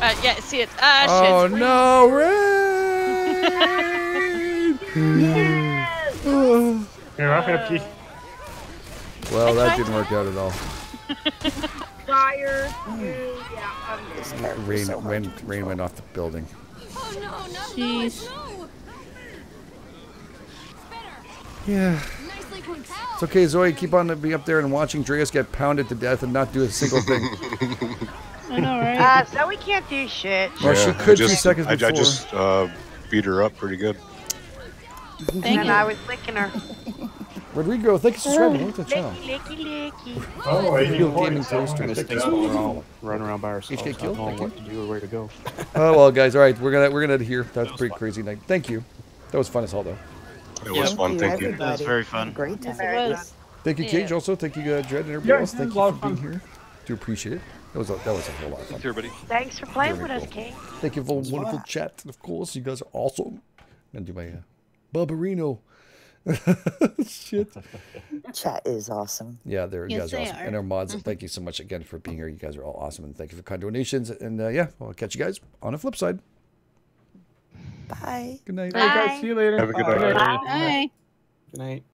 Uh, yeah, see it. Ah, Oh shit. no, Ring! Here, I'll help you. well, that didn't work out at all. Fire. Yeah, I'm dead. Rain, went, rain went off the building. Oh no, no, Jeez. No, no. Yeah. It's okay, Zoe. Keep on being up there and watching Dreas get pounded to death and not do a single thing. I know, right? Uh, Zoe can't do shit. Well, she I could two just, seconds I, I just uh, beat her up pretty good. Thank and you. I was licking her. Rodrigo, thank you for subscribing. Welcome to the channel. Licky, licky. Oh, 80 Video points. gaming Oh, toaster. This thing's that going was- around, running around by ourselves. HK I kill? don't know what to do or where to go. Oh well, guys. All right, we're gonna we're gonna end here. That was a pretty crazy night. Thank you. That was fun as hell, though. It was fun. Thank you. That was very fun. Great time. it. Thank you, Yeah. Cage. Also, thank you, uh, Dread, and everybody Yeah, else. Thank you a for being here. Do appreciate it. That was a, that was a whole lot of fun. Thanks, everybody. Thanks for playing Very with us, cool. Kate. Thank you for a wonderful chat. And of course, you guys are awesome. I'm gonna do my uh, Barbarino. Shit. Chat is awesome. Yeah, there you Yes, guys are awesome. are. And our mods, thank you so much again for being here. You guys are all awesome, and thank you for kind donations. And uh, yeah, I'll catch you guys on the flip side. Bye. Good night. All right, guys. See you later. Have a good night. Bye. Good night.